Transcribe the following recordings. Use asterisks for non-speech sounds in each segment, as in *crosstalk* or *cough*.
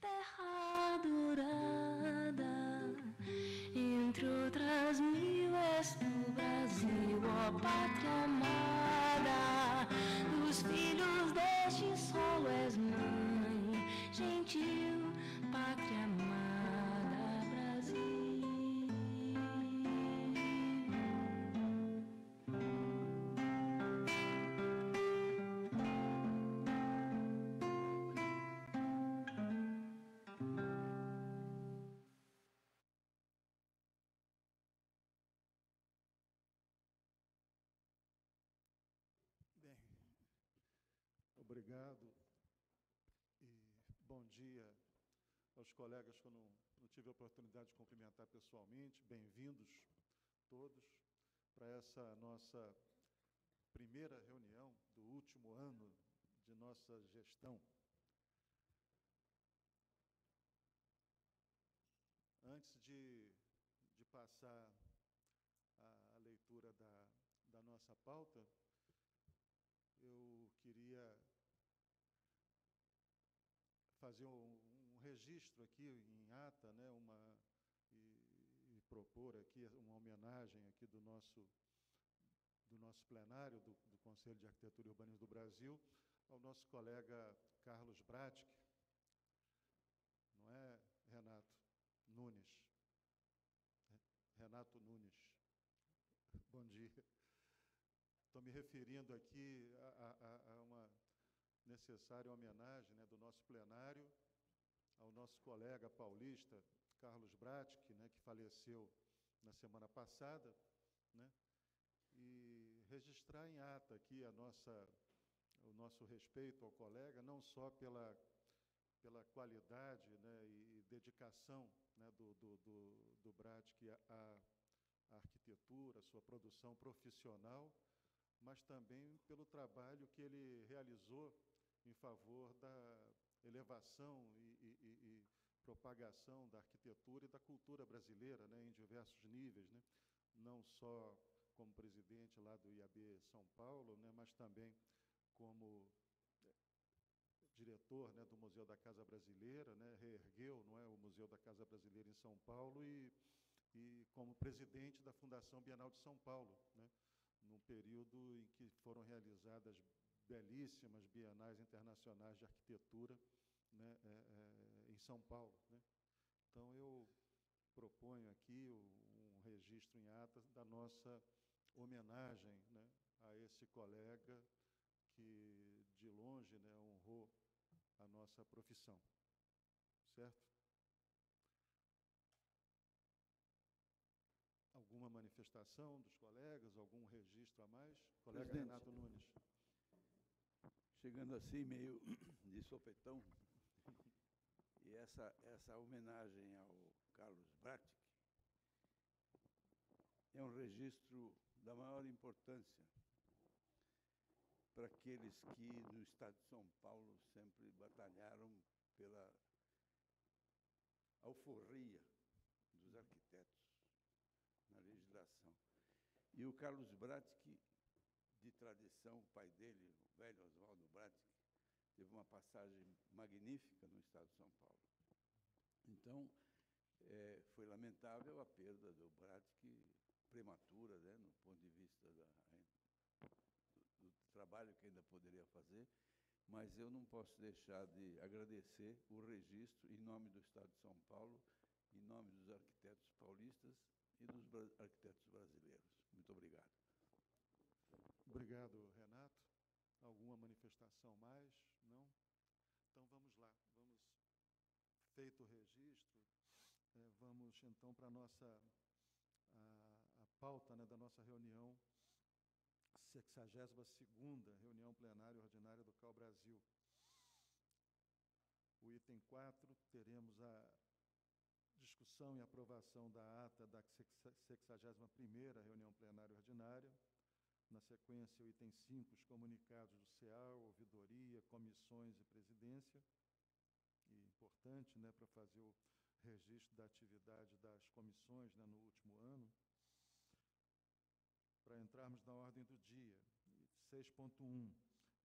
Terra dourada, entre outras mil, és tu, Brasil, ó pátria amada, dos filhos deste solo és mãe, gentil, obrigado e bom dia aos colegas que eu não, não tive a oportunidade de cumprimentar pessoalmente. Bem-vindos todos para essa nossa primeira reunião do último ano de nossa gestão. Antes de, de passar a, a leitura da, da nossa pauta, eu queria fazer um, um registro aqui em ata, né, uma, e, e propor aqui uma homenagem aqui do nosso, do nosso plenário do, do Conselho de Arquitetura e Urbanismo do Brasil ao nosso colega Carlos Bratic, não é, Renato Nunes? Renato Nunes. Bom dia. Estou me referindo aqui a, a, a uma necessária homenagem né, do nosso plenário ao nosso colega paulista, Carlos Bratic, né, que faleceu na semana passada, né, e registrar em ata aqui a nossa, o nosso respeito ao colega, não só pela, pela qualidade né, e dedicação né, do, do, do, do Bratic à, arquitetura, à sua produção profissional, mas também pelo trabalho que ele realizou em favor da elevação e, e, e, propagação da arquitetura e da cultura brasileira, né, em diversos níveis, né, não só como presidente lá do IAB São Paulo, né, mas também como eh, diretor né, do Museu da Casa Brasileira, né, reergueu não é, o Museu da Casa Brasileira em São Paulo e, e como presidente da Fundação Bienal de São Paulo, né, num período em que foram realizadas belíssimas bienais internacionais de arquitetura né, é, é, em São Paulo. Né. Então, eu proponho aqui um registro em atas da nossa homenagem né, a esse colega que, de longe, né, honrou a nossa profissão. Certo? Alguma manifestação dos colegas, algum registro a mais? Colega Presidente. Renato Nunes. Chegando assim, meio *coughs* de sopetão, e essa, essa homenagem ao Carlos Bratic é um registro da maior importância para aqueles que no Estado de São Paulo sempre batalharam pela alforria dos arquitetos na legislação. E o Carlos Bratic, de tradição, o pai dele, velho Oswaldo Bratic, teve uma passagem magnífica no Estado de São Paulo. Então, eh, foi lamentável a perda do Bratic prematura, né, no ponto de vista da, do, do trabalho que ainda poderia fazer, mas eu não posso deixar de agradecer o registro, em nome do Estado de São Paulo, em nome dos arquitetos paulistas e dos arquitetos brasileiros. Muito obrigado. Obrigado. Alguma manifestação mais? Não? Então vamos lá. Vamos, feito o registro, eh, vamos então para a nossa a pauta né, da nossa reunião, 62ª reunião plenária ordinária do CAL Brasil. O item 4, teremos a discussão e aprovação da ata da 61ª reunião plenária ordinária, na sequência, o item 5, os comunicados do CEAL, ouvidoria, comissões e presidência. E importante né, para fazer o registro da atividade das comissões né, no último ano. Para entrarmos na ordem do dia, 6.1,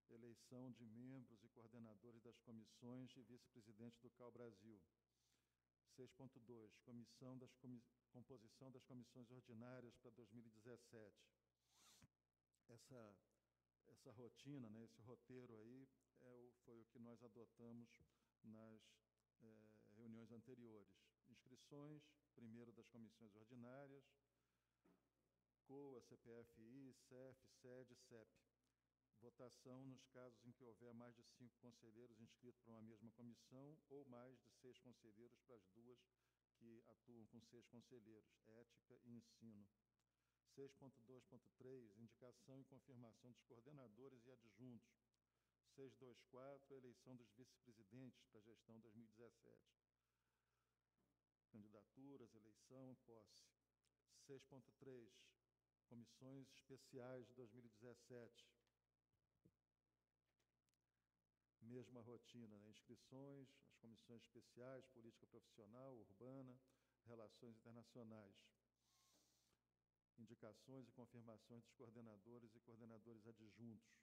eleição de membros e coordenadores das comissões e vice-presidente do CAL Brasil. 6.2, comissão das comi composição das comissões ordinárias para 2017. Essa, essa rotina, né, esse roteiro aí, é o, foi o que nós adotamos nas eh, reuniões anteriores. Inscrições, primeiro das comissões ordinárias, COA, CPFI, CEF, SED, CEP. Votação nos casos em que houver mais de cinco conselheiros inscritos para uma mesma comissão ou mais de seis conselheiros para as duas que atuam com seis conselheiros, ética e ensino. 6.2.3, indicação e confirmação dos coordenadores e adjuntos. 624, eleição dos vice-presidentes para a gestão 2017. Candidaturas, eleição, posse. 6.3, comissões especiais de 2017. Mesma rotina, né? inscrições, as comissões especiais, política profissional, urbana, relações internacionais. Indicações e confirmações dos coordenadores e coordenadores adjuntos.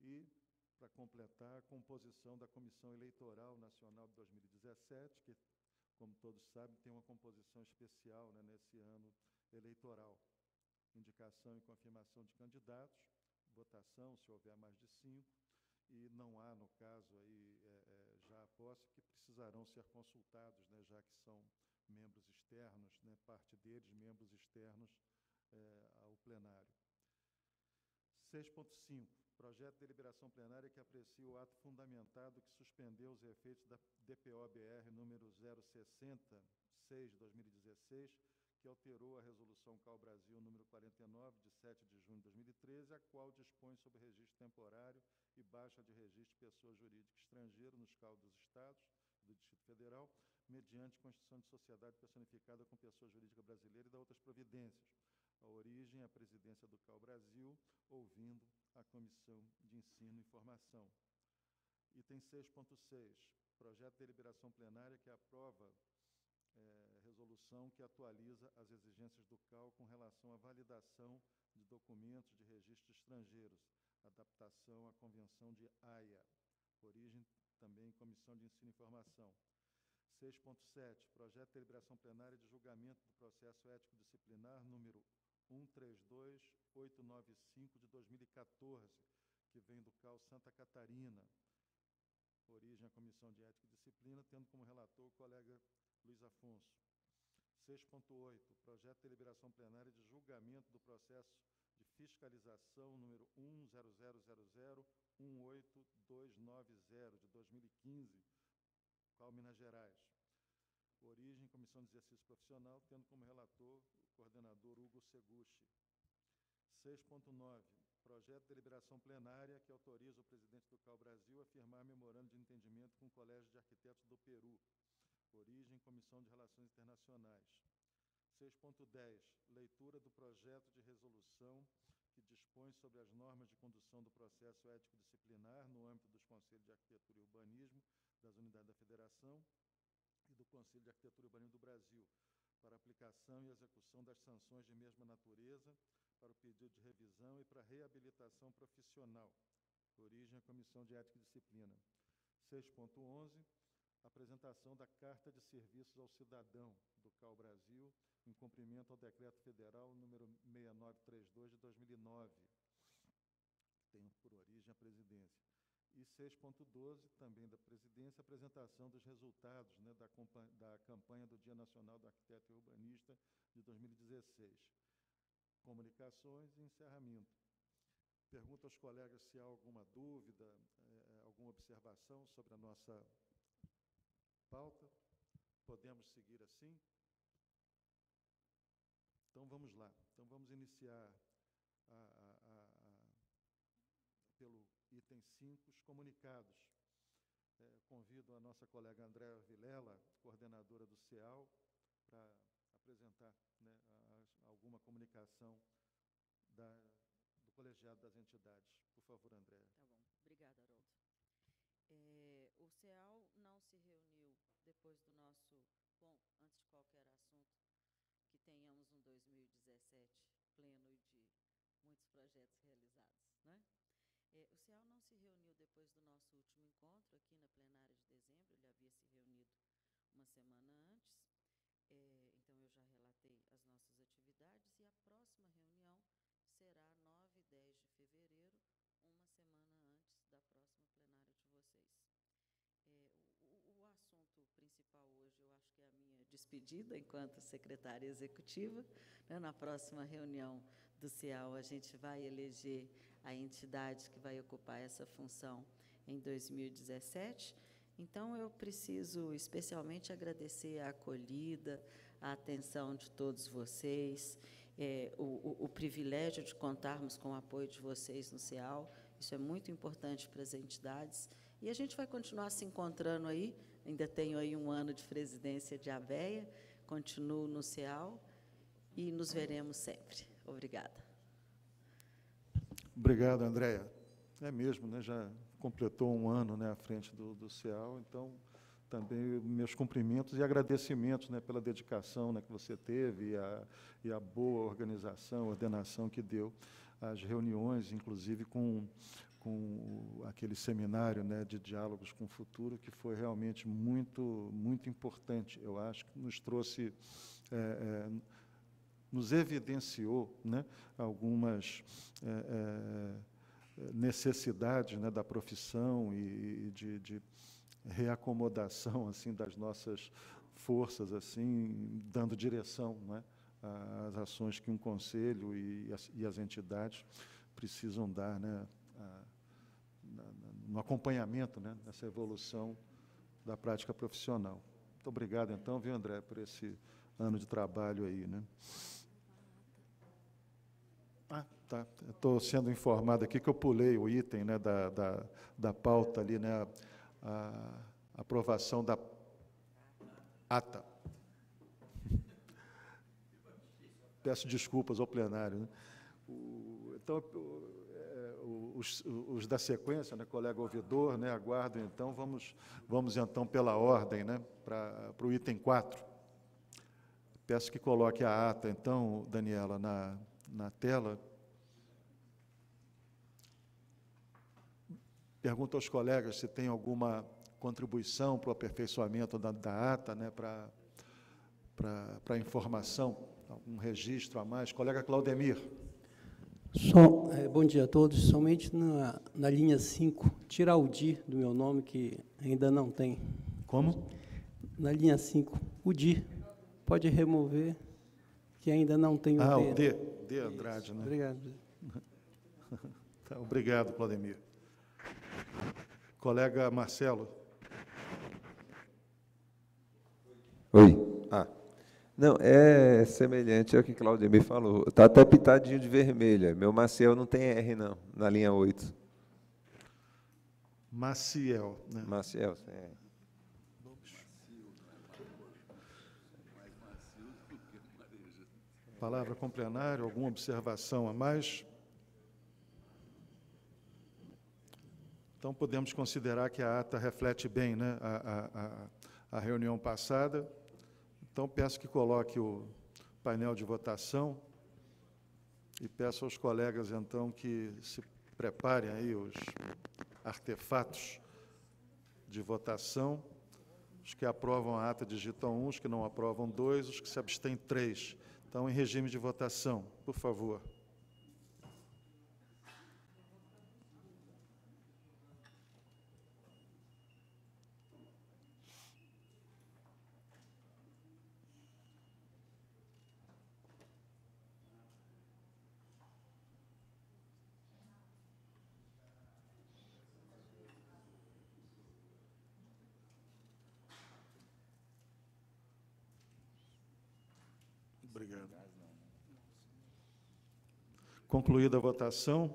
E, para completar, a composição da Comissão Eleitoral Nacional de 2017, que, como todos sabem, tem uma composição especial né, nesse ano eleitoral indicação e confirmação de candidatos, votação, se houver mais de cinco, e não há, no caso, aí, é, é, já a posse, que precisarão ser consultados, né, já que são membros externos, né, parte deles, membros externos é, ao plenário. 6.5. Projeto de deliberação plenária que aprecia o ato fundamentado que suspendeu os efeitos da DPO-BR número 060, 6 de 2016, que alterou a Resolução CAL Brasil número 49, de 7 de junho de 2013, a qual dispõe sobre registro temporário e baixa de registro de pessoa jurídica estrangeira nos CAL dos Estados e do Distrito Federal, mediante constituição de sociedade personificada com pessoa jurídica brasileira e da outras providências. A origem, a presidência do CAL Brasil, ouvindo a Comissão de Ensino e Formação. Item 6.6, projeto de deliberação plenária que aprova é, resolução que atualiza as exigências do CAL com relação à validação de documentos de registro estrangeiros, adaptação à Convenção de Haia, origem também Comissão de Ensino e Informação. 6.7, projeto de deliberação plenária de julgamento do processo ético disciplinar número 132895 de 2014, que vem do CAL Santa Catarina, origem a Comissão de Ética e Disciplina, tendo como relator o colega Luiz Afonso. 6.8, projeto de deliberação plenária de julgamento do processo de fiscalização número 10000-18290 de 2015, qual Minas Gerais. Origem, Comissão de Exercício Profissional, tendo como relator o coordenador Hugo Seguchi. 6.9, projeto de deliberação plenária que autoriza o presidente do CAL Brasil a firmar memorando de entendimento com o Colégio de Arquitetos do Peru, Origem, Comissão de Relações Internacionais. 6.10. Leitura do projeto de resolução que dispõe sobre as normas de condução do processo ético disciplinar no âmbito dos Conselhos de Arquitetura e Urbanismo das Unidades da Federação Conselho de Arquitetura e Urbanismo do Brasil, para aplicação e execução das sanções de mesma natureza, para o pedido de revisão e para reabilitação profissional. Origem a Comissão de Ética e Disciplina. 6.11 apresentação da Carta de Serviços ao Cidadão do CAL Brasil, em cumprimento ao Decreto Federal número 6932 de 2009, que tem por origem a presidência. E 6.12, também da presidência, apresentação dos resultados né, da, da campanha do Dia Nacional do Arquiteto e Urbanista de 2016. Comunicações e encerramento. Pergunto aos colegas se há alguma dúvida, eh, alguma observação sobre a nossa pauta. Podemos seguir assim? Então vamos lá. Então vamos iniciar a, a, item 5, os comunicados. É, convido a nossa colega Andréa Vilela, coordenadora do CEAL, para apresentar né, alguma comunicação da, do colegiado das entidades. Por favor, Andréa. Tá bom. Obrigada, Haroldo. É, o CEAL não se reuniu depois do nosso, bom, antes de qualquer assunto, que tenhamos um 2017 pleno de muitos projetos realizados, né? É, o CEAL não se reuniu depois do nosso último encontro aqui na plenária de dezembro, ele havia se reunido uma semana antes. É, então, eu já relatei as nossas atividades e a próxima reunião será 9 e 10 de fevereiro, uma semana antes da próxima plenária de vocês. É, o, o assunto principal hoje, eu acho que é a minha despedida enquanto secretária executiva. Né? Na próxima reunião do CIAL, a gente vai eleger a entidade que vai ocupar essa função em 2017. Então, eu preciso especialmente agradecer a acolhida, a atenção de todos vocês, é, o, o, o, privilégio de contarmos com o apoio de vocês no CEAL. Isso é muito importante para as entidades. E a gente vai continuar se encontrando aí. Ainda tenho aí um ano de presidência de ABEA, continuo no CEAL e nos veremos sempre. Obrigada. Obrigado, Andréia. É mesmo, né? já completou um ano né, à frente do, do CEAL, então também meus cumprimentos e agradecimentos né, pela dedicação né, que você teve e a, e a boa organização, ordenação que deu às reuniões, inclusive com, com aquele seminário né, de diálogos com o futuro, que foi realmente muito, muito importante, eu acho, que nos trouxe, é, é, nos evidenciou né, algumas é, é necessidades né, da profissão e de, de reacomodação assim das nossas forças assim dando direção né, às ações que um conselho e as, e as entidades precisam dar né, a, na, no acompanhamento né, dessa evolução da prática profissional. Muito obrigado, então, viu, André, por esse ano de trabalho aí. Né? Ah, tá. Estou sendo informado aqui que eu pulei o item né, da, da, da pauta ali, né, a aprovação da ata. *laughs* Peço desculpas ao plenário. Né? O, então, é, os, os, da sequência, né, colega ouvidor, né, aguardo, então, vamos, vamos então pela ordem, né, para o item 4. Peço que coloque a ata, então, Daniela, na, na tela. Pergunto aos colegas se tem alguma contribuição para o aperfeiçoamento da, da ata, né, para, para, para a informação, algum registro a mais. Colega Claudemir. É, bom dia a todos. Somente na, na linha 5, tirar o DI do meu nome, que ainda não tem. Como? Na linha 5, o DI. Pode remover, que ainda não tem o ah, D. Ah, o D. D Andrade, né? Obrigado. *laughs* tá, obrigado, Claudemir. Colega Marcelo. Oi. Ah. Não, é semelhante ao que Claudio me falou. Está até pitadinho de vermelha. Meu Maciel não tem R, não, na linha 8. Maciel. Né? Maciel, sem R. Palavra com plenário, alguma observação a mais? Então, podemos considerar que a ata reflete bem né, a, a, a reunião passada. Então, peço que coloque o painel de votação e peço aos colegas, então, que se preparem aí os artefatos de votação. Os que aprovam a ata digitam um, os que não aprovam dois, os que se abstêm três. Então, em regime de votação, por favor. Obrigado. Concluída a votação.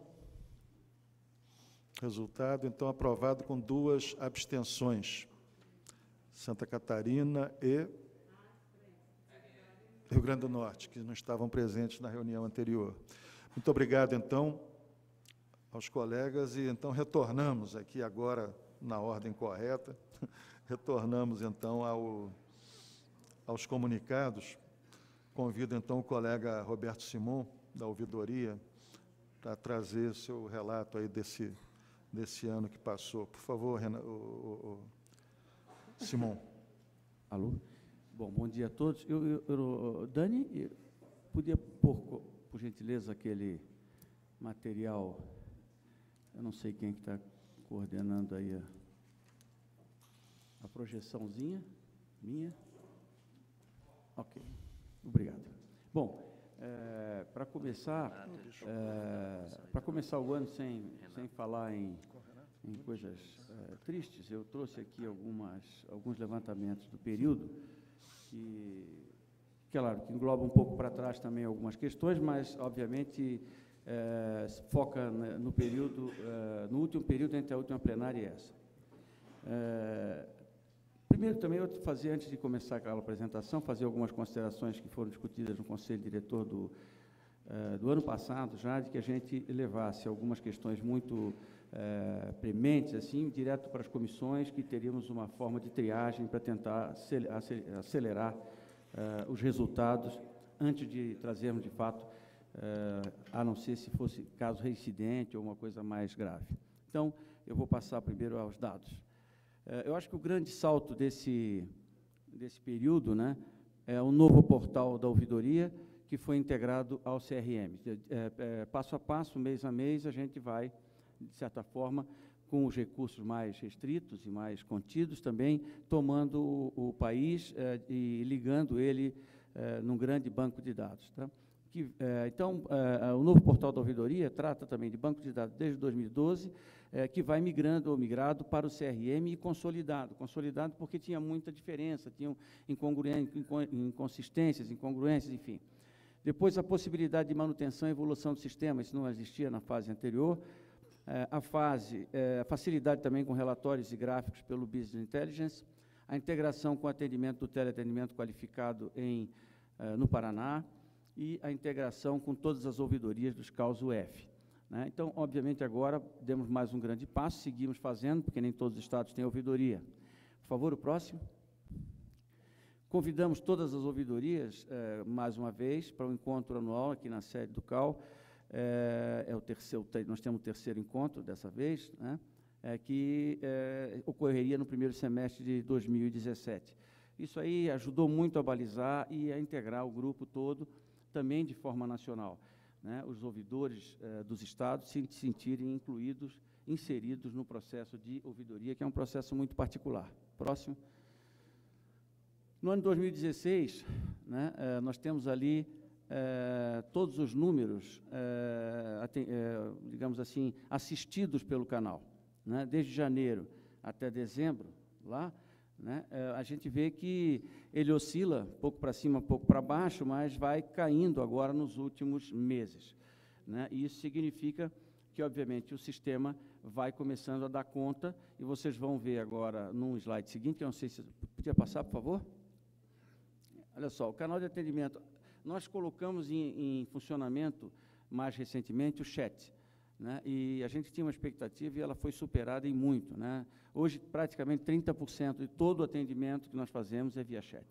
Resultado, então, aprovado com duas abstenções. Santa Catarina e Rio Grande do Norte, que não estavam presentes na reunião anterior. Muito obrigado, então, aos colegas, e então retornamos aqui agora na ordem correta, *laughs* retornamos então ao, aos comunicados. Convido então o colega Roberto Simon, da ouvidoria, para trazer seu relato aí desse, desse ano que passou. Por favor, Renan, o, o, o Simon. Alô? Bom, bom dia a todos. Eu, eu, eu, Dani, podia pôr, por gentileza, aquele material, eu não sei quem é está coordenando aí a, a projeçãozinha minha. Ok, obrigado. Bom, é, para começar, é, para começar o ano sem, sem falar em, em coisas é, tristes, eu trouxe aqui algumas, alguns levantamentos do período que, claro, que engloba um pouco para trás também algumas questões, mas, obviamente, é, foca no período, é, no último período entre a última plenária e essa. Primeiro, também, eu fazer, antes de começar aquela apresentação, fazer algumas considerações que foram discutidas no Conselho Diretor do, do ano passado, já, de que a gente levasse algumas questões muito é, prementes, assim, direto para as comissões, que teríamos uma forma de triagem para tentar acelerar é, os resultados antes de trazermos, de fato, a não ser se fosse caso reincidente ou uma coisa mais grave. Então, eu vou passar primeiro aos dados. Eu acho que o grande salto desse, desse período né, é o novo portal da ouvidoria, que foi integrado ao CRM. passo a passo, mês a mês, a gente vai de certa forma, com os recursos mais restritos e mais contidos, também tomando o, o país eh, e ligando ele eh, num grande banco de dados. Tá? Que, eh, então, o novo portal da ouvidoria trata também de banco de dados desde 2012, que vai migrando ou migrado para o CRM e consolidado. Consolidado porque tinha muita diferença, tinham inconsistências, incongruências, enfim. Depois, a possibilidade de manutenção e evolução do sistema, isso não existia na fase anterior, é, a fase, é, a facilidade também com relatórios e gráficos pelo Business Intelligence, a integração com atendimento do teleatendimento qualificado em, é, no Paraná e a integração com todas as ouvidorias dos CAUS UF. Né? Então, obviamente, agora demos mais um grande passo, seguimos fazendo, porque nem todos os estados têm ouvidoria. Por favor, o próximo. Convidamos todas as ouvidorias, eh, mais uma vez, para o um encontro anual aqui na sede do CAU, é, é o terceiro, nós temos o terceiro encontro dessa vez, né, é, que é, ocorreria no primeiro semestre de 2017. Isso aí ajudou muito a balizar e a integrar o grupo todo, também de forma nacional. Né, os ouvidores é, dos estados se sentirem incluídos, inseridos no processo de ouvidoria, que é um processo muito particular. Próximo. No ano de 2016, né, é, nós temos ali é, todos os números, é, é, digamos assim, assistidos pelo canal. Né? Desde janeiro até dezembro, lá, né? a gente vê que ele oscila pouco para cima, pouco para baixo, mas vai caindo agora nos últimos meses. Né? Isso significa que, obviamente, o sistema vai começando a dar conta, e vocês vão ver agora num slide seguinte, eu não sei se podia passar, por favor. Olha só, o canal de atendimento nós colocamos em, em funcionamento, mais recentemente, o chat. Né? E a gente tinha uma expectativa e ela foi superada em muito. Né? Hoje, praticamente 30% de todo o atendimento que nós fazemos é via chat.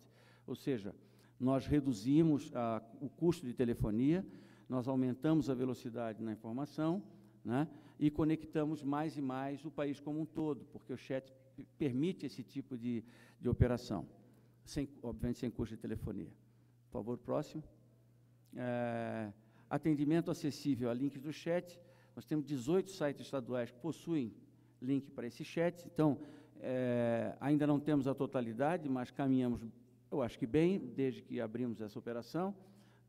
Ou seja, nós reduzimos a, o custo de telefonia, nós aumentamos a velocidade na informação né? e conectamos mais e mais o país como um todo, porque o chat permite esse tipo de, de operação, sem, obviamente sem custo de telefonia. Por favor, próximo. É, atendimento acessível a links do chat. Nós temos 18 sites estaduais que possuem link para esse chat. Então, é, ainda não temos a totalidade, mas caminhamos, eu acho que bem, desde que abrimos essa operação,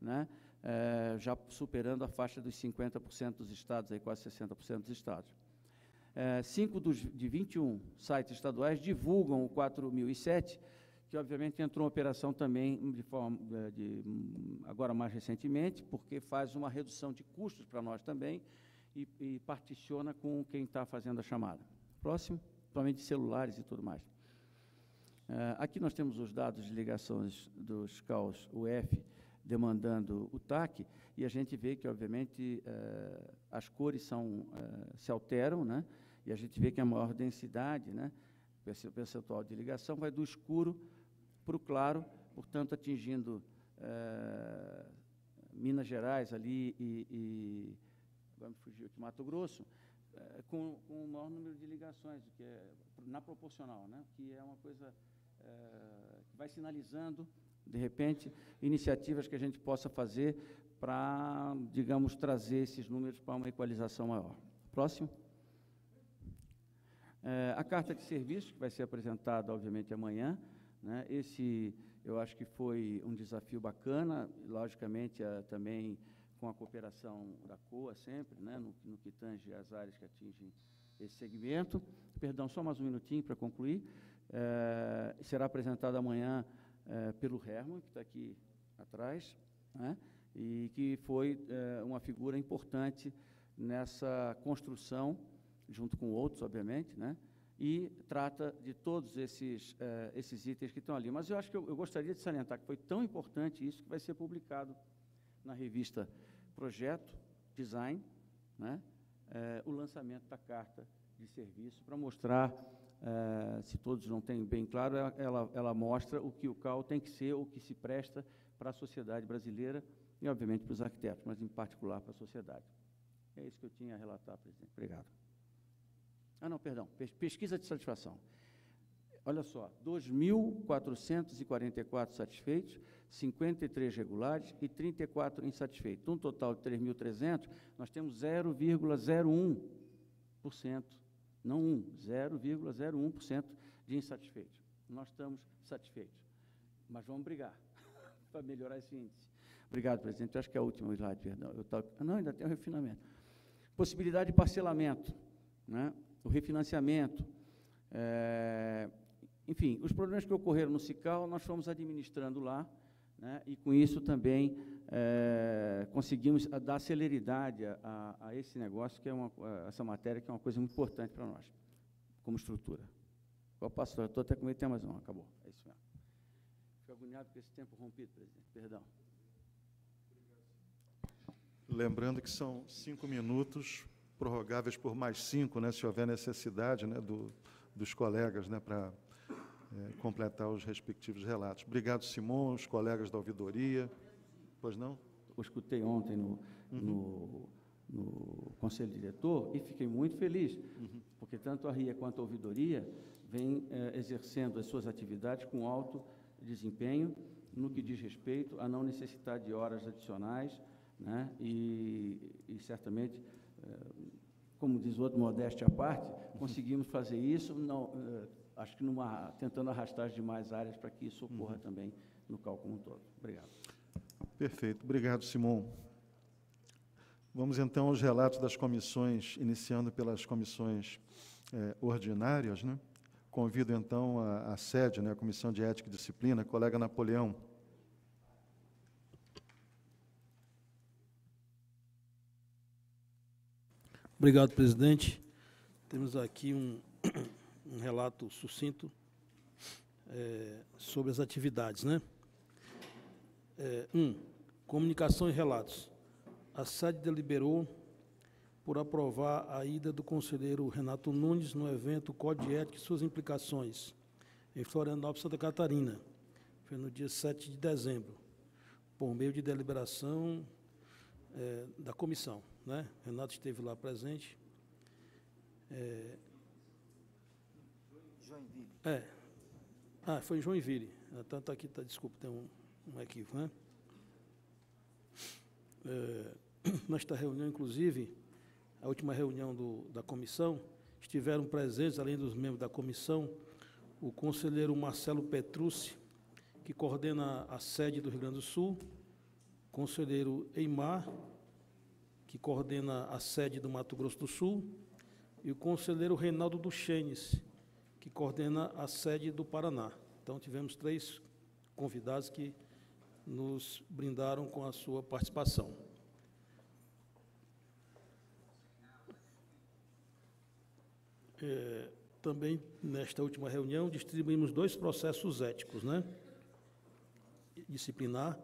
né? É, já superando a faixa dos 50% dos estados, aí quase 60% dos estados. É, cinco dos, de 21 sites estaduais divulgam o 4007, que obviamente entrou em operação também de forma eh, de, agora mais recentemente, porque faz uma redução de custos para nós também e, e particiona com quem está fazendo a chamada. Próximo, principalmente celulares e tudo mais. Uh, aqui nós temos os dados de ligações dos CAUS UF demandando o TAC, e a gente vê que, obviamente, uh, as cores são, uh, se alteram, né? e a gente vê que a maior densidade, né, percentual de ligação, vai do escuro para o claro, portanto, atingindo Minas Gerais ali e, e agora me fugiu aqui, Mato Grosso, eh, com, com o maior número de ligações, que é na proporcional, né? que é uma coisa eh, que vai sinalizando, de repente, iniciativas que a gente possa fazer para, digamos, trazer esses números para uma equalização maior. Próximo. Eh, a carta de serviço, que vai ser apresentada, obviamente, amanhã, né? esse eu acho que foi um desafio bacana, logicamente, a, também com a cooperação da COA sempre, né, no, no, que tange as áreas que atingem esse segmento. Perdão, só mais um minutinho para concluir. É, será apresentado amanhã é, pelo Herman, que está aqui atrás, né, e que foi é, uma figura importante nessa construção, junto com outros, obviamente, né, e trata de todos esses, esses itens que estão ali. Mas eu acho que eu, eu, gostaria de salientar que foi tão importante isso que vai ser publicado na revista Projeto, Design, né, eh, o lançamento da carta de serviço para mostrar, eh, se todos não têm bem claro, ela, ela mostra o que o CAL tem que ser, o que se presta para a sociedade brasileira e, obviamente, para os arquitetos, mas em particular para a sociedade. É isso que eu tinha a relatar, presidente. Obrigado. Ah, não, perdão. Pesquisa de satisfação. Olha só, 2.444 satisfeitos, 53 regulares e 34 insatisfeitos. Um total de 3.300, nós temos 0,01%, não 1, 0,01% de insatisfeitos. Nós estamos satisfeitos, mas vamos brigar *laughs* para melhorar esse índice. Obrigado, presidente. Eu acho que é a última slide, perdão. Eu não, ainda tem o refinamento. Possibilidade de parcelamento. Né? o refinanciamento. É, enfim, os problemas que ocorreram no CICAL, nós fomos administrando lá, né, e com isso também é, conseguimos dar celeridade a, a, esse negócio, que é uma, essa matéria, que é uma coisa muito importante para nós, como estrutura. Qual pastor? Estou até com medo, tem mais um, acabou. É isso mesmo. Fico agoniado com esse tempo rompido, presidente. Perdão. Lembrando que são cinco minutos prorrogáveis por mais cinco, né, se houver necessidade né, do, dos colegas né, para é, completar os respectivos relatos. Obrigado, Simão, os colegas da ouvidoria. Pois não? Eu escutei ontem no, uhum. no, no, Conselho Diretor e fiquei muito feliz, uhum. porque tanto a RIA quanto a ouvidoria vêm é, exercendo as suas atividades com alto desempenho no que diz respeito a não necessitar de horas adicionais, né, e, e certamente como diz o outro, modéstia à parte, conseguimos fazer isso, não, eh, acho que numa, tentando arrastar as demais áreas para que isso ocorra uhum. também no cálculo como um todo. Obrigado. Perfeito. Obrigado, Simon. Vamos então aos relatos das comissões, iniciando pelas comissões eh, ordinárias. Né? Convido então a, a sede, né, a Comissão de Ética e Disciplina, colega Napoleão. Obrigado, presidente. Temos aqui um, um relato sucinto é, sobre as atividades, né? É, um, comunicação e relatos. A SED deliberou por aprovar a ida do conselheiro Renato Nunes no evento Código Ético e suas implicações, em Florianópolis, Santa Catarina. Foi no dia 7 de dezembro, por meio de deliberação é, da comissão né? Renato esteve lá presente. É, Joinville. É. Ah, foi em Joinville. Está tá aqui, tá, desculpa, tem um, um equívoco, né? É, *clears throat* nesta reunião, inclusive, a última reunião do, da comissão, estiveram presentes, além dos membros da comissão, o conselheiro Marcelo Petrucci, que coordena a sede do Rio Grande do Sul, conselheiro Eimar, que coordena a sede do Mato Grosso do Sul, e o conselheiro Reinaldo Duchenes, que coordena a sede do Paraná. Então, tivemos três convidados que nos brindaram com a sua participação. É, também, nesta última reunião, distribuímos dois processos éticos, né? disciplinar,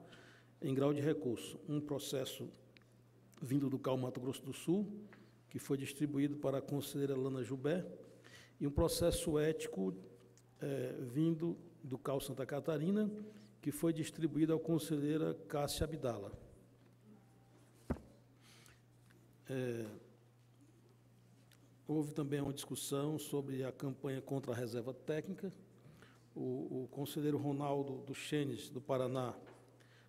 em grau de recurso. Um processo vindo do CAL Mato Grosso do Sul, que foi distribuído para a conselheira Lana Jubé, e um processo ético é, vindo do CAL Santa Catarina, que foi distribuído à conselheira Cássia Abdala. É, houve também uma discussão sobre a campanha contra a reserva técnica. O, o conselheiro Ronaldo do Chenes, do Paraná,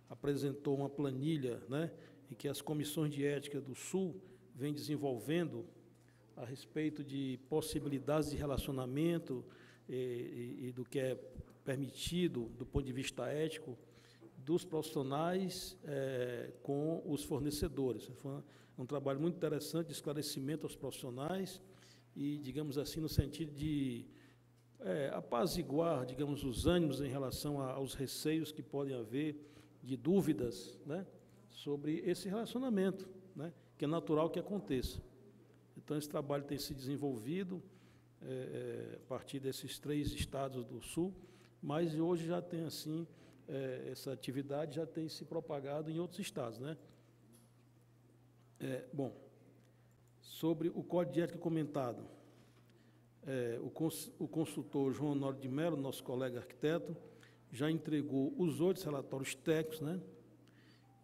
apresentou uma planilha né, em que as comissões de ética do Sul vêm desenvolvendo a respeito de possibilidades de relacionamento e, e, e do que é permitido do ponto de vista ético dos profissionais é, com os fornecedores. Foi um trabalho muito interessante de esclarecimento aos profissionais e, digamos assim, no sentido de é, apaziguar, digamos, os ânimos em relação a, aos receios que podem haver de dúvidas né, sobre esse relacionamento, né, que é natural que aconteça. Então, esse trabalho tem se desenvolvido é, a partir desses três estados do Sul, mas hoje já tem, assim, é, essa atividade já tem se propagado em outros estados. Né? É, bom, sobre o Código de Ética comentado, é, o, cons, o consultor João Honório de Mello, nosso colega arquiteto, já entregou os outros relatórios técnicos, né?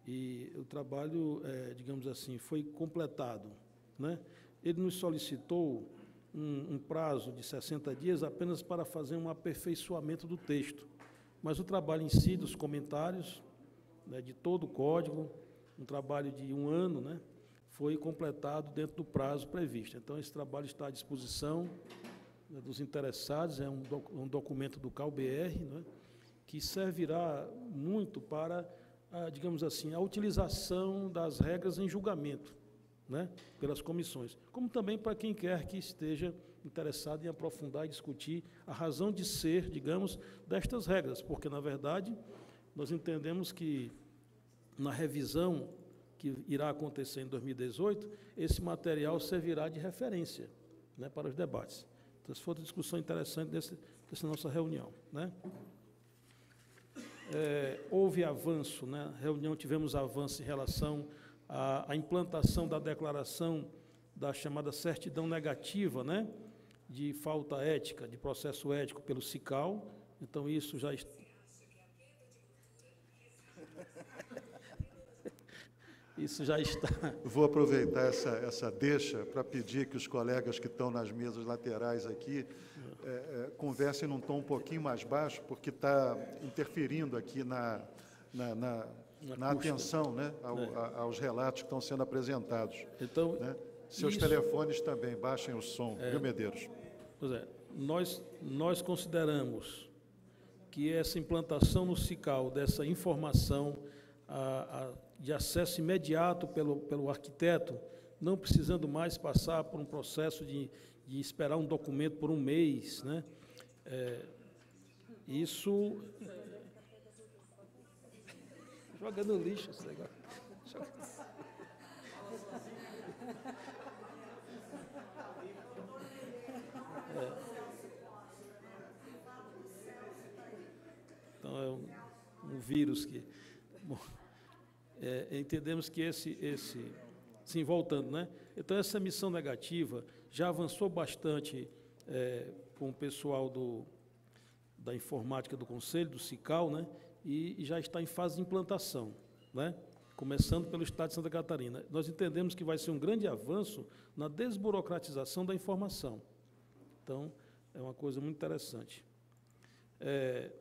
E o trabalho, é, digamos assim, foi completado, né? Ele nos solicitou um, um, prazo de 60 dias apenas para fazer um aperfeiçoamento do texto. Mas o trabalho em si, dos comentários, né, de todo o código, um trabalho de um ano, né, foi completado dentro do prazo previsto. Então, esse trabalho está à disposição né, dos interessados, é um, doc, um documento do CalBR, né, que servirá muito para, a, digamos assim, a utilização das regras em julgamento né, pelas comissões, como também para quem quer que esteja interessado em aprofundar e discutir a razão de ser, digamos, destas regras, porque, na verdade, nós entendemos que na revisão que irá acontecer em 2018, esse material servirá de referência né, para os debates. Então, essa foi outra discussão interessante desse, dessa nossa reunião. Né? É, houve avanço, né? reunião tivemos avanço em relação a, a implantação da declaração da chamada certidão negativa, né, de falta ética, de processo ético pelo CICAL. Então, isso já. *laughs* Isso já está. Vou aproveitar essa, essa deixa para pedir que os colegas que estão nas mesas laterais aqui é, é, conversem num tom um pouquinho mais baixo, porque está interferindo aqui na, na, na na atenção né, ao, é. a, aos relatos que estão sendo apresentados. Então, né? Seus isso, telefones também, baixem o som, é, viu, Medeiros? Pois é, nós, nós consideramos que essa implantação no CICAL dessa informação a, a, de acesso imediato pelo, pelo arquiteto, não precisando mais passar por um processo de, de esperar um documento por um mês, né? É, isso Joga no lixo esse negócio. É. Então é um, um vírus que. Bom, é, entendemos que esse, esse. Sim, voltando, né? Então, essa missão negativa já avançou bastante é, com o pessoal do, da informática do Conselho, do CICAL, né? E, já está em fase de implantação, né? começando pelo Estado de Santa Catarina. Nós entendemos que vai ser um grande avanço na desburocratização da informação. Então, é uma coisa muito interessante. É,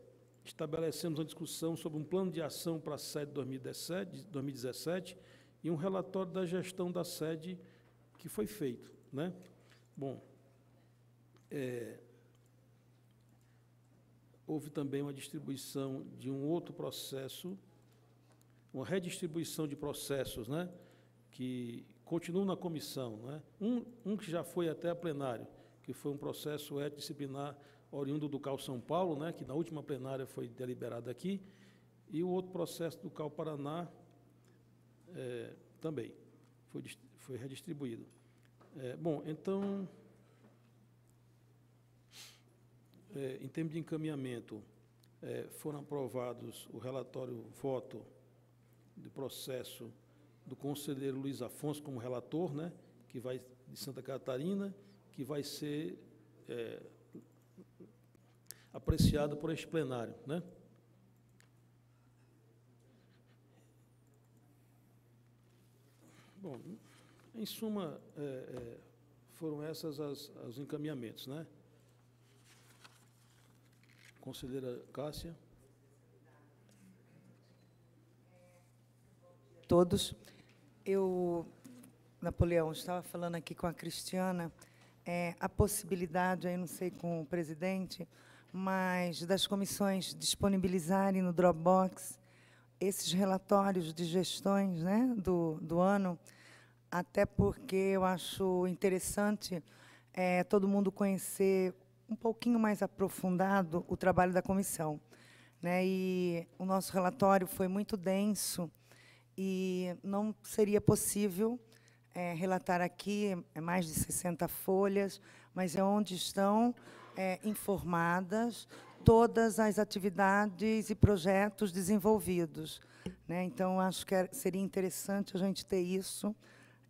estabelecemos uma discussão sobre um plano de ação para a sede 2017, 2017 e um relatório da gestão da sede que foi feito. Né? Bom, é, houve também uma distribuição de um outro processo, uma redistribuição de processos, né, que continuam na comissão. Né? Um, um que já foi até a plenário, que foi um processo disciplinar oriundo do CAL São Paulo, né, que na última plenária foi deliberado aqui, e o outro processo do CAL Paraná é, também foi, foi redistribuído. É, bom, então, é, em termos de encaminhamento, é, foram aprovados o relatório voto do processo do conselheiro Luiz Afonso como relator, né, que vai de Santa Catarina, que vai ser é, apreciado por este plenário, né? Bom, Em suma, é, é, foram essas as, os encaminhamentos, né? Conselheira Cássia. Todos. Eu, Napoleão, estava falando aqui com a Cristiana, é, a possibilidade, aí não sei com o presidente, mas das comissões disponibilizarem no Dropbox esses relatórios de gestões né, do, do ano, até porque eu acho interessante é, todo mundo conhecer um pouquinho mais aprofundado o trabalho da comissão. Né? E o nosso relatório foi muito denso e não seria possível é, relatar aqui é mais de 60 folhas, mas é onde estão é, informadas todas as atividades e projetos desenvolvidos. Né? Então, acho que é, seria interessante a gente ter isso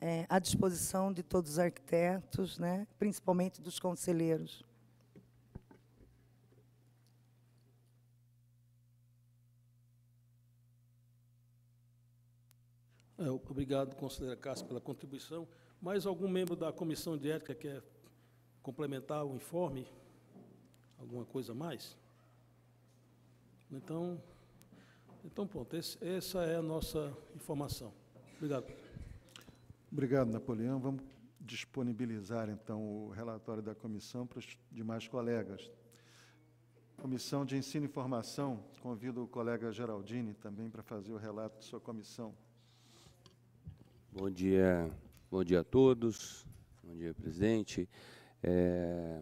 é, à disposição de todos os arquitetos, né? principalmente dos conselheiros. Obrigado, conselheira Cássio, pela contribuição. Mais algum membro da comissão de ética quer complementar o informe? Alguma coisa mais? Então, então pronto, esse, essa é a nossa informação. Obrigado. Obrigado, Napoleão. Vamos disponibilizar, então, o relatório da comissão para os demais colegas. Comissão de Ensino e Formação, convido o colega Geraldini também para fazer o relato de sua comissão. Bom dia, bom dia a todos. Bom dia, presidente. É,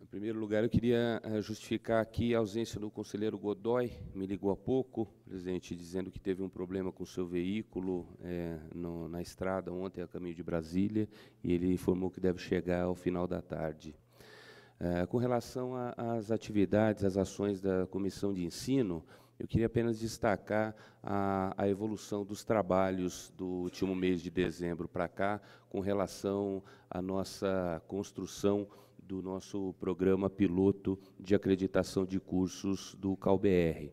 em primeiro lugar, eu queria é, justificar aqui a ausência do conselheiro Godoy. Me ligou há pouco, presidente, dizendo que teve um problema com o seu veículo é, no, na estrada ontem a caminho de Brasília e ele informou que deve chegar ao final da tarde. É, com relação às atividades, às ações da comissão de ensino, eu queria apenas destacar a, a, evolução dos trabalhos do último mês de dezembro para cá, com relação à nossa construção do nosso programa piloto de acreditação de cursos do CalBR.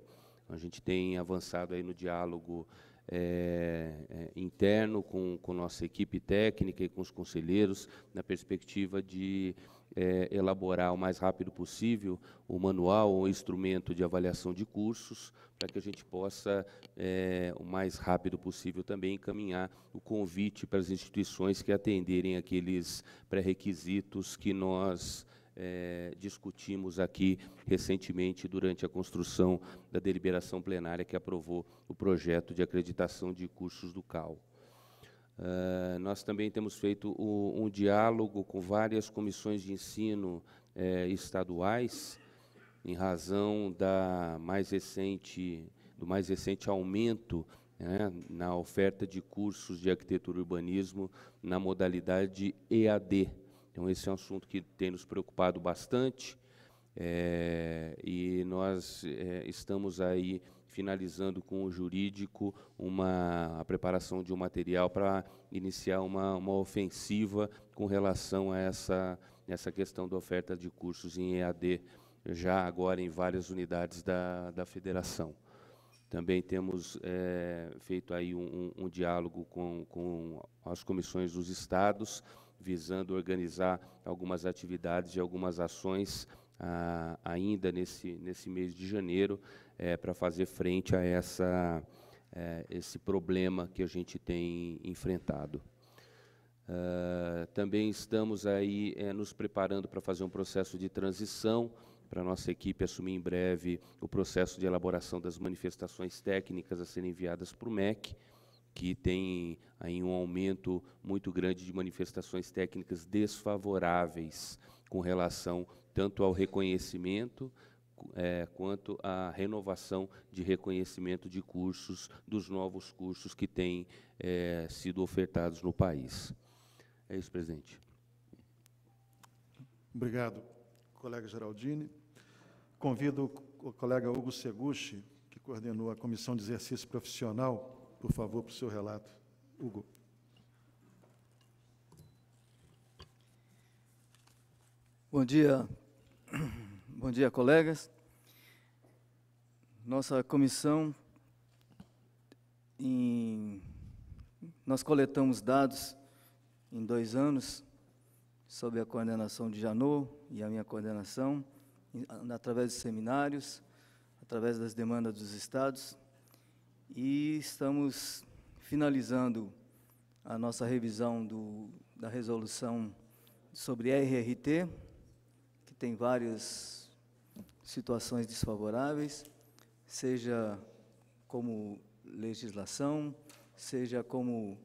A gente tem avançado aí no diálogo é, é, interno com, com nossa equipe técnica e com os conselheiros, na perspectiva de é, elaborar o mais rápido possível o manual ou instrumento de avaliação de cursos, para que a gente possa, é, o mais rápido possível, também encaminhar o convite para as instituições que atenderem aqueles pré-requisitos que nós é, discutimos aqui recentemente durante a construção da deliberação plenária que aprovou o projeto de acreditação de cursos do CAL. Uh, nós também temos feito o, um diálogo com várias comissões de ensino eh, estaduais, em razão da mais recente, do mais recente aumento né, na oferta de cursos de arquitetura e urbanismo na modalidade EAD. Então, esse é um assunto que tem nos preocupado bastante, é, e nós é, estamos aí finalizando com o jurídico uma, a preparação de um material para iniciar uma, uma ofensiva com relação a essa, essa questão da oferta de cursos em EAD, já agora em várias unidades da, da federação. Também temos é, feito aí um, um, um diálogo com, com as comissões dos estados, visando organizar algumas atividades e algumas ações ah, ainda nesse, nesse mês de janeiro, é, para fazer frente a essa, é, esse problema que a gente tem enfrentado. Uh, também estamos aí é, nos preparando para fazer um processo de transição, para a nossa equipe assumir em breve o processo de elaboração das manifestações técnicas a serem enviadas para o MEC, que tem aí um aumento muito grande de manifestações técnicas desfavoráveis com relação tanto ao reconhecimento é, quanto à renovação de reconhecimento de cursos, dos novos cursos que têm é, sido ofertados no país. É isso, presidente. Obrigado, colega Geraldine. Convido o colega Hugo Seguchi, que coordenou a Comissão de Exercício Profissional, por favor, para o seu relato. Hugo. Bom dia, *clears throat* bom dia, colegas. Nossa comissão, em nós coletamos dados em dois anos, sob a coordenação de Janot e a minha coordenação, através de seminários, através das demandas dos estados, e estamos finalizando a nossa revisão do, da resolução sobre RRT, tem várias situações desfavoráveis, seja como legislação, seja como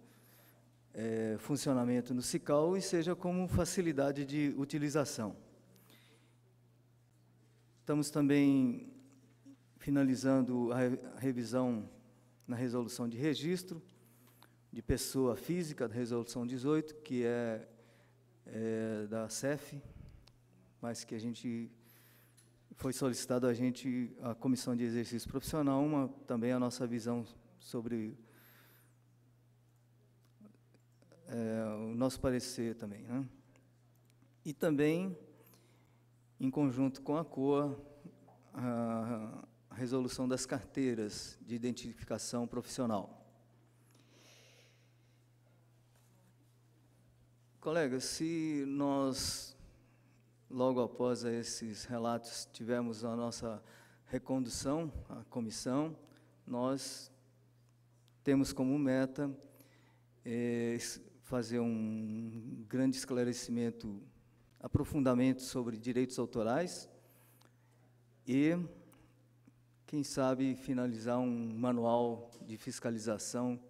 é, funcionamento no CICAL e seja como facilidade de utilização. Estamos também finalizando a revisão na resolução de registro de pessoa física, da resolução 18, que é, é da CEF, mas que a gente foi solicitado a gente a comissão de exercício profissional, uma também a nossa visão sobre é, o nosso parecer também. Né? E também, em conjunto com a COA, a, resolução das carteiras de identificação profissional. Colegas, se nós, logo após esses relatos, tivermos a nossa recondução à comissão, nós temos como meta é, fazer um grande esclarecimento, aprofundamento sobre direitos autorais e, quem sabe, finalizar um manual de fiscalização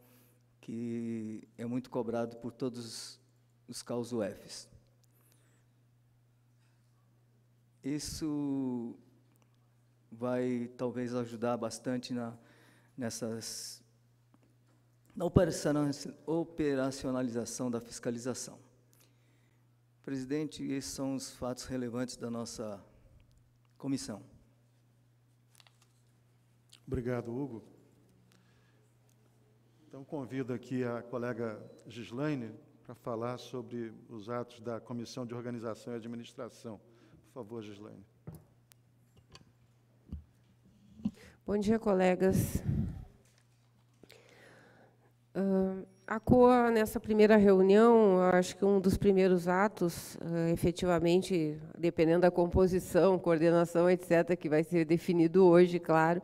que é muito cobrado por todos os caos UFs. Isso vai talvez ajudar bastante na, nessas na operacionalização da fiscalização. Presidente, esses são os fatos relevantes da nossa comissão. Obrigado, Hugo. Então, convido aqui a colega Gislaine para falar sobre os atos da Comissão de Organização e Administração. Por favor, Gislaine. Bom dia, colegas. Uh, a COA, nessa primeira reunião, acho que um dos primeiros atos, uh, efetivamente, dependendo da composição, coordenação, etc., que vai ser definido hoje, claro,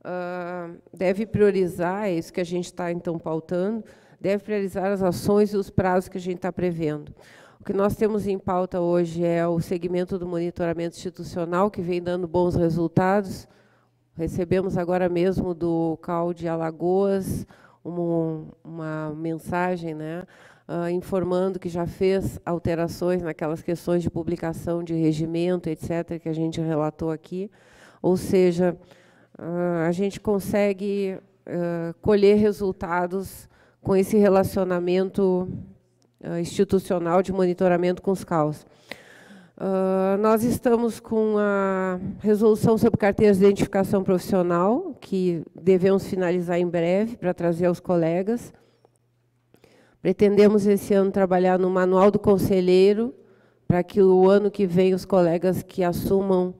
uh, deve priorizar, é isso que a gente está, então, pautando, deve priorizar as ações e os prazos que a gente está prevendo. O que nós temos em pauta hoje é o segmento do monitoramento institucional, que vem dando bons resultados. Recebemos agora mesmo do CAL de Alagoas, uma, uma mensagem, né, uh, informando que já fez alterações naquelas questões de publicação de regimento, etc., que a gente relatou aqui. Ou seja, uh, a gente consegue uh, colher resultados com esse relacionamento institucional de monitoramento com os CAUS. Uh, nós estamos com a resolução sobre carteiras de identificação profissional, que devemos finalizar em breve para trazer aos colegas. Pretendemos esse ano trabalhar no manual do conselheiro, para que o ano que vem os colegas que assumam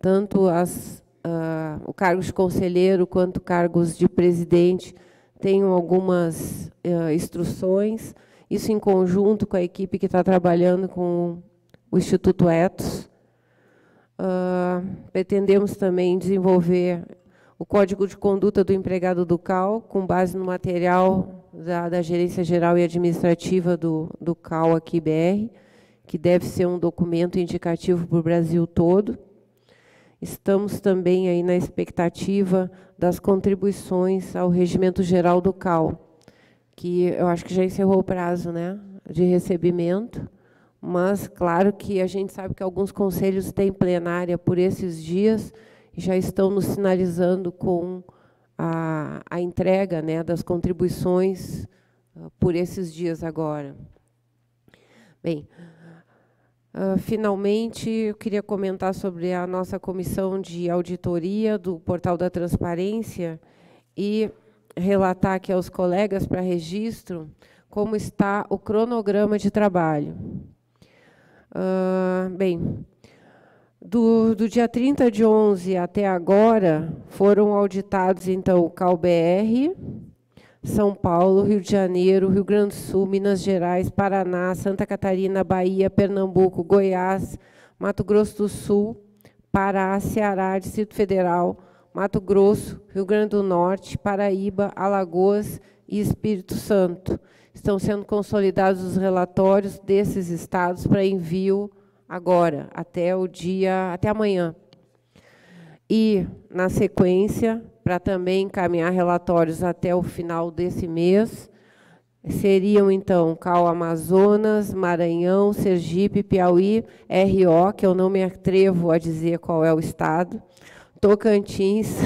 tanto as, uh, o cargo de conselheiro quanto cargos de presidente tenham algumas uh, instruções, isso em conjunto com a equipe que está trabalhando com o Instituto Etos. Uh, pretendemos também desenvolver o Código de Conduta do Empregado do CAL, com base no material da, da Gerência Geral e Administrativa do, do CAL aqui, BR, que deve ser um documento indicativo para o Brasil todo. Estamos também aí na expectativa das contribuições ao Regimento Geral do CAL, que eu acho que já encerrou o prazo né, de recebimento mas claro que a gente sabe que alguns conselhos têm plenária por esses dias e já estão nos sinalizando com a, a entrega né, das contribuições uh, por esses dias agora. Bem, uh, finalmente, eu queria comentar sobre a nossa comissão de auditoria do Portal da Transparência e relatar aqui aos colegas para registro como está o cronograma de trabalho. Uh, bem, do, do, dia 30 de 11 até agora, foram auditados, então, o CalBR, São Paulo, Rio de Janeiro, Rio Grande do Sul, Minas Gerais, Paraná, Santa Catarina, Bahia, Pernambuco, Goiás, Mato Grosso do Sul, Pará, Ceará, Distrito Federal, Mato Grosso, Rio Grande do Norte, Paraíba, Alagoas e Espírito Santo. Estão sendo consolidados os relatórios desses estados para envio agora, até o dia, até amanhã. E, na sequência, para também encaminhar relatórios até o final desse mês, seriam, então, Cal Amazonas, Maranhão, Sergipe, Piauí, RO, que eu não me atrevo a dizer qual é o estado, Tocantins,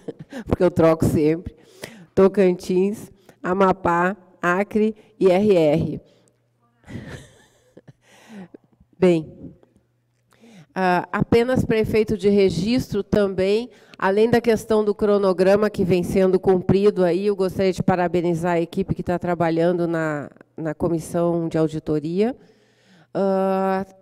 *laughs* porque eu troco sempre, Tocantins, Amapá, Acre e RR. *laughs* Bem, uh, apenas prefeito de registro também, além da questão do cronograma que vem sendo cumprido aí, eu gostaria de parabenizar a equipe que está trabalhando na, na comissão de auditoria. Uh,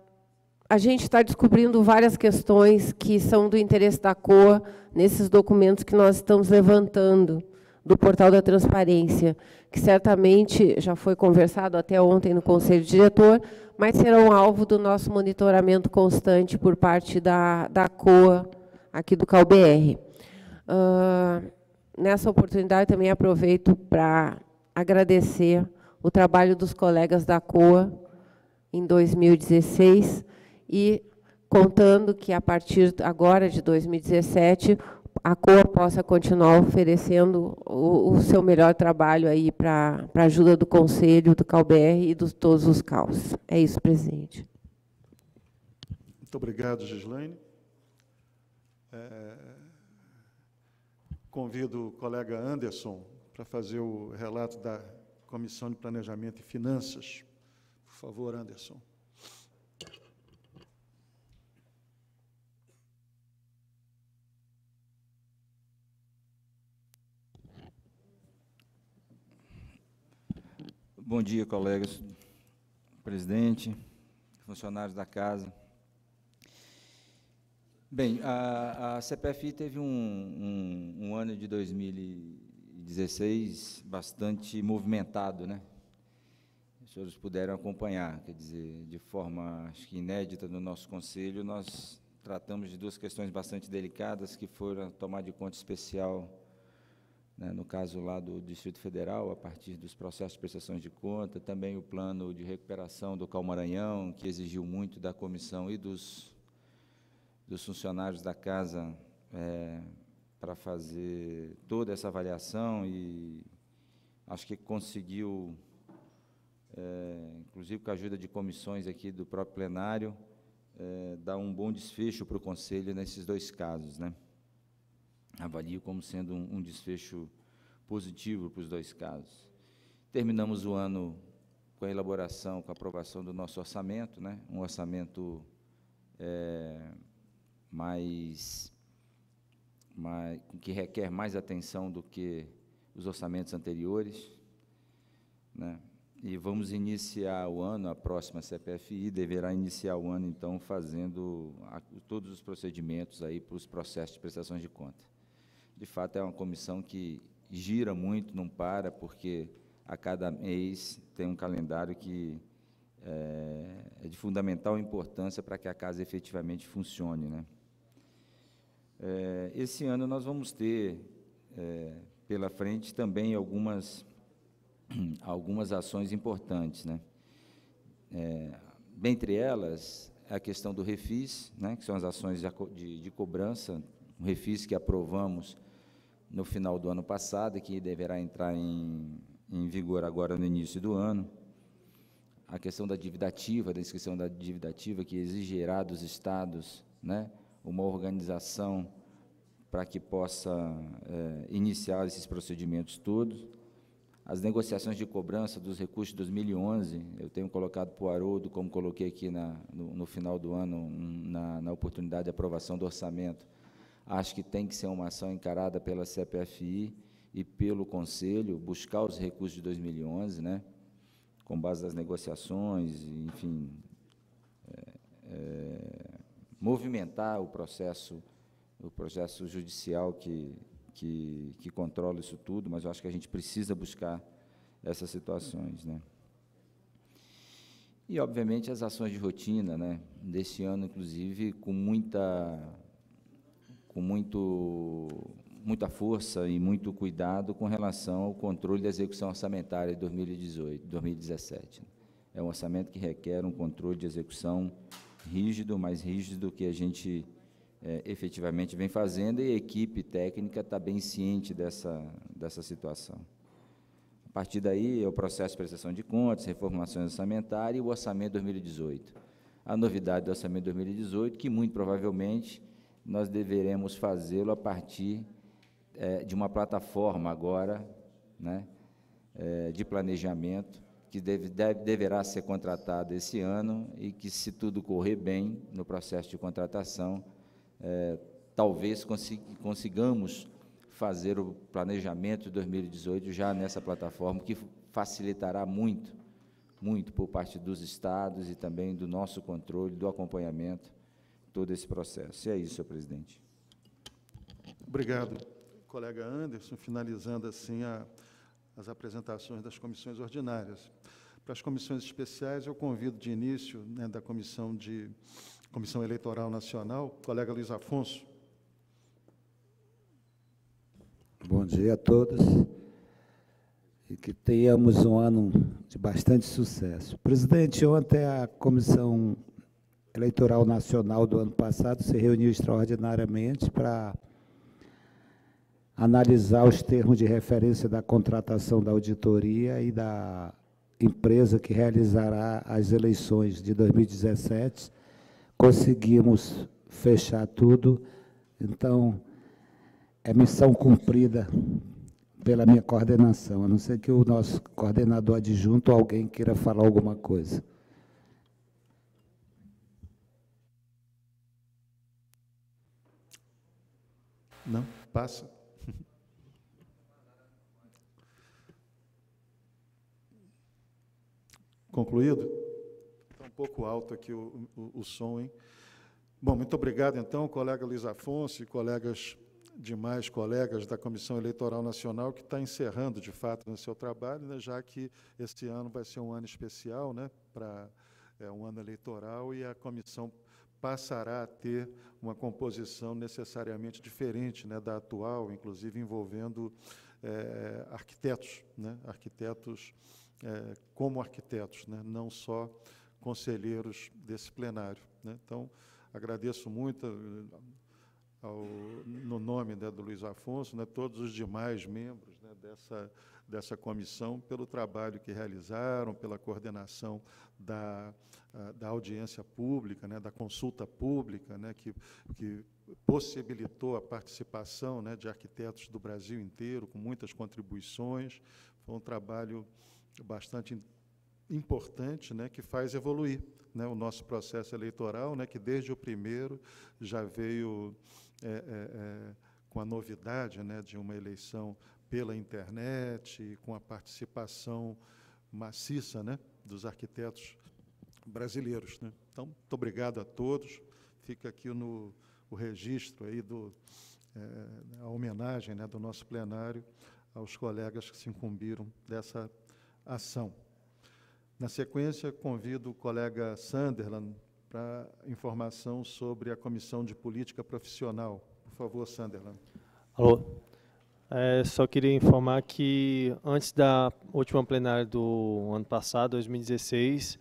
a gente está descobrindo várias questões que são do interesse da COA nesses documentos que nós estamos levantando do portal da transparência, que certamente já foi conversado até ontem no Conselho Diretor, mas serão alvo do nosso monitoramento constante por parte da, da COA, aqui do CalBR. Uh, nessa oportunidade, também aproveito para agradecer o trabalho dos colegas da COA em 2016 e contando que, a partir agora de 2017, a COA possa continuar oferecendo o, o seu melhor trabalho aí para a ajuda do Conselho, do CalBR e de todos os CAUs. É isso, presidente. Muito obrigado, Gislaine. É, convido o colega Anderson para fazer o relato da Comissão de Planejamento e Finanças. Por favor, Anderson. Bom dia, colegas, presidente, funcionários da casa. Bem, a, a CPFI teve um, um, um, ano de 2016 bastante movimentado, né? Os senhores puderam acompanhar, quer dizer, de forma, acho que inédita no nosso conselho, nós tratamos de duas questões bastante delicadas, que foram tomar de conta especial né, no caso lá do Distrito Federal, a partir dos processos de prestação de conta, também o plano de recuperação do Calmaranhão, que exigiu muito da comissão e dos, dos funcionários da casa é, para fazer toda essa avaliação e acho que conseguiu, é, inclusive com a ajuda de comissões aqui do próprio plenário, é, dar um bom desfecho para o Conselho nesses dois casos, né? Avalio como sendo um, um desfecho positivo para os dois casos. Terminamos o ano com a elaboração, com a aprovação do nosso orçamento, né? um orçamento é, mais, mais, que requer mais atenção do que os orçamentos anteriores. Né? E vamos iniciar o ano, a próxima CPFI deverá iniciar o ano, então, fazendo a, todos os procedimentos aí para os processos de prestações de conta de fato é uma comissão que gira muito, não para, porque a cada mês tem um calendário que é, é de fundamental importância para que a casa efetivamente funcione. Né? É, esse ano nós vamos ter é, pela frente também algumas, *clears throat* algumas ações importantes. Né? Dentre elas, a questão do refis, né, que são as ações de, de, de cobrança, um refis que aprovamos no final do ano passado e que deverá entrar em, em vigor agora no início do ano. A questão da dívida ativa, da inscrição da dívida ativa, que exigirá dos estados né, uma organização para que possa é, iniciar esses procedimentos todos. As negociações de cobrança dos recursos de 2011, eu tenho colocado para o Haroldo, como coloquei aqui na, no, no final do ano, na, na oportunidade de aprovação do orçamento, Acho que tem que ser uma ação encarada pela CPFI e pelo Conselho, buscar os recursos de 2011, né, com base nas negociações, enfim, é, é, movimentar o processo, o processo judicial que, que, que controla isso tudo, mas eu acho que a gente precisa buscar essas situações. Né? E, obviamente, as ações de rotina, né? desse ano, inclusive, com muita, com muito, muita força e muito cuidado com relação ao controle da execução orçamentária de 2018, 2017. É um orçamento que requer um controle de execução rígido, mais rígido do que a gente é, efetivamente vem fazendo, e a equipe técnica está bem ciente dessa, dessa situação. A partir daí, é o processo de prestação de contas, reformulações orçamentárias e o orçamento 2018. A novidade do orçamento 2018, que muito provavelmente nós deveremos fazê-lo a partir é, de uma plataforma agora, né, é, de planejamento, que deve, deve, deverá ser contratada esse ano e que, se tudo correr bem no processo de contratação, é, talvez consigamos fazer o planejamento de 2018 já nessa plataforma, que facilitará muito, muito por parte dos estados e também do nosso controle, do acompanhamento, todo esse processo. E é isso, senhor presidente. Obrigado, colega Anderson. Finalizando assim a, as apresentações das comissões ordinárias. Para as comissões especiais, eu convido de início né, da comissão de Comissão Eleitoral Nacional, colega Luiz Afonso. Bom dia a todos e que tenhamos um ano de bastante sucesso. Presidente, ontem a Comissão Eleitoral Nacional do ano passado se reuniu extraordinariamente para analisar os termos de referência da contratação da auditoria e da empresa que realizará as eleições de 2017 conseguimos fechar tudo. Então, é missão cumprida pela minha coordenação, a não ser que o nosso coordenador adjunto ou alguém queira falar alguma coisa. Não, passa. Concluído? pouco alto aqui o, o, o som, hein? Bom, muito obrigado, então, colega Luiz Afonso e colegas, demais colegas da Comissão Eleitoral Nacional, que está encerrando, de fato, no seu trabalho, né, já que este ano vai ser um ano especial, né, para é, um ano eleitoral, e a comissão passará a ter uma composição necessariamente diferente né, da atual, inclusive envolvendo é, arquitetos, né, arquitetos é, como arquitetos, né, não só conselheiros desse plenário. Né? Então, agradeço muito, eh, ao, no nome né, do Luiz Afonso, né, todos os demais membros dessa, dessa comissão, pelo trabalho que realizaram, pela coordenação da, da audiência pública, né, da consulta pública, né, que, que possibilitou a participação né, de arquitetos do Brasil inteiro, com muitas contribuições. Foi um trabalho bastante importante né, que faz evoluir né, o nosso processo eleitoral, né, que desde o primeiro já veio é, é, é, com a novidade né, de uma eleição pela internet, com a participação maciça né, dos arquitetos brasileiros. Né. Então, muito obrigado a todos. Fica aqui no o registro aí do é, a homenagem né, do nosso plenário aos colegas que se incumbiram dessa ação. Na sequência, convido o colega Sunderland para informação sobre a Comissão de Política Profissional. Por favor, Sunderland. Alô. É, só queria informar que antes da última plenária do ano passado, 2016,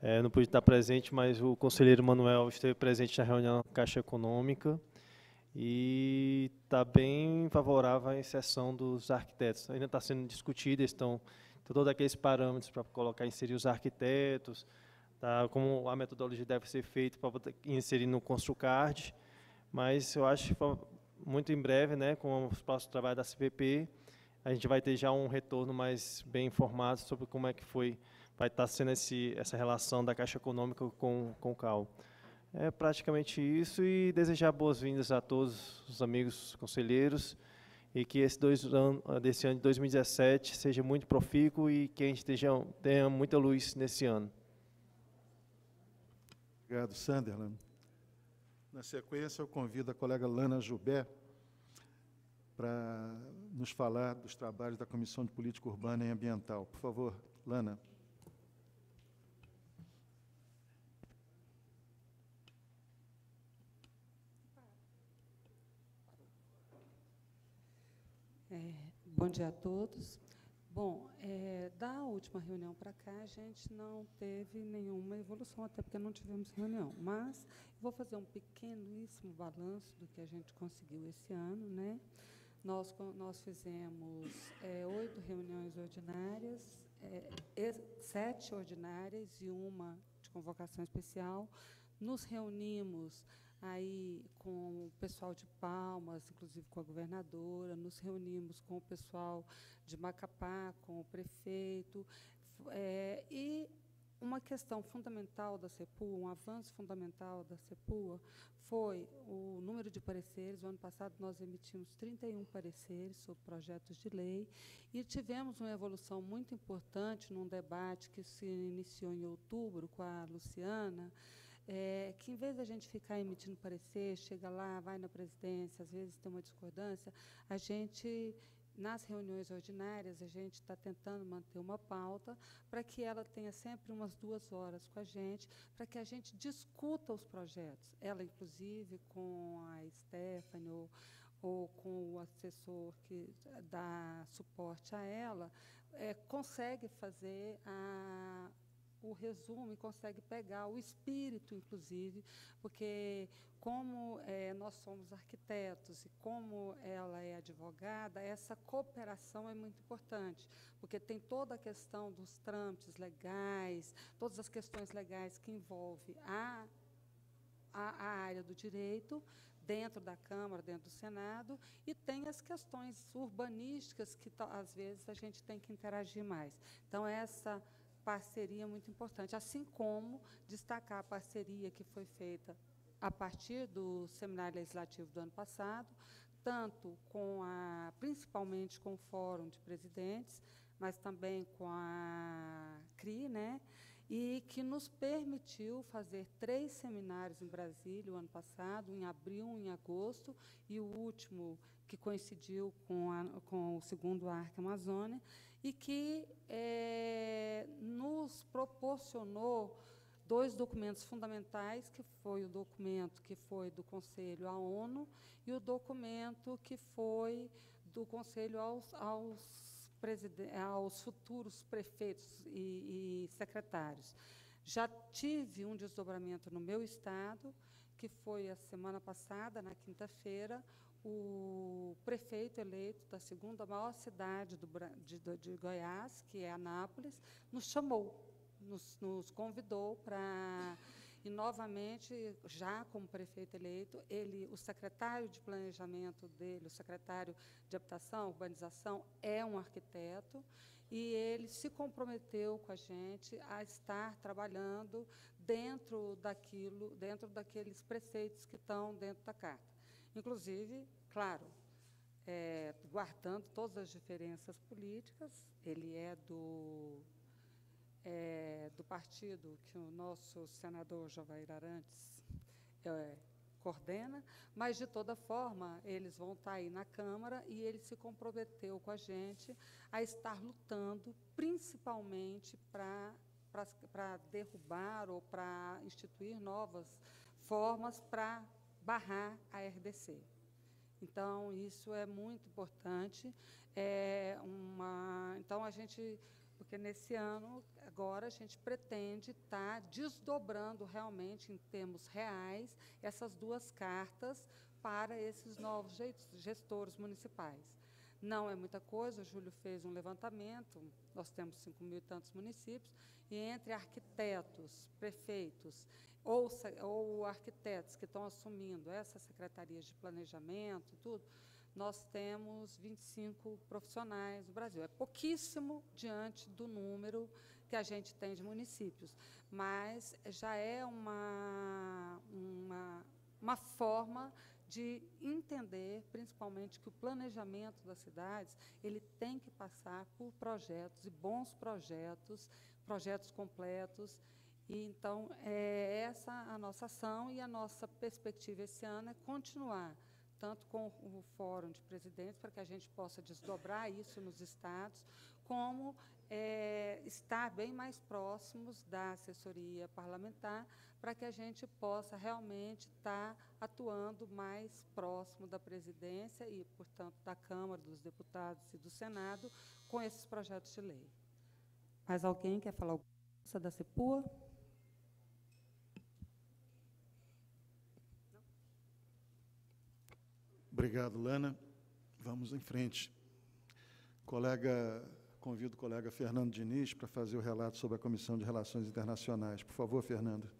é, não pude estar presente, mas o conselheiro Manuel esteve presente na reunião da Caixa Econômica e está bem favorável à inserção dos arquitetos. Ainda está sendo discutida, estão todos aqueles parâmetros para colocar, inserir os arquitetos, tá? como a metodologia deve ser feita para inserir no ConstruCard, mas eu acho muito em breve, né, com os próximos trabalhos da CPP, a gente vai ter já um retorno mais bem informado sobre como é que foi, vai estar sendo esse, essa relação da Caixa Econômica com, com o CAL. É praticamente isso e desejar boas-vindas a todos os amigos conselheiros, e que esse dois ano, desse ano de 2017 seja muito profícuo e que a gente esteja, tenha muita luz nesse ano. Obrigado, Sunderland. Na sequência, eu convido a colega Lana Jubé para nos falar dos trabalhos da Comissão de Política Urbana e Ambiental. Por favor, Lana. É, bom dia a todos. Bom, é, da última reunião para cá, a gente não teve nenhuma evolução, até porque não tivemos reunião. Mas vou fazer um pequeníssimo balanço do que a gente conseguiu esse ano. Né? Nós, nós fizemos é, oito reuniões ordinárias, é, sete ordinárias e uma de convocação especial. Nos reunimos aí com o pessoal de Palmas, inclusive com a governadora, nos reunimos com o pessoal de Macapá, com o prefeito, é, e uma questão fundamental da CEPUA, um avanço fundamental da CEPUA, foi o número de pareceres. O ano passado nós emitimos 31 pareceres sobre projetos de lei e tivemos uma evolução muito importante num debate que se iniciou em outubro com a Luciana, é, que, em vez da gente ficar emitindo parecer, chega lá, vai na presidência, às vezes tem uma discordância, a gente, nas reuniões ordinárias, a gente está tentando manter uma pauta para que ela tenha sempre umas duas horas com a gente, para que a gente discuta os projetos. Ela, inclusive, com a Stephanie ou, ou com o assessor que dá suporte a ela, é, consegue fazer a o resumo e consegue pegar o espírito, inclusive, porque como é, nós somos arquitetos e como ela é advogada, essa cooperação é muito importante, porque tem toda a questão dos trâmites legais, todas as questões legais que envolvem a, a, a área do direito, dentro da Câmara, dentro do Senado, e tem as questões urbanísticas que, às vezes, a gente tem que interagir mais. Então, essa parceria muito importante, assim como destacar a parceria que foi feita a partir do seminário legislativo do ano passado, tanto com a, principalmente com o Fórum de Presidentes, mas também com a CRI, né? e que nos permitiu fazer três seminários em Brasília o ano passado, em abril, em agosto, e o último que coincidiu com, a, com o segundo Arco Amazônia, e que é, nos proporcionou dois documentos fundamentais, que foi o documento que foi do Conselho à ONU e o documento que foi do Conselho aos, aos, aos futuros prefeitos e, e secretários. Já tive um desdobramento no meu estado, que foi a semana passada, na quinta-feira, o prefeito eleito da segunda maior cidade do, de, de Goiás, que é Anápolis, nos chamou, nos, nos convidou para e novamente, já como prefeito eleito, ele, o secretário de planejamento dele, o secretário de habitação, urbanização, é um arquiteto e ele se comprometeu com a gente a estar trabalhando dentro daquilo, dentro daqueles preceitos que estão dentro da carta. Inclusive, claro, é, guardando todas as diferenças políticas, ele é do, é, do partido que o nosso senador Jovair Arantes é, coordena, mas, de toda forma, eles vão estar aí na Câmara e ele se comprometeu com a gente a estar lutando, principalmente para derrubar ou para instituir novas formas para barrar a RDC. Então, isso é muito importante. É uma, então, a gente, porque nesse ano, agora, a gente pretende estar tá desdobrando realmente, em termos reais, essas duas cartas para esses novos gestores municipais. Não é muita coisa, o Júlio fez um levantamento, nós temos cinco mil e tantos municípios, e entre arquitetos, prefeitos ou, ou arquitetos que estão assumindo essas secretarias de planejamento tudo, nós temos 25 profissionais no Brasil. É pouquíssimo diante do número que a gente tem de municípios, mas já é uma, uma, uma forma de entender, principalmente, que o planejamento das cidades ele tem que passar por projetos e bons projetos, projetos completos, e, então, é essa a nossa ação e a nossa perspectiva esse ano é continuar tanto com o Fórum de Presidentes, para que a gente possa desdobrar isso nos estados, como é, estar bem mais próximos da assessoria parlamentar, para que a gente possa realmente estar atuando mais próximo da presidência e, portanto, da Câmara, dos deputados e do Senado, com esses projetos de lei. Mais alguém quer falar alguma coisa da CEPUA? Obrigado, Lana. Vamos em frente. Colega, convido o colega Fernando Diniz para fazer o relato sobre a Comissão de Relações Internacionais. Por favor, Fernando.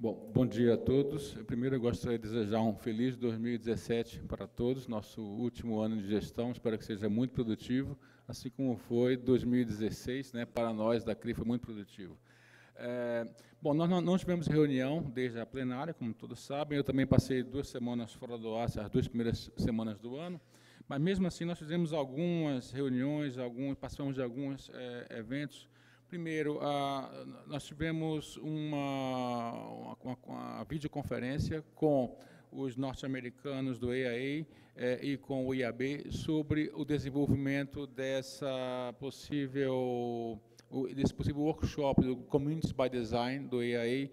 Bom, bom dia a todos. Primeiro, eu gostaria de desejar um feliz 2017 para todos, nosso último ano de gestão. Espero que seja muito produtivo, assim como foi 2016, né, para nós da CRI foi muito produtivo. É, bom, nós não, não, tivemos reunião desde a plenária, como todos sabem. Eu também passei duas semanas fora do ACE, as duas primeiras semanas do ano. Mas, mesmo assim, nós fizemos algumas reuniões, alguns, participamos de alguns é, eventos. Primeiro, a, nós tivemos uma, uma, uma videoconferência com os norte-americanos do EAA eh, e com o IAB sobre o desenvolvimento dessa possível desse possível workshop do Communities by Design, do EAA,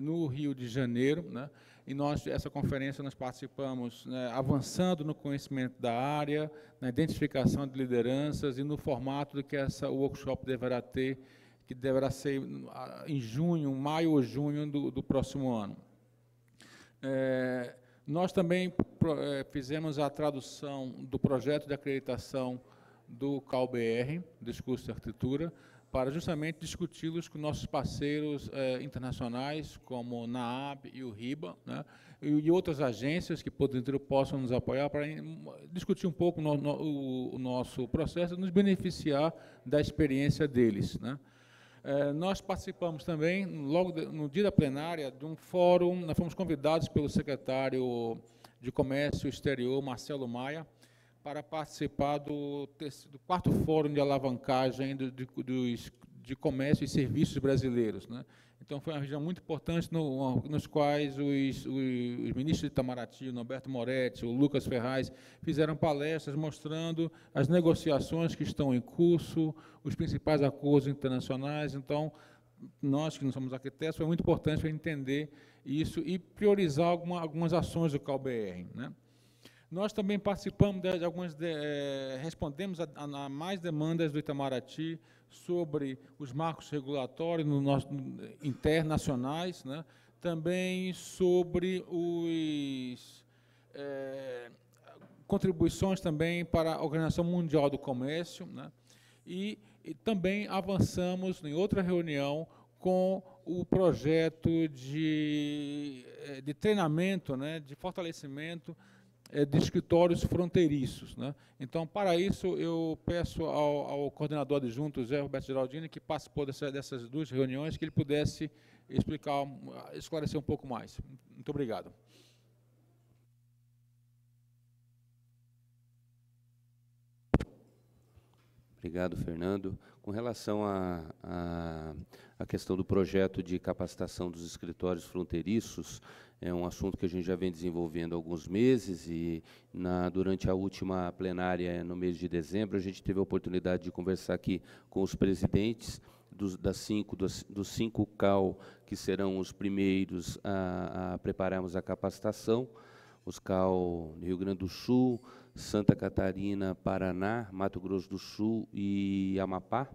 no Rio de Janeiro. Né? E nós, essa conferência, nós participamos né, avançando no conhecimento da área, na identificação de lideranças e no formato que essa workshop deverá ter, que deverá ser em junho, maio ou junho do, do próximo ano. É, nós também é, fizemos a tradução do projeto de acreditação do CalBR, Discurso de Arquitetura, para justamente discuti-los com nossos parceiros eh, internacionais, como o NAAB e o RIBA, né, e, outras agências que porventura possam nos apoiar para discutir um pouco no, no, o, o, nosso processo e nos beneficiar da experiência deles. Né. Eh, nós participamos também, logo de, no dia da plenária, de um fórum, nós fomos convidados pelo secretário de Comércio Exterior, Marcelo Maia, para participar do, do quarto fórum de alavancagem do, de, dos, de comércio e serviços brasileiros. Né? Então, foi uma região muito importante, no, nos quais os, os, os, ministros de Itamaraty, o Norberto Moretti, o Lucas Ferraz, fizeram palestras mostrando as negociações que estão em curso, os principais acordos internacionais. Então, nós que não somos arquitetos, foi muito importante para entender isso e priorizar alguma, algumas ações do CalBR. Né? Nós também participamos de algumas, de, eh, respondemos a, a, a, mais demandas do Itamaraty sobre os marcos regulatórios no nosso, internacionais, né? também sobre os eh, contribuições também para a Organização Mundial do Comércio, né? e, e também avançamos em outra reunião com o projeto de, eh, de treinamento, né, de fortalecimento é, de escritórios fronteiriços. Né? Então, para isso, eu peço ao, ao coordenador adjunto, Zé Roberto Geraldini, que participou dessa, dessas duas reuniões, que ele pudesse explicar, esclarecer um pouco mais. Muito obrigado. Obrigado, Fernando. Com relação à questão do projeto de capacitação dos escritórios fronteiriços, é um assunto que a gente já vem desenvolvendo há alguns meses e na, durante a última plenária, no mês de dezembro, a gente teve a oportunidade de conversar aqui com os presidentes dos, das cinco, dos, dos cinco CAL, que serão os primeiros a, a prepararmos a capacitação, os CAL Rio Grande do Sul, Santa Catarina, Paraná, Mato Grosso do Sul e Amapá.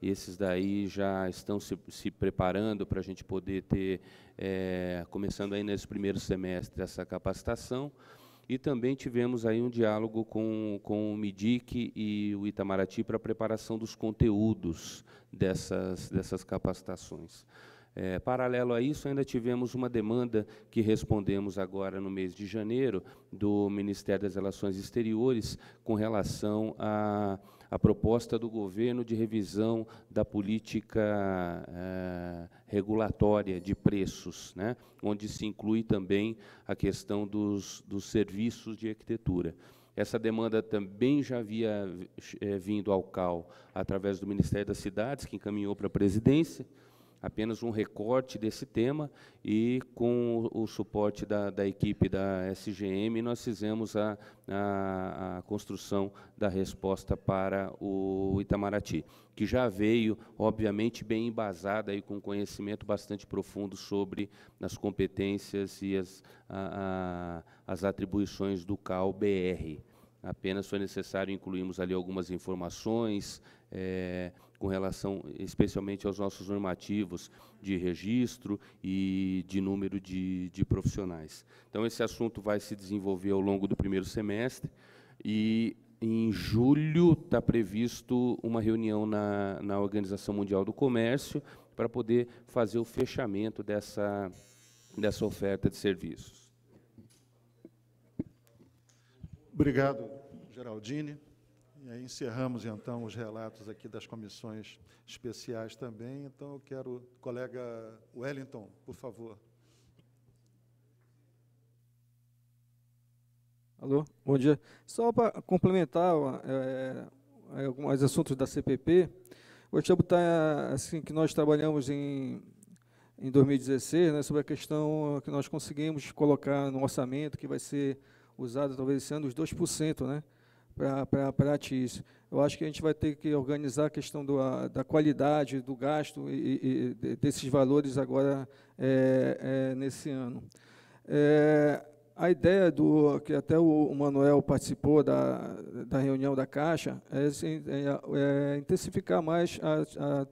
Esses daí já estão se, se preparando para a gente poder ter, é, começando aí nesse primeiro semestre, essa capacitação. E também tivemos aí um diálogo com, com o MIDIC e o Itamaraty para a preparação dos conteúdos dessas, dessas capacitações. É, paralelo a isso, ainda tivemos uma demanda que respondemos agora no mês de janeiro do Ministério das Relações Exteriores com relação a proposta do governo de revisão da política eh, regulatória de preços, né, onde se inclui também a questão dos, dos serviços de arquitetura. Essa demanda também já havia eh, vindo ao CAL através do Ministério das Cidades, que encaminhou para a presidência, apenas um recorte desse tema e, com o, suporte da, da, equipe da SGM, nós fizemos a, a, a, construção da resposta para o Itamaraty, que já veio, obviamente, bem embasada e com conhecimento bastante profundo sobre as competências e as, as atribuições do CAL-BR. Apenas foi necessário incluirmos ali algumas informações, é, com relação especialmente aos nossos normativos de registro e de número de, de profissionais. Então, esse assunto vai se desenvolver ao longo do primeiro semestre e em julho está previsto uma reunião na, na Organização Mundial do Comércio para poder fazer o fechamento dessa, dessa oferta de serviços. Obrigado, Geraldine. E aí encerramos, então, os relatos aqui das comissões especiais também. Então, eu quero, colega Wellington, por favor. Alô, bom dia. Só para complementar é, alguns assuntos da CPP, gostaria de botar assim, que nós trabalhamos em, em 2016 né, sobre a questão que nós conseguimos colocar no orçamento, que vai ser usado talvez esse ano, os 2%, né? para a TIS. Eu acho que a gente vai ter que organizar a questão do, a, da qualidade do gasto e, e desses valores agora é, é, nesse ano. É, a ideia do que até o Manuel participou da, da reunião da Caixa é, assim, é, é intensificar mais a, a,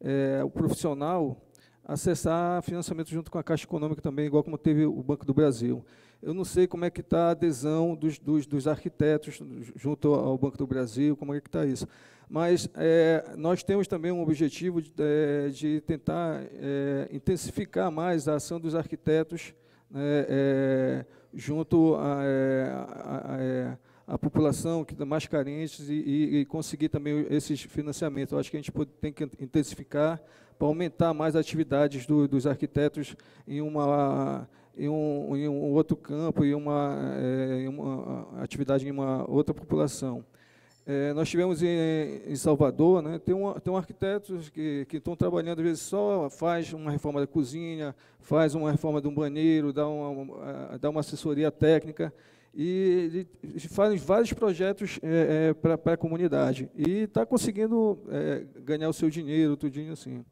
é, o profissional acessar financiamento junto com a Caixa Econômica também, igual como teve o Banco do Brasil. Eu não sei como é que está a adesão dos, dos, dos, arquitetos junto ao Banco do Brasil, como é que está isso. Mas é, nós temos também um objetivo de, é, de tentar é, intensificar mais a ação dos arquitetos né, é, junto à é, a, população que mais carentes e, e, conseguir também esses financiamentos. Eu acho que a gente pode, tem que intensificar para aumentar mais atividades do, dos arquitetos em uma em um, em um outro campo e uma, é, uma atividade em uma outra população. É, nós tivemos em, em, Salvador, né, tem, um, tem um arquitetos que, estão trabalhando, às vezes só faz uma reforma da cozinha, faz uma reforma de um banheiro, dá uma, dá uma assessoria técnica, e, e faz vários projetos é, é, para a comunidade. E está conseguindo é, ganhar o seu dinheiro, tudinho assim.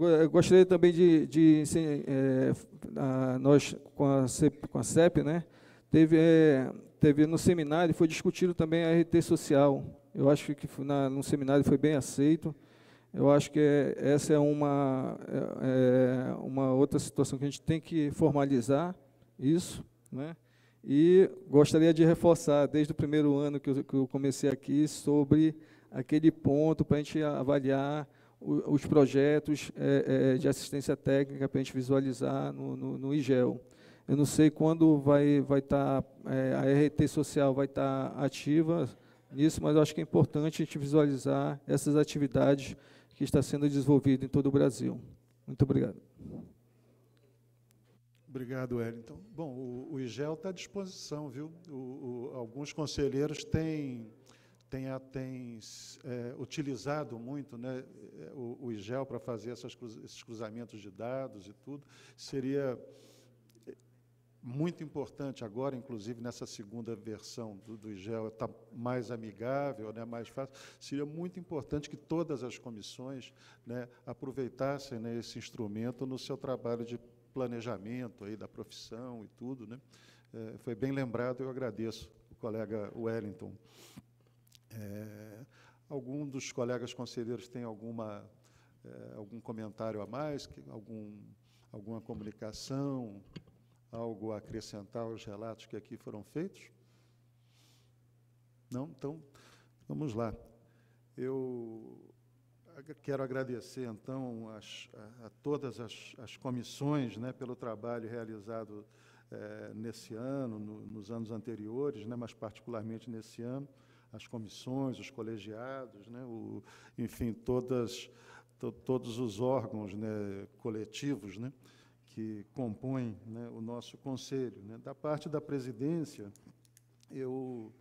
Eu gostaria também de, de é, a, nós com a, CEP, com a CEP, né, teve, é, teve no seminário, foi discutido também a RT social. Eu acho que na, no seminário foi bem aceito. Eu acho que é, essa é uma, é, é, uma outra situação que a gente tem que formalizar isso. Né? E gostaria de reforçar, desde o primeiro ano que eu, que eu comecei aqui, sobre aquele ponto para a gente avaliar os projetos é, é, de assistência técnica para a gente visualizar no, no, no, IGEL. Eu não sei quando vai vai estar tá, é, a RT social vai estar tá ativa nisso, mas eu acho que é importante a gente visualizar essas atividades que está sendo desenvolvida em todo o Brasil. Muito obrigado. Obrigado, Wellington. Bom, o, o IGEL está à disposição, viu? O, o, alguns conselheiros têm tem, tem é, utilizado muito né, o, o IGEL para fazer essas, esses cruzamentos de dados e tudo. Seria é, muito importante agora, inclusive nessa segunda versão do, do IGEL, está mais amigável, né, mais fácil. Seria muito importante que todas as comissões né, aproveitassem né, esse instrumento no seu trabalho de planejamento aí da profissão e tudo. Né. É, foi bem lembrado, eu agradeço o colega Wellington. É, algum dos colegas conselheiros tem alguma, é, algum comentário a mais, que, algum, alguma comunicação, algo a acrescentar aos relatos que aqui foram feitos? Não? Então, vamos lá. Eu quero agradecer, então, as, a, a, todas as, as comissões né, pelo trabalho realizado é, nesse ano, no, nos anos anteriores, né, mas particularmente nesse ano as comissões, os colegiados, né, o, enfim, todas, to, todos os órgãos né, coletivos né, que compõem né, o nosso conselho. Né. Da parte da presidência, eu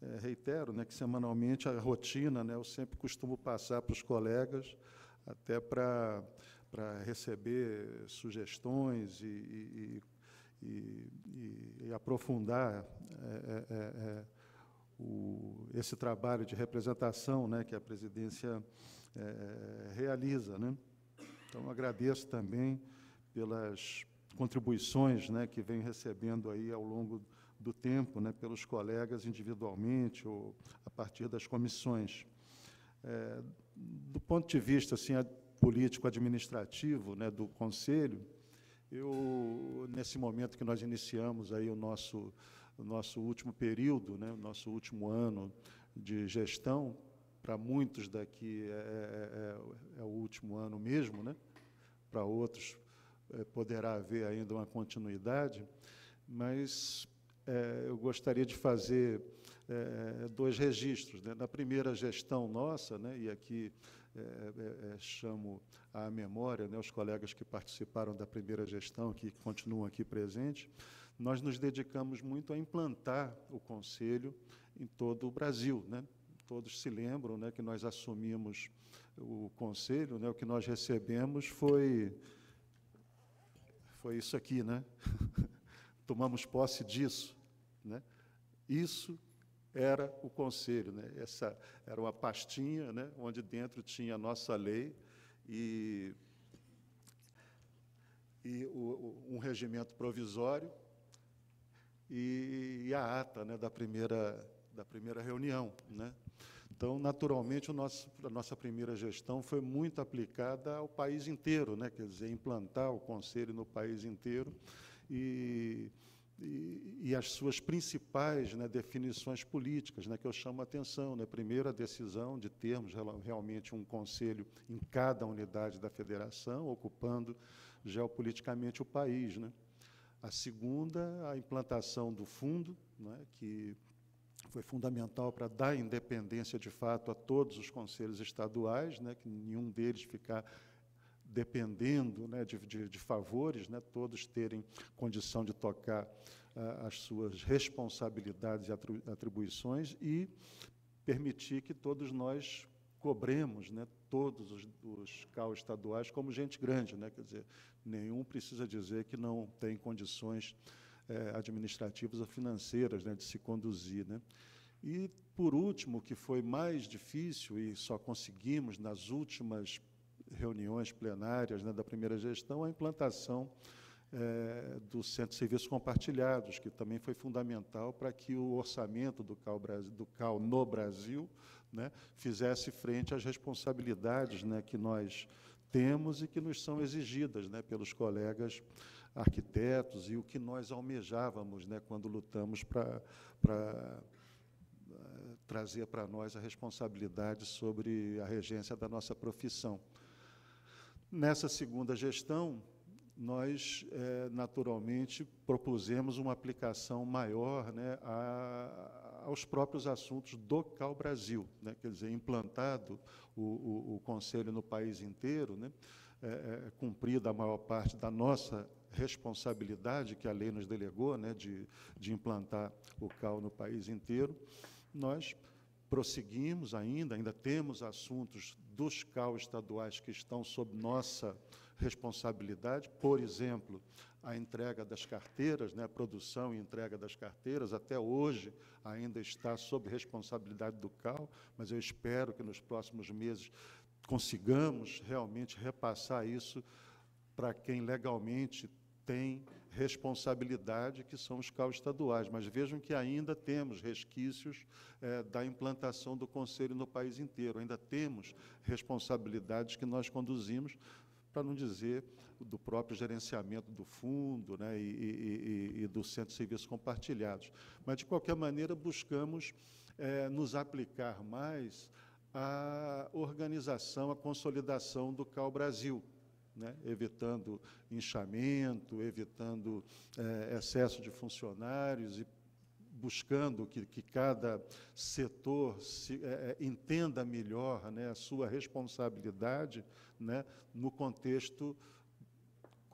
é, reitero né, que semanalmente a rotina, né, eu sempre costumo passar para os colegas, até para receber sugestões e, e, e, e aprofundar é, é, é, o, esse trabalho de representação né, que a presidência é, realiza. Né? Então, agradeço também pelas contribuições né, que vem recebendo aí ao longo do tempo, né, pelos colegas individualmente ou a partir das comissões. É, do ponto de vista assim, político-administrativo né, do Conselho, eu, nesse momento que nós iniciamos aí o nosso, o nosso último período, né, o nosso último ano de gestão, para muitos daqui é, é, é, é, o último ano mesmo, né? para outros é, poderá haver ainda uma continuidade, mas é, eu gostaria de fazer é, dois registros. Né? Na primeira gestão nossa, né, e aqui chamo à memória né, os colegas que participaram da primeira gestão, que continuam aqui presentes, nós nos dedicamos muito a implantar o Conselho em todo o Brasil. Né? Todos se lembram né, que nós assumimos o Conselho, né, o que nós recebemos foi foi isso aqui, né? *laughs* Tomamos posse disso, né? Isso era o conselho, né? Essa era uma pastinha, né? Onde dentro tinha a nossa lei e e o, um regimento provisório e, e a ata, né? Da primeira da primeira reunião, né? Então, naturalmente, nosso, a nossa primeira gestão foi muito aplicada ao país inteiro, né? quer dizer, implantar o Conselho no país inteiro e, e, e as suas principais né, definições políticas, né, que eu chamo a atenção. Né? Primeiro, a decisão de termos realmente um Conselho em cada unidade da federação, ocupando geopoliticamente o país. Né? A segunda, a implantação do fundo, né, que foi fundamental para dar independência de fato a todos os conselhos estaduais, né, que nenhum deles ficar dependendo né, de, de, de, favores, né, todos terem condição de tocar uh, as suas responsabilidades e atribuições e permitir que todos nós cobremos né, todos os, os estaduais como gente grande, né, quer dizer, nenhum precisa dizer que não tem condições é, administrativas ou financeiras né, de se conduzir. Né. E, por último, o que foi mais difícil e só conseguimos nas últimas reuniões plenárias né, da primeira gestão, a implantação é, do Centro de Serviços Compartilhados, que também foi fundamental para que o orçamento do CAL, do CAL no Brasil né, fizesse frente às responsabilidades né, que nós temos e que nos são exigidas né, pelos colegas arquitetos e o que nós almejávamos né, quando lutamos para eh, trazer para nós a responsabilidade sobre a regência da nossa profissão. Nessa segunda gestão, nós, é, naturalmente, propusemos uma aplicação maior né, a, aos próprios assuntos do Cal Brasil, né, quer dizer, implantado o, o, o Conselho no país inteiro, né, é, é, cumprida a maior parte da nossa responsabilidade que a lei nos delegou, né, de, de implantar o CAL no país inteiro, nós prosseguimos ainda, ainda temos assuntos dos CAL estaduais que estão sob nossa responsabilidade, por exemplo, a entrega das carteiras, né, a produção e entrega das carteiras, até hoje ainda está sob responsabilidade do CAL, mas eu espero que nos próximos meses consigamos realmente repassar isso para quem legalmente tem responsabilidade, que são os CAUs estaduais. Mas vejam que ainda temos resquícios é, da implantação do Conselho no país inteiro, ainda temos responsabilidades que nós conduzimos, para não dizer do próprio gerenciamento do fundo né, e, e, e, do Centro de Serviços Compartilhados. Mas, de qualquer maneira, buscamos é, nos aplicar mais à organização, à consolidação do CAU Brasil né, evitando inchamento, evitando é, excesso de funcionários e buscando que, que cada setor se, é, entenda melhor né, a sua responsabilidade né, no contexto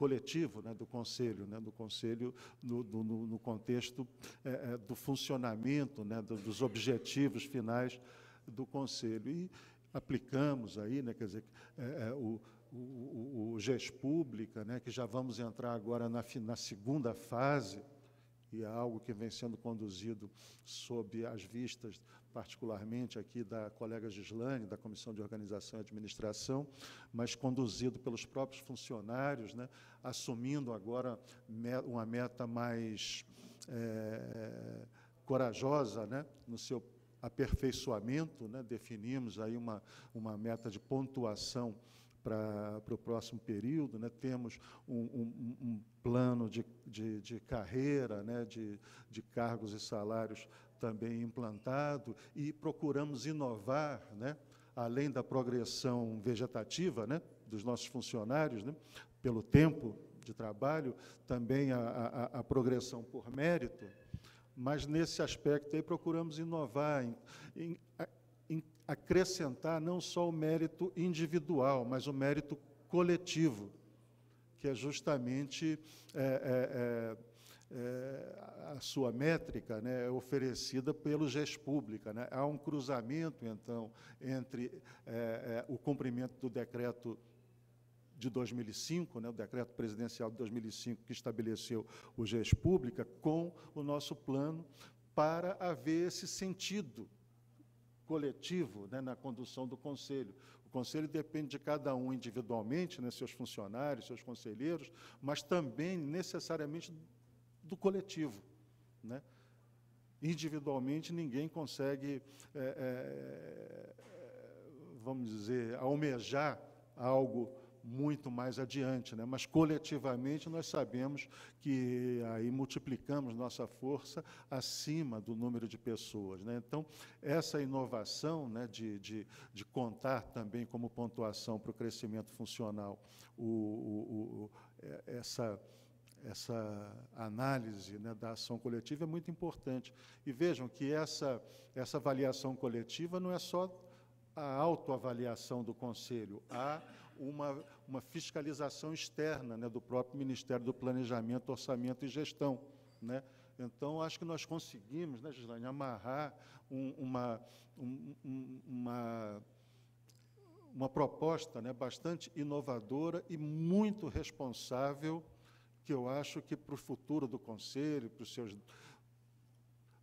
coletivo né, do Conselho, né, do Conselho no, no, no contexto é, é, do funcionamento, né, do, dos objetivos finais do Conselho. E aplicamos aí, né, quer dizer, é, é, o, o, o, GES Pública, né, que já vamos entrar agora na, na segunda fase, e é algo que vem sendo conduzido sob as vistas, particularmente aqui da colega Gislane, da Comissão de Organização e Administração, mas conduzido pelos próprios funcionários, né, assumindo agora uma meta mais é, corajosa né, no seu aperfeiçoamento, né, definimos aí uma, uma meta de pontuação para o próximo período, né? temos um, um, um plano de, de, de, carreira, né? de, de cargos e salários também implantado, e procuramos inovar, né? além da progressão vegetativa né? dos nossos funcionários, né? pelo tempo de trabalho, também a, a, a progressão por mérito, mas nesse aspecto aí procuramos inovar, em, em, acrescentar não só o mérito individual, mas o mérito coletivo, que é justamente é, é, é, é a sua métrica né, oferecida pelo GES Pública. Né? Há um cruzamento, então, entre é, é, o cumprimento do decreto de 2005, né, o decreto presidencial de 2005 que estabeleceu o GES Pública, com o nosso plano para haver esse sentido coletivo né, na condução do Conselho. O Conselho depende de cada um individualmente, né, seus funcionários, seus conselheiros, mas também necessariamente do coletivo. Né? Individualmente, ninguém consegue, é, é, vamos dizer, almejar algo muito mais adiante, né? mas coletivamente nós sabemos que aí multiplicamos nossa força acima do número de pessoas. Né? Então, essa inovação né, de, de, de contar também como pontuação para o crescimento funcional o, o, o, é, essa essa análise né, da ação coletiva é muito importante. E vejam que essa, essa avaliação coletiva não é só a autoavaliação do Conselho, há uma, uma fiscalização externa né, do próprio Ministério do Planejamento, Orçamento e Gestão. Né? Então, acho que nós conseguimos, né, Gislaine, amarrar um, uma, um, uma, uma proposta né, bastante inovadora e muito responsável, que eu acho que para o futuro do Conselho, para os seus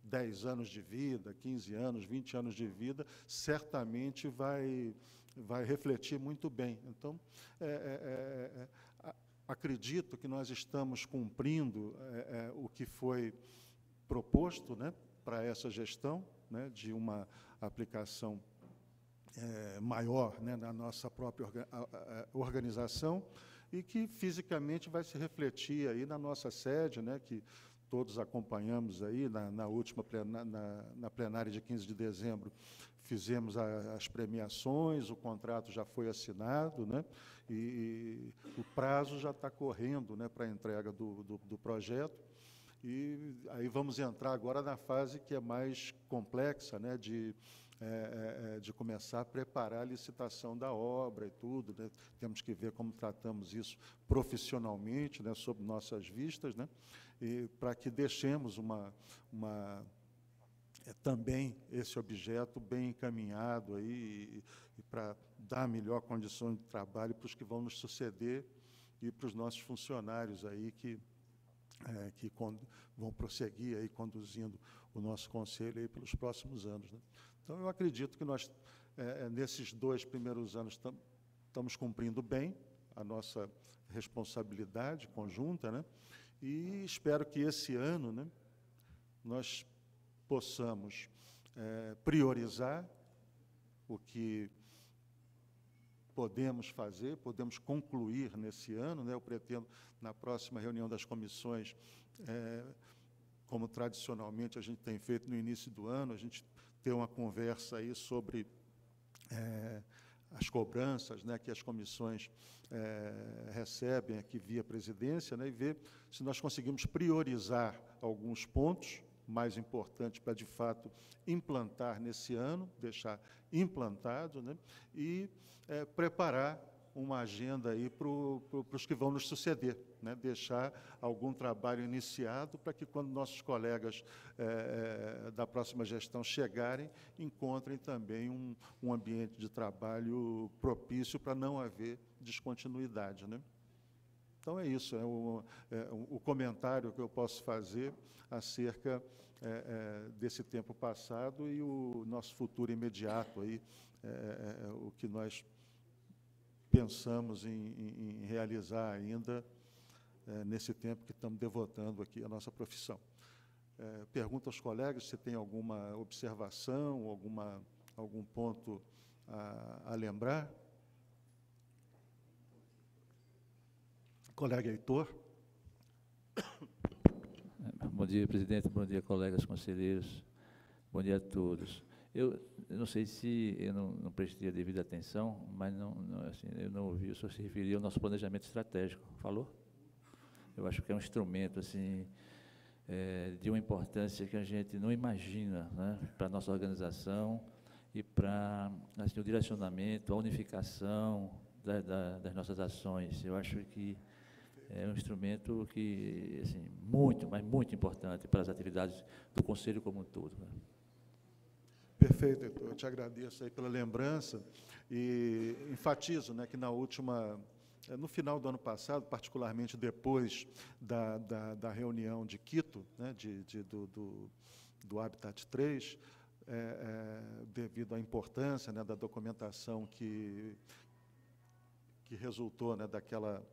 10 anos de vida, 15 anos, 20 anos de vida, certamente vai vai refletir muito bem. Então, é, é, é, é acredito que nós estamos cumprindo é, o que foi proposto né, para essa gestão né, de uma aplicação maior né, na nossa própria organização e que fisicamente vai se refletir aí na nossa sede, né, que todos acompanhamos aí na, na última na, na, plenária de 15 de dezembro, fizemos a, as premiações, o contrato já foi assinado, né? e, e o prazo já está correndo né, para a entrega do, do, do, projeto. E aí vamos entrar agora na fase que é mais complexa, né, de, é, é, é, de começar a preparar a licitação da obra e tudo. Né? Temos que ver como tratamos isso profissionalmente, né, sob nossas vistas, né? para que deixemos uma, uma é, também esse objeto bem encaminhado aí e, e para dar melhor condição de trabalho para os que vão nos suceder e para os nossos funcionários aí que é, que vão prosseguir aí conduzindo o nosso conselho aí pelos próximos anos. Né? Então eu acredito que nós é, é nesses dois primeiros anos estamos cumprindo bem a nossa responsabilidade conjunta, né? E espero que esse ano, né, nós possamos é, priorizar o que podemos fazer, podemos concluir nesse ano. Né? Eu pretendo, na próxima reunião das comissões, é, como tradicionalmente a gente tem feito no início do ano, a gente ter uma conversa aí sobre é, as cobranças né, que as comissões é, recebem aqui via presidência né, e ver se nós conseguimos priorizar alguns pontos mais importante para, de fato, implantar nesse ano, deixar implantado, né, e é, preparar uma agenda aí para pro, os que vão nos suceder, né? deixar algum trabalho iniciado para que quando nossos colegas é, da próxima gestão chegarem, encontrem também um, um ambiente de trabalho propício para não haver descontinuidade. Né? Então é isso, é o, é o, comentário que eu posso fazer acerca é, é, desse tempo passado e o nosso futuro imediato aí, é, é, é, o que nós pensamos em, em, realizar ainda nesse tempo que estamos devotando aqui à nossa profissão. pergunto aos colegas se tem alguma observação, alguma, algum ponto a, a lembrar. Colega Heitor. *coughs* Bom dia, presidente. Bom dia, colegas conselheiros. Bom dia a todos. Eu, eu não sei se eu não, não, prestei a devida atenção, mas não, não, assim, eu não ouvi, o senhor se referir ao nosso planejamento estratégico. Falou? Eu acho que é um instrumento assim, é, de uma importância que a gente não imagina né, para a nossa organização e para assim, o direcionamento, a unificação da, da, das nossas ações. Eu acho que é um instrumento que, assim, muito, mas muito importante para as atividades do Conselho como um todo. Né? Perfeito, eu te agradeço aí pela lembrança e enfatizo né, que na última, eh, no final do ano passado, particularmente depois da, da, da reunião de Quito, né, de, de do, do, do, Habitat 3, é, é, devido à importância né, da documentação que, que resultou né, daquela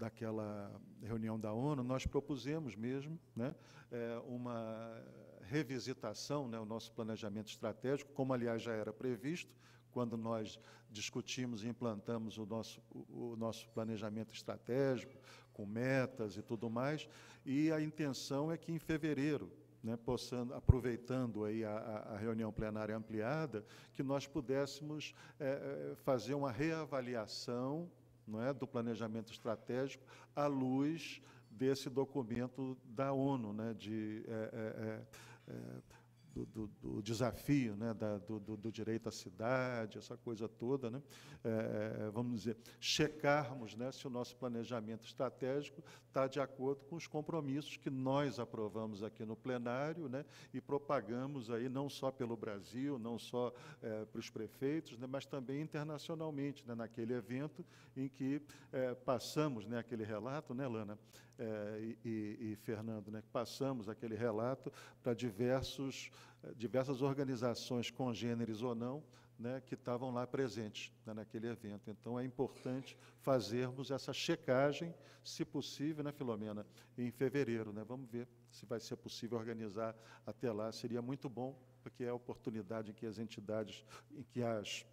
daquela reunião da ONU, nós propusemos mesmo né, é, uma revisitação, né, o nosso planejamento estratégico, como aliás já era previsto, quando nós discutimos e implantamos o nosso, o, nosso planejamento estratégico, com metas e tudo mais, e a intenção é que em fevereiro, né, possando, aproveitando aí a, a, reunião plenária ampliada, que nós pudéssemos é, fazer uma reavaliação não é, do planejamento estratégico à luz desse documento da ONU, né, de é, é, é do, do, do, desafio né, da, do, do, direito à cidade, essa coisa toda, né, é, vamos dizer, checarmos né, se o nosso planejamento estratégico está de acordo com os compromissos que nós aprovamos aqui no plenário né, e propagamos aí não só pelo Brasil, não só é, para os prefeitos, né, mas também internacionalmente, né, naquele evento em que é, passamos né, aquele relato, né, Lana, é, e, e, Fernando, né, passamos aquele relato para diversos, eh, diversas organizações congêneres ou não, né, que estavam lá presentes né, naquele evento. Então, é importante fazermos essa checagem, se possível, né, Filomena, em fevereiro. Né? Vamos ver se vai ser possível organizar até lá. Seria muito bom, porque é a oportunidade em que as entidades, em que as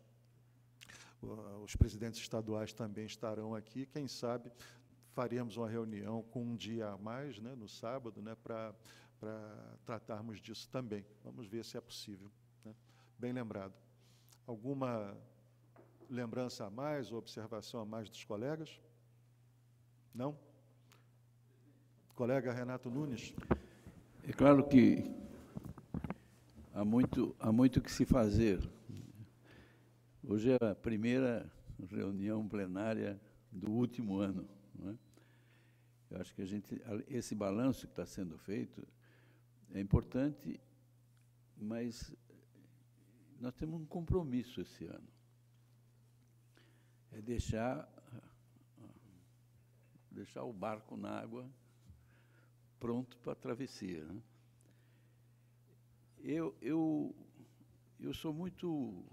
os presidentes estaduais também estarão aqui, quem sabe faremos uma reunião com um dia a mais, né, no sábado, né, para tratarmos disso também. Vamos ver se é possível. Né? Bem lembrado. Alguma lembrança a mais observação a mais dos colegas? Não? Colega Renato Nunes. É claro que há muito, há muito que se fazer. Hoje é a primeira reunião plenária do último ano. Eu acho que a gente, esse balanço que está sendo feito é importante, mas nós temos um compromisso esse ano. É deixar, deixar o barco na água pronto para a travessia. Né? Eu, eu, eu sou muito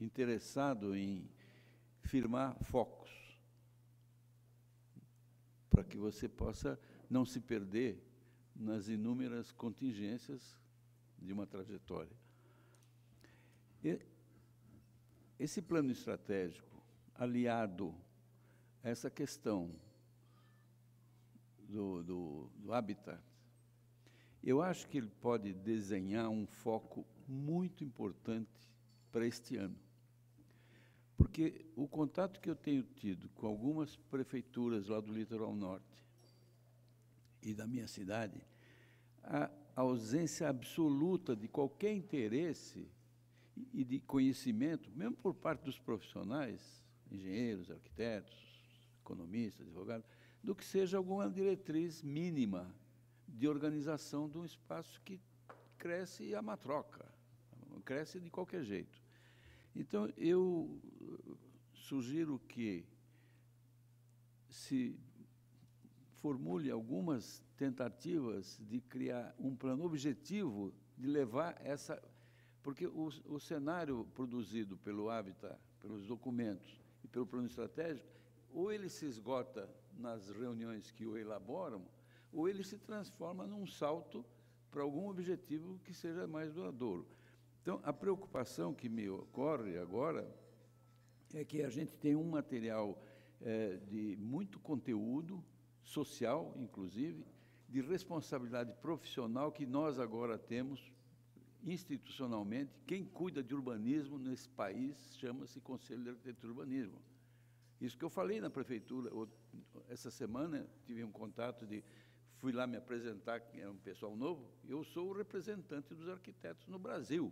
interessado em firmar focos para que você possa não se perder nas inúmeras contingências de uma trajetória. E esse plano estratégico, aliado a essa questão do, do, do habitat, eu acho que ele pode desenhar um foco muito importante para este ano. Porque o contato que eu tenho tido com algumas prefeituras lá do litoral norte e da minha cidade, a ausência absoluta de qualquer interesse e de conhecimento, mesmo por parte dos profissionais, engenheiros, arquitetos, economistas, advogados, do que seja alguma diretriz mínima de organização de um espaço que cresce a matroca, cresce de qualquer jeito. Então, eu sugiro que se formule algumas tentativas de criar um plano objetivo de levar essa. Porque o, o cenário produzido pelo Habitat, pelos documentos e pelo plano estratégico, ou ele se esgota nas reuniões que o elaboram, ou ele se transforma num salto para algum objetivo que seja mais duradouro. Então, a preocupação que me ocorre agora é que a gente tem um material é, de muito conteúdo, social, inclusive, de responsabilidade profissional que nós agora temos institucionalmente. Quem cuida de urbanismo nesse país chama-se Conselho de Arquitetura e Urbanismo. Isso que eu falei na prefeitura, essa semana tive um contato de fui lá me apresentar, é um pessoal novo, eu sou o representante dos arquitetos no Brasil.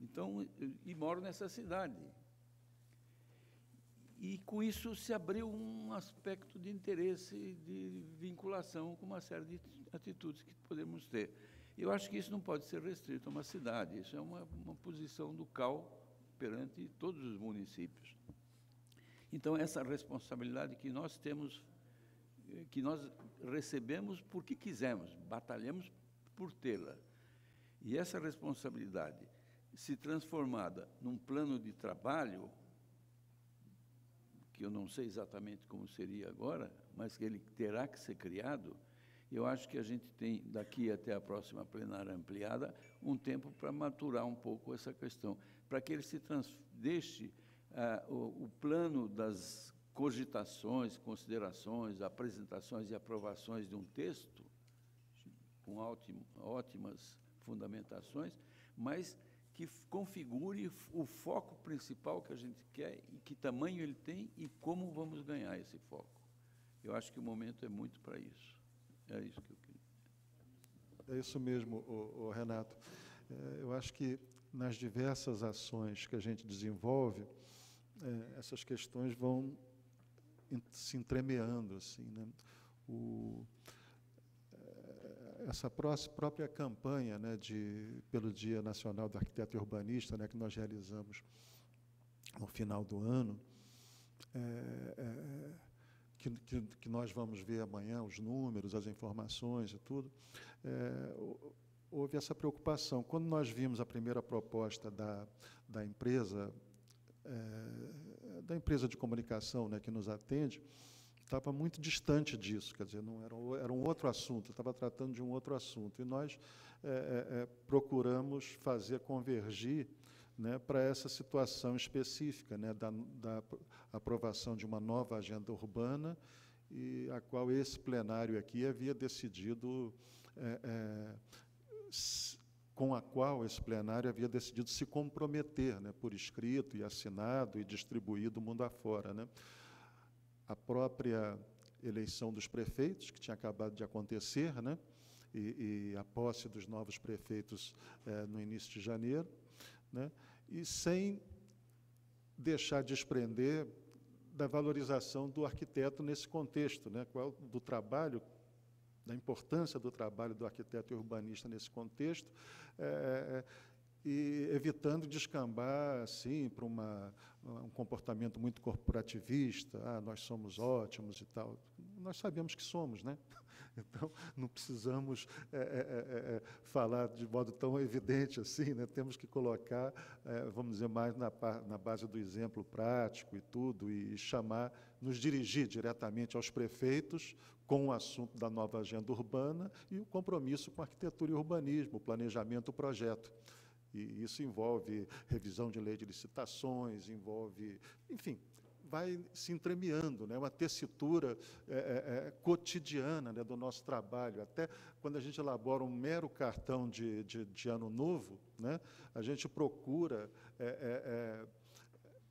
Então, e moro nessa cidade. E com isso se abriu um aspecto de interesse, de vinculação com uma série de atitudes que podemos ter. Eu acho que isso não pode ser restrito a uma cidade, isso é uma, uma posição do CAL perante todos os municípios. Então, essa responsabilidade que nós temos, eh, que nós recebemos porque quisemos, batalhamos por tê-la. E essa responsabilidade, se transformada num plano de trabalho, que eu não sei exatamente como seria agora, mas que ele terá que ser criado, eu acho que a gente tem, daqui até a próxima plenária ampliada, um tempo para maturar um pouco essa questão, para que ele se deixe ah, o, o plano das cogitações, considerações, apresentações e aprovações de um texto, com ótimo, ótimas fundamentações, mas que configure o foco principal que a gente quer e que tamanho ele tem e como vamos ganhar esse foco. Eu acho que o momento é muito para isso. É isso que eu queria. É isso mesmo, o, o Renato. É, eu acho que nas diversas ações que a gente desenvolve, é, essas questões vão se entremeando assim, né? O, essa própria campanha, né, de pelo Dia Nacional do Arquiteto e Urbanista, né, que nós realizamos no final do ano, é, é, que, que, que, nós vamos ver amanhã os números, as informações e tudo, é, houve essa preocupação. Quando nós vimos a primeira proposta da, da empresa é, da empresa de comunicação né, que nos atende, estava muito distante disso, quer dizer, não era, era um outro assunto, estava tratando de um outro assunto. E nós é, é, é, procuramos fazer convergir né, para essa situação específica né, da, da, aprovação de uma nova agenda urbana, e a qual esse plenário aqui havia decidido é, é, com a qual esse plenário havia decidido se comprometer, né, por escrito e assinado e distribuído mundo afora. Né. A própria eleição dos prefeitos, que tinha acabado de acontecer, né, e, e a posse dos novos prefeitos eh, no início de janeiro, né, e sem deixar de desprender da valorização do arquiteto nesse contexto, né, qual, do trabalho da importância do trabalho do arquiteto e urbanista nesse contexto, é, e evitando descambar assim para uma, um comportamento muito corporativista, ah, nós somos ótimos e tal. Nós sabemos que somos, né? *laughs* Então, não precisamos é, é, é, falar de modo tão evidente assim, né? temos que colocar, é, vamos dizer, mais na, na base do exemplo prático e tudo, e chamar, nos dirigir diretamente aos prefeitos com o assunto da nova agenda urbana e o compromisso com a arquitetura e urbanismo, o planejamento, o projeto. E isso envolve revisão de lei de licitações, envolve, enfim, vai se entremeando, né? uma tessitura é, é, é, cotidiana né? do nosso trabalho. Até quando a gente elabora um mero cartão de, de, de ano novo, né? a gente procura é, é, é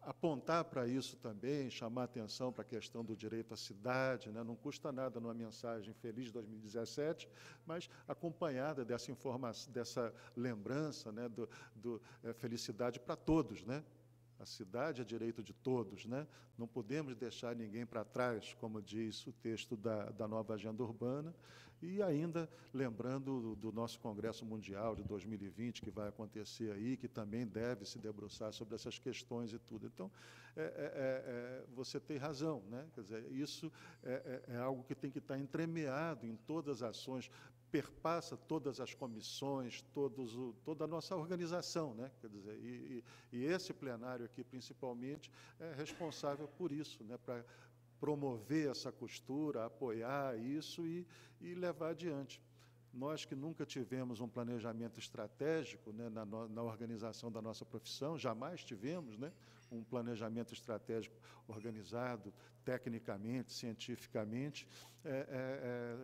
apontar para isso também, chamar atenção para a questão do direito à cidade, né? não custa nada numa mensagem feliz de 2017, mas acompanhada dessa informação, dessa lembrança, né? do, do é, felicidade para todos, né? A cidade é direito de todos, né? não podemos deixar ninguém para trás, como diz o texto da, da nova agenda urbana, e ainda lembrando do, do, nosso Congresso Mundial de 2020, que vai acontecer aí, que também deve se debruçar sobre essas questões e tudo. Então, é, é, é, é você tem razão, né? Quer dizer, isso é, é, é, algo que tem que estar entremeado em todas as ações, perpassa todas as comissões, todos o, toda a nossa organização, né? Quer dizer, e, e, e esse plenário aqui, principalmente, é responsável por isso, né? Para promover essa costura, apoiar isso e, e levar adiante. Nós que nunca tivemos um planejamento estratégico né, na, na, organização da nossa profissão, jamais tivemos né, um planejamento estratégico organizado tecnicamente, cientificamente, é, é, é,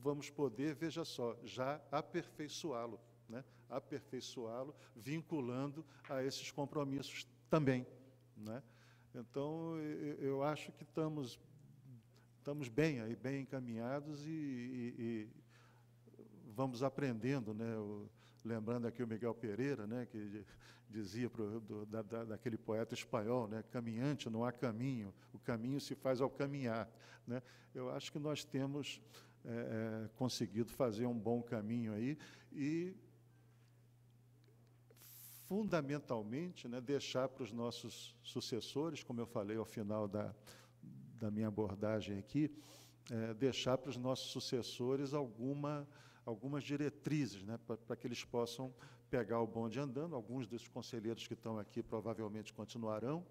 vamos poder, veja só, já aperfeiçoá-lo, né, aperfeiçoá-lo, vinculando a esses compromissos também. Né? Então, eu acho que estamos, estamos bem aí, bem encaminhados e, e, vamos aprendendo, né? O, lembrando aqui o Miguel Pereira, né, que dizia pro, do, da, da, daquele poeta espanhol, né, caminhante não há caminho, o caminho se faz ao caminhar. Né? Eu acho que nós temos é, é, conseguido fazer um bom caminho aí e fundamentalmente, né, deixar para os nossos sucessores, como eu falei ao final da, da minha abordagem aqui, é, deixar para os nossos sucessores alguma, algumas diretrizes, né, para que eles possam pegar o bonde andando. Alguns dos conselheiros que estão aqui provavelmente continuarão,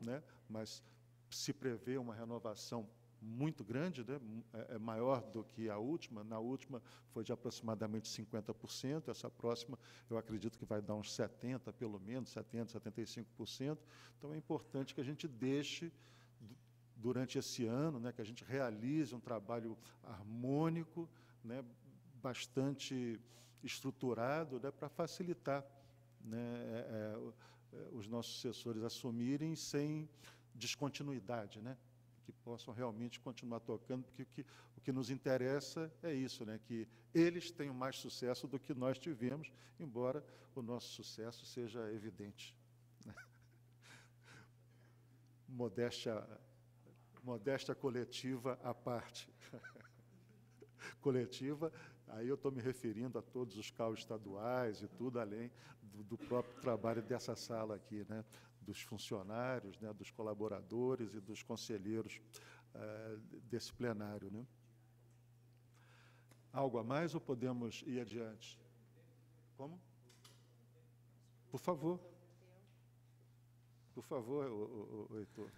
né, mas se prevê uma renovação muito grande, né? É, é maior do que a última. Na última foi de aproximadamente 50%, essa próxima eu acredito que vai dar uns 70%, pelo menos, 70%, 75%. Então é importante que a gente deixe, durante esse ano, né, que a gente realize um trabalho harmônico, né, bastante estruturado, né, para facilitar né, é, é, os nossos sucessores assumirem sem descontinuidade, né? que possam realmente continuar tocando, porque o que, o que nos interessa é isso, né? que eles tenham mais sucesso do que nós tivemos, embora o nosso sucesso seja evidente. Né? *laughs* Modéstia, modéstia coletiva à parte. *laughs* coletiva, aí eu estou me referindo a todos os carros estaduais e tudo além do, do próprio trabalho dessa sala aqui, né? dos funcionários, né, dos colaboradores e dos conselheiros uh, desse plenário. Né? Algo a mais ou podemos ir adiante? Como? Por favor. Por favor, o, o, o Heitor.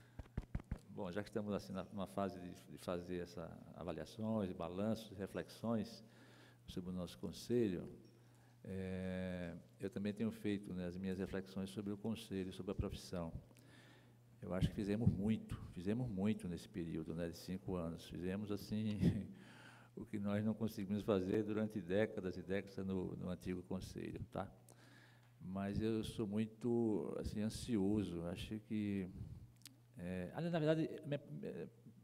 Bom, já que estamos assim numa fase de, de fazer essas avaliações, balanços, reflexões sobre o nosso conselho, é, eu também tenho feito né, as minhas reflexões sobre o conselho, sobre a profissão. Eu acho que fizemos muito, fizemos muito nesse período né, de cinco anos. Fizemos assim *laughs* o que nós não conseguimos fazer durante décadas e décadas no, no antigo conselho, tá? Mas eu sou muito assim ansioso. Acho que, é, na verdade,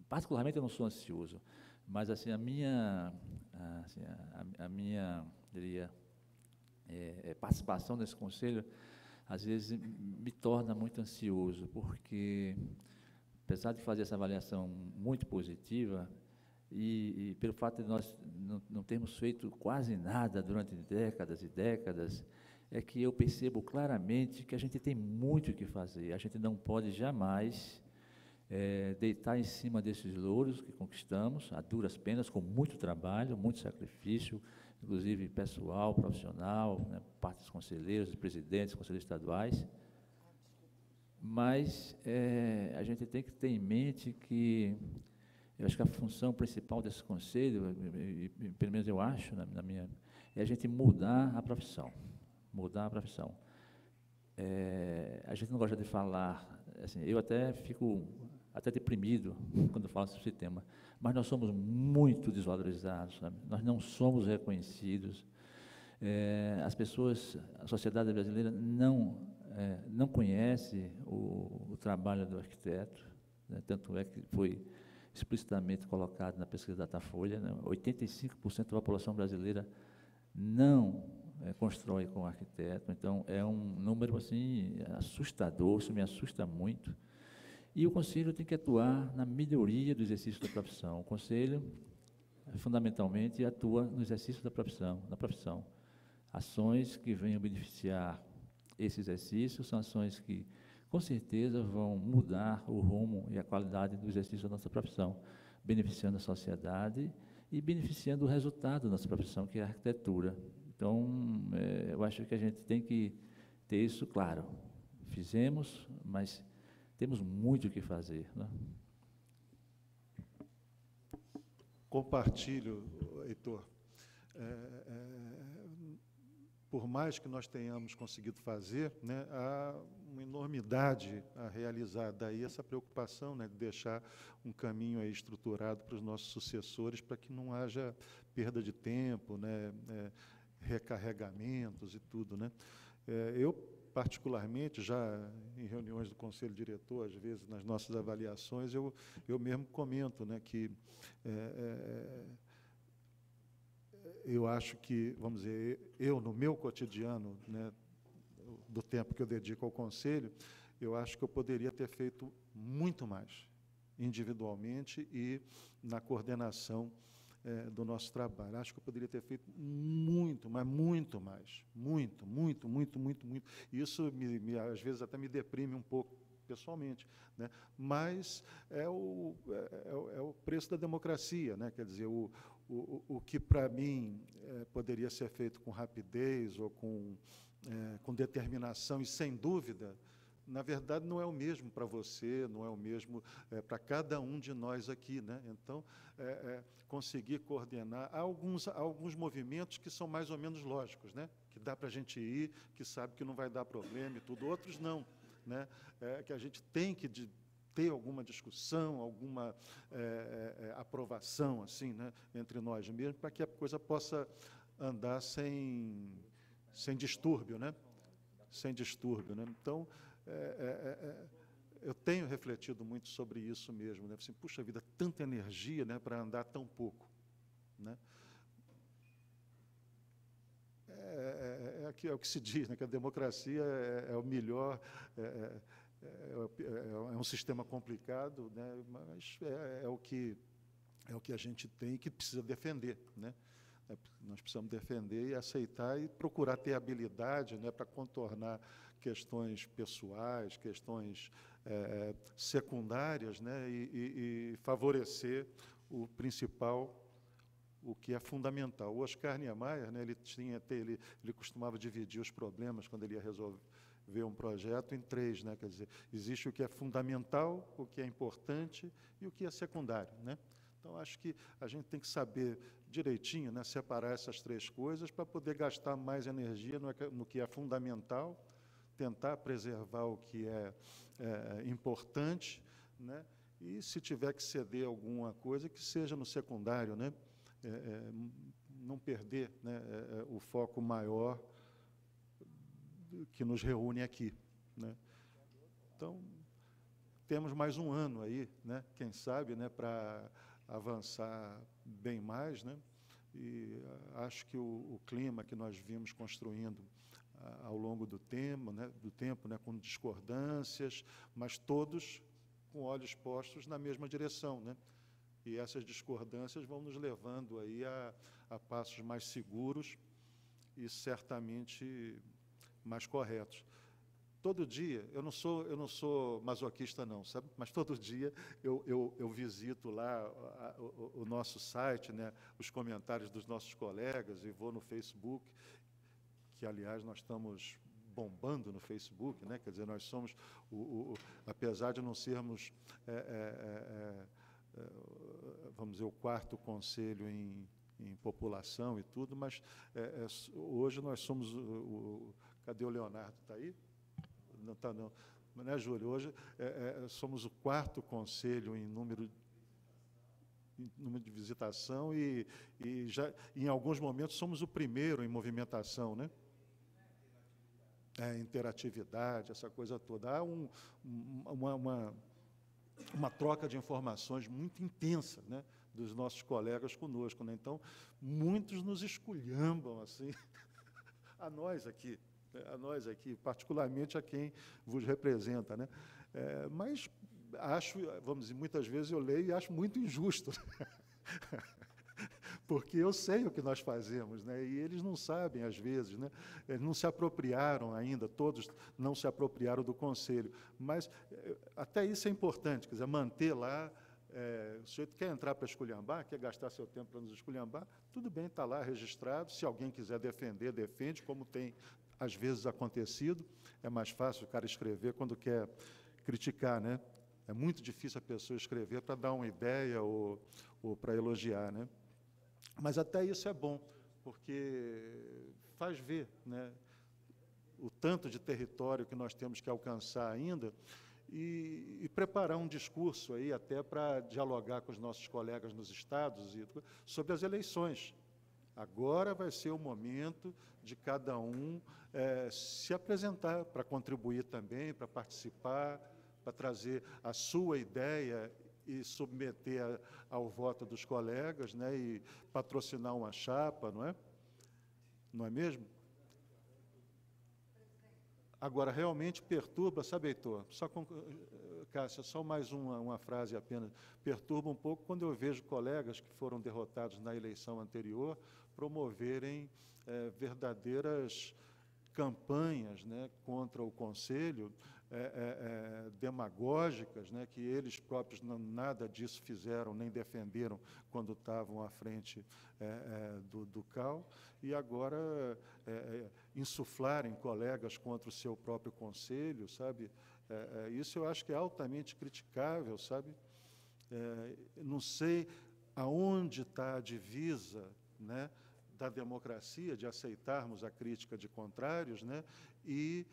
particularmente eu não sou ansioso, mas assim a minha, assim, a, a minha, diria é, é, participação nesse conselho, às vezes me torna muito ansioso, porque, apesar de fazer essa avaliação muito positiva, e, e pelo fato de nós não, não termos feito quase nada durante décadas e décadas, é que eu percebo claramente que a gente tem muito o que fazer. A gente não pode jamais é, deitar em cima desses louros que conquistamos, a duras penas, com muito trabalho, muito sacrifício, inclusive pessoal, profissional, né, parte dos conselheiros, dos presidentes, conselheiros estaduais. Mas é, a gente tem que ter em mente que eu acho que a função principal desse conselho, e, e, pelo menos eu acho, na, na, minha, é a gente mudar a profissão. Mudar a profissão. É, a gente não gosta de falar, assim, eu até fico até deprimido quando falo sobre esse tema, mas nós somos muito desvalorizados, sabe? nós não somos reconhecidos. É, as pessoas, a sociedade brasileira não, é, não conhece o, o, trabalho do arquiteto, né? tanto é que foi explicitamente colocado na pesquisa Datafolha, né? 85% da população brasileira não é, constrói com arquiteto. Então, é um número assim assustador, isso me assusta muito. E o Conselho tem que atuar na melhoria do exercício da profissão. O Conselho, fundamentalmente, atua no exercício da profissão, da profissão. Ações que venham beneficiar esse exercício são ações que, com certeza, vão mudar o rumo e a qualidade do exercício da nossa profissão, beneficiando a sociedade e beneficiando o resultado da nossa profissão, que é a arquitetura. Então, é, eu acho que a gente tem que ter isso claro. Fizemos, mas temos muito o que fazer. Né? Compartilho, Heitor. É, é, por mais que nós tenhamos conseguido fazer, né, há uma enormidade a realizar. Daí essa preocupação né, de deixar um caminho estruturado para os nossos sucessores, para que não haja perda de tempo, né, é, recarregamentos e tudo. Né. É, eu, particularmente, já em reuniões do Conselho Diretor, às vezes nas nossas avaliações, eu, eu mesmo comento né, que é, é eu acho que, vamos dizer, eu, no meu cotidiano, né, do tempo que eu dedico ao Conselho, eu acho que eu poderia ter feito muito mais, individualmente e na coordenação é, do nosso trabalho. Acho que eu poderia ter feito muito, mas muito mais. Muito, muito, muito, muito, muito. Isso, me, me, às vezes, até me deprime um pouco, pessoalmente. Né? Mas é o, é, é, o preço da democracia. Né? Quer dizer, o, o, o que para mim é, poderia ser feito com rapidez ou com, é, com determinação e sem dúvida, na verdade não é o mesmo para você, não é o mesmo é, para cada um de nós aqui. Né? Então, conseguir coordenar há alguns, há alguns movimentos que são mais ou menos lógicos, né? que dá para a gente ir, que sabe que não vai dar problema e tudo, outros não. Né? que a gente tem que de, ter alguma discussão, alguma é, é, aprovação assim, né, entre nós mesmos, para que a coisa possa andar sem, sem distúrbio, né? sem distúrbio. Né? Então, é, é, é, eu tenho refletido muito sobre isso mesmo. Né? Assim, puxa vida, tanta energia né, para andar tão pouco. Né? É, é, é, é, o que se diz, né, que a democracia é, o melhor, é, é, é, um sistema complicado, né, mas é, é, o que, é o que a gente tem e que precisa defender. Né? É, nós precisamos defender e aceitar e procurar ter habilidade né, para contornar questões pessoais, questões é, secundárias né, e, e, favorecer o principal, o que é fundamental. O Oscar Niemeyer, né, ele, tinha, ele, ele costumava dividir os problemas quando ele ia resolver ver um projeto em três, né? Quer dizer, existe o que é fundamental, o que é importante e o que é secundário, né? Então acho que a gente tem que saber direitinho, né, separar essas três coisas para poder gastar mais energia no, que é fundamental, tentar preservar o que é, é importante, né? E se tiver que ceder alguma coisa, que seja no secundário, né? É, é, não perder né, é, é, o foco maior que nos reúne aqui. Né? Então, temos mais um ano aí, né, quem sabe, né, para avançar bem mais. Né? E acho que o, o clima que nós vimos construindo ao longo do tempo, né, do tempo né, com discordâncias, mas todos com olhos postos na mesma direção. Né? E essas discordâncias vão nos levando aí a, a passos mais seguros e certamente mais corretos. Todo dia, eu não sou, eu não sou masoquista não, sabe? Mas todo dia eu, eu, eu visito lá a, o, o, nosso site, né? os comentários dos nossos colegas e vou no Facebook, que aliás nós estamos bombando no Facebook, né? Quer dizer, nós somos, o, o apesar de não sermos, é, é, é, é vamos dizer, o quarto conselho em, em população e tudo, mas é, é, hoje nós somos o, o, Cadê o Leonardo? Está aí? Não está, não. Né, Júlio? Hoje é, é, somos o quarto conselho em número, número de visitação e, e já, em alguns momentos, somos o primeiro em movimentação, né? É, interatividade, essa coisa toda. Há um, uma, uma, uma, troca de informações muito intensa né, dos nossos colegas conosco. Né? Então, muitos nos esculhambam assim, *laughs* a nós aqui, né, a nós aqui, particularmente a quem vos representa. Né? É, mas acho, vamos dizer, muitas vezes eu leio e acho muito injusto. *laughs* porque eu sei o que nós fazemos, né? e eles não sabem, às vezes, né? eles não se apropriaram ainda, todos não se apropriaram do Conselho, mas eh, até isso é importante, quer dizer, manter lá, é, o sujeito quer entrar para esculhambar, quer gastar seu tempo para nos esculhambar, tudo bem, está lá registrado, se alguém quiser defender, defende, como tem às vezes acontecido, é mais fácil o cara escrever quando quer criticar, né? É muito difícil a pessoa escrever para dar uma ideia ou, ou para elogiar, né? Mas até isso é bom, porque faz ver né, o tanto de território que nós temos que alcançar ainda e, e preparar um discurso aí até para dialogar com os nossos colegas nos estados e, sobre as eleições. Agora vai ser o momento de cada um é, se apresentar para contribuir também, para participar, para trazer a sua ideia e submeter a, ao voto dos colegas, né, e patrocinar uma chapa, não é? Não é mesmo? Agora, realmente perturba, sabe, Heitor? Só com, Cássia, só mais uma, uma frase apenas. Perturba um pouco quando eu vejo colegas que foram derrotados na eleição anterior promoverem é, verdadeiras campanhas né, contra o Conselho, é, é, é, demagógicas, né, que eles próprios não, nada disso fizeram, nem defenderam quando estavam à frente é, é, do, do CAL, e agora é, insuflarem colegas contra o seu próprio conselho, sabe? isso eu acho que é altamente criticável, sabe? não sei aonde está a divisa, né? da democracia, de aceitarmos a crítica de contrários, né? e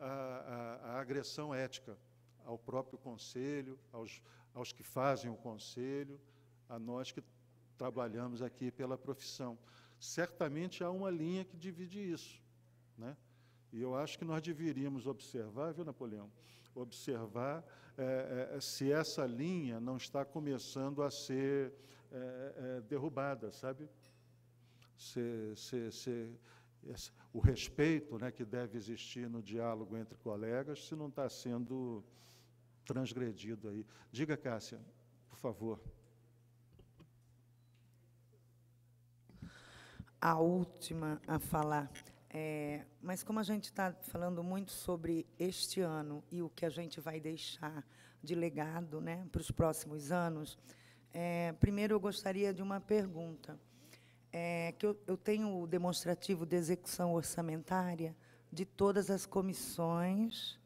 a, a, a agressão ética ao próprio Conselho, aos, aos que fazem o Conselho, a nós que trabalhamos aqui pela profissão. Certamente há uma linha que divide isso. Né? E eu acho que nós deveríamos observar, viu, Napoleão? Observar é, é, se essa linha não está começando a ser é, é derrubada, sabe? Se, se, o respeito né, que deve existir no diálogo entre colegas, se não está sendo transgredido aí. Diga, Cássia, por favor. A última a falar. É, mas como a gente está falando muito sobre este ano e o que a gente vai deixar de legado né, para os próximos anos, é, primeiro eu gostaria de uma pergunta é, que eu, eu tenho o demonstrativo de execução orçamentária de todas as comissões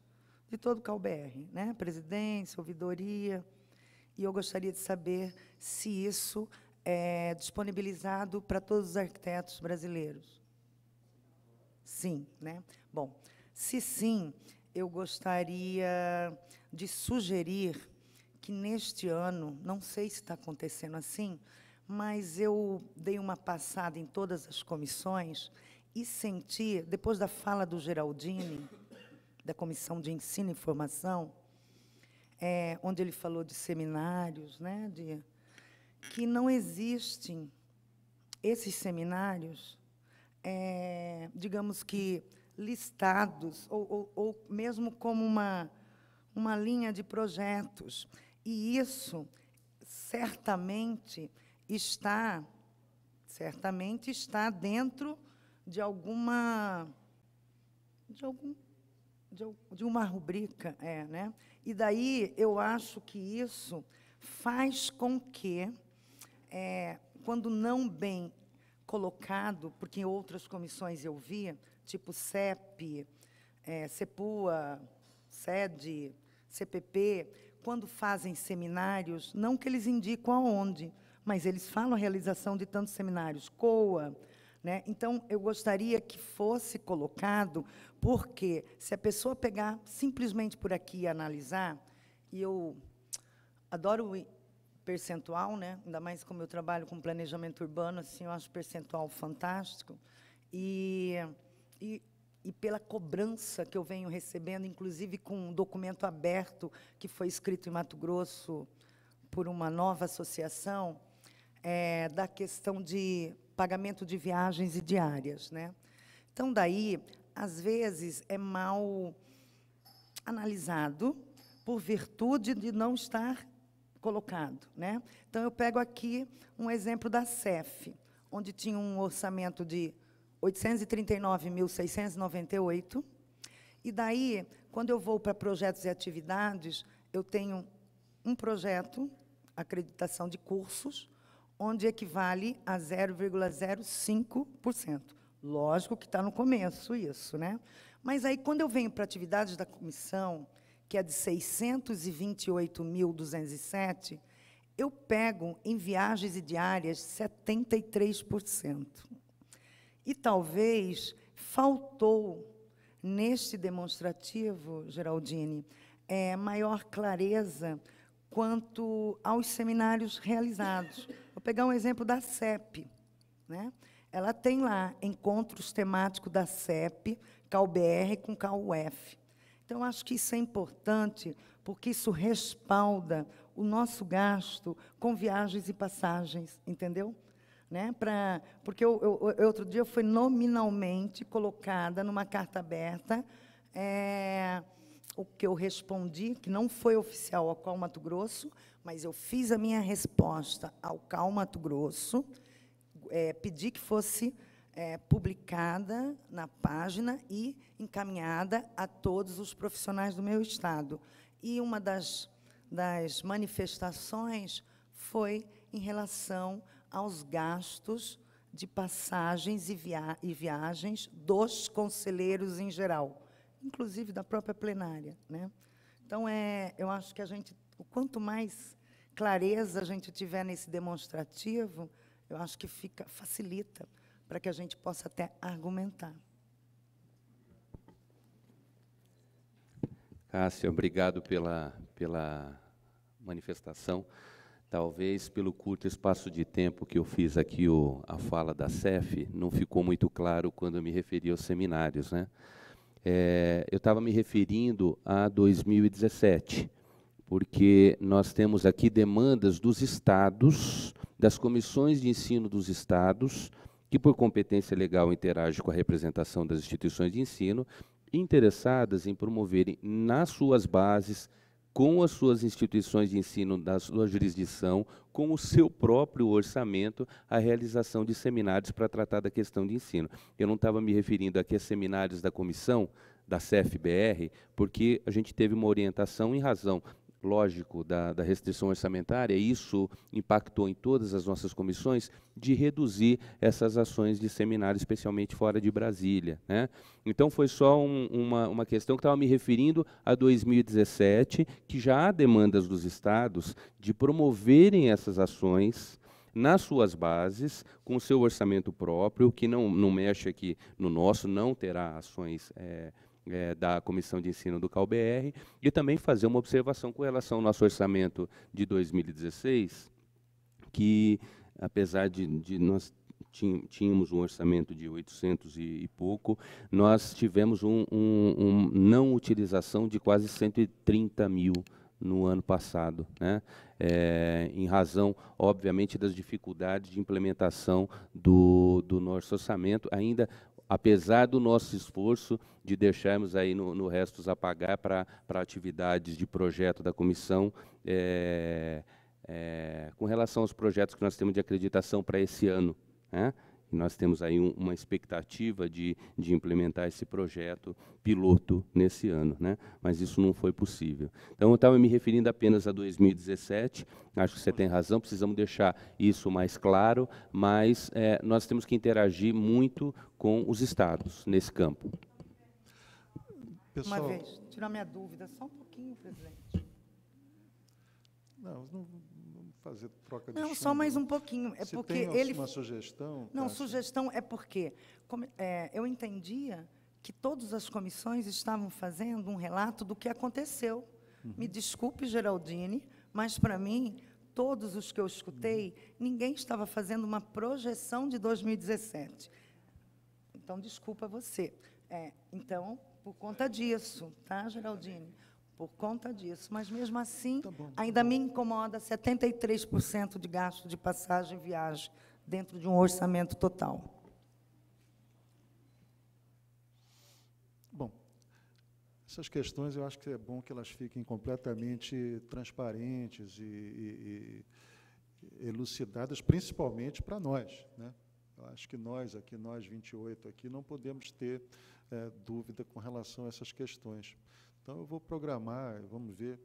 de todo o CalBR, né? presidência, ouvidoria, e eu gostaria de saber se isso é disponibilizado para todos os arquitetos brasileiros. Sim, né? Bom, se sim, eu gostaria de sugerir que neste ano, não sei se está acontecendo assim, mas eu dei uma passada em todas as comissões e senti, depois da fala do Geraldini, da Comissão de Ensino e Formação, é, onde ele falou de seminários, né, de, que não existem esses seminários, é, digamos que listados, ou, ou, ou mesmo como uma, uma linha de projetos. E isso, certamente, está, certamente está dentro de alguma, de algum, de, de uma rubrica, é, né? E daí eu acho que isso faz com que, é, quando não bem colocado, porque em outras comissões eu via, tipo CEP, é, CEPUA, SEDE, CPP, quando fazem seminários, não que eles indicam aonde, mas eles falam a realização de tantos seminários, COA. Né? Então, eu gostaria que fosse colocado, porque se a pessoa pegar simplesmente por aqui e analisar, e eu adoro percentual, né? ainda mais como eu trabalho com planejamento urbano, assim, eu acho percentual fantástico, e, e, e pela cobrança que eu venho recebendo, inclusive com um documento aberto que foi escrito em Mato Grosso por uma nova associação, é, da questão de pagamento de viagens e diárias. Né? Então, daí, às vezes, é mal analisado por virtude de não estar colocado. Né? Então, eu pego aqui um exemplo da CEF, onde tinha um orçamento de 839.698, e daí, quando eu vou para projetos e atividades, eu tenho um projeto, acreditação de cursos, onde equivale a 0,05%. Lógico que está no começo isso, né? Mas aí, quando eu venho para atividades da comissão, que é de 628.207, eu pego em viagens e diárias 73%. E talvez faltou neste demonstrativo, Geraldine, é, maior clareza quanto aos seminários realizados. Vou pegar um exemplo da CEP. Né? Ela tem lá encontros temáticos da CEP, CalBR com CalUF. Então, acho que isso é importante, porque isso respalda o nosso gasto com viagens e passagens, entendeu? Né? Pra, porque eu, eu, eu, outro dia foi nominalmente colocada numa carta aberta é, o que eu respondi, que não foi oficial ao Cal Mato Grosso, mas eu fiz a minha resposta ao Cal Mato Grosso, é, pedi que fosse é, publicada na página e encaminhada a todos os profissionais do meu Estado. E uma das, das manifestações foi em relação aos gastos de passagens e, via e viagens dos conselheiros em geral, inclusive da própria plenária. Né? Então, é, eu acho que a gente, o quanto mais clareza a gente tiver nesse demonstrativo, eu acho que fica facilita para que a gente possa até argumentar. Cássia, obrigado pela, pela manifestação. Talvez pelo curto espaço de tempo que eu fiz aqui o, a fala da CEF, não ficou muito claro quando eu me referi aos seminários. Né? É, eu estava me referindo a 2017, porque nós temos aqui demandas dos estados, das comissões de ensino dos estados, que por competência legal interage com a representação das instituições de ensino, interessadas em promoverem nas suas bases, com as suas instituições de ensino da sua jurisdição, com o seu próprio orçamento, a realização de seminários para tratar da questão de ensino. Eu não estava me referindo aqui a seminários da comissão, da CFBR, porque a gente teve uma orientação em razão lógico, da, da, restrição orçamentária, isso impactou em todas as nossas comissões, de reduzir essas ações de seminário, especialmente fora de Brasília. Né? Então, foi só um, uma, uma questão que estava me referindo a 2017, que já há demandas dos estados de promoverem essas ações nas suas bases, com seu orçamento próprio, que não, não mexe aqui no nosso, não terá ações é, é, da Comissão de Ensino do CalBR e também fazer uma observação com relação ao nosso orçamento de 2016, que, apesar de, de nós tínhamos um orçamento de 800 e, pouco, nós tivemos um, um, um, não utilização de quase 130 mil no ano passado, né? É, em razão, obviamente, das dificuldades de implementação do, do nosso orçamento, ainda apesar do nosso esforço de deixarmos aí no, no restos a pagar para atividades de projeto da comissão, é, é, com relação aos projetos que nós temos de acreditação para esse ano. Né? Nós temos aí um, uma expectativa de, de implementar esse projeto piloto nesse ano, né? mas isso não foi possível. Então, eu estava me referindo apenas a 2017, acho que você tem razão, precisamos deixar isso mais claro, mas é, nós temos que interagir muito com os estados nesse campo. Pessoal, Uma vez, tirar minha dúvida, só um pouquinho, presidente. Não, não fazer troca de Não, chumbo. só mais um pouquinho. É Se porque tem ele. uma sugestão. Não, Cássio? sugestão é porque como, é, eu entendia que todas as comissões estavam fazendo um relato do que aconteceu. Uhum. Me desculpe, Geraldine, mas para mim, todos os que eu escutei, Uhum. ninguém estava fazendo uma projeção de 2017. Então, desculpa você. É, então, por conta disso, tá, Geraldine? Por conta disso. Mas, mesmo assim, tá bom, ainda me incomoda 73% de gasto de passagem e viagem dentro de um orçamento total. essas questões eu acho que é bom que elas fiquem completamente transparentes e, e, e elucidadas, principalmente para nós. Né? Eu acho que nós aqui, nós 28 aqui, não podemos ter é, dúvida com relação a essas questões. Então, eu vou programar, vamos ver,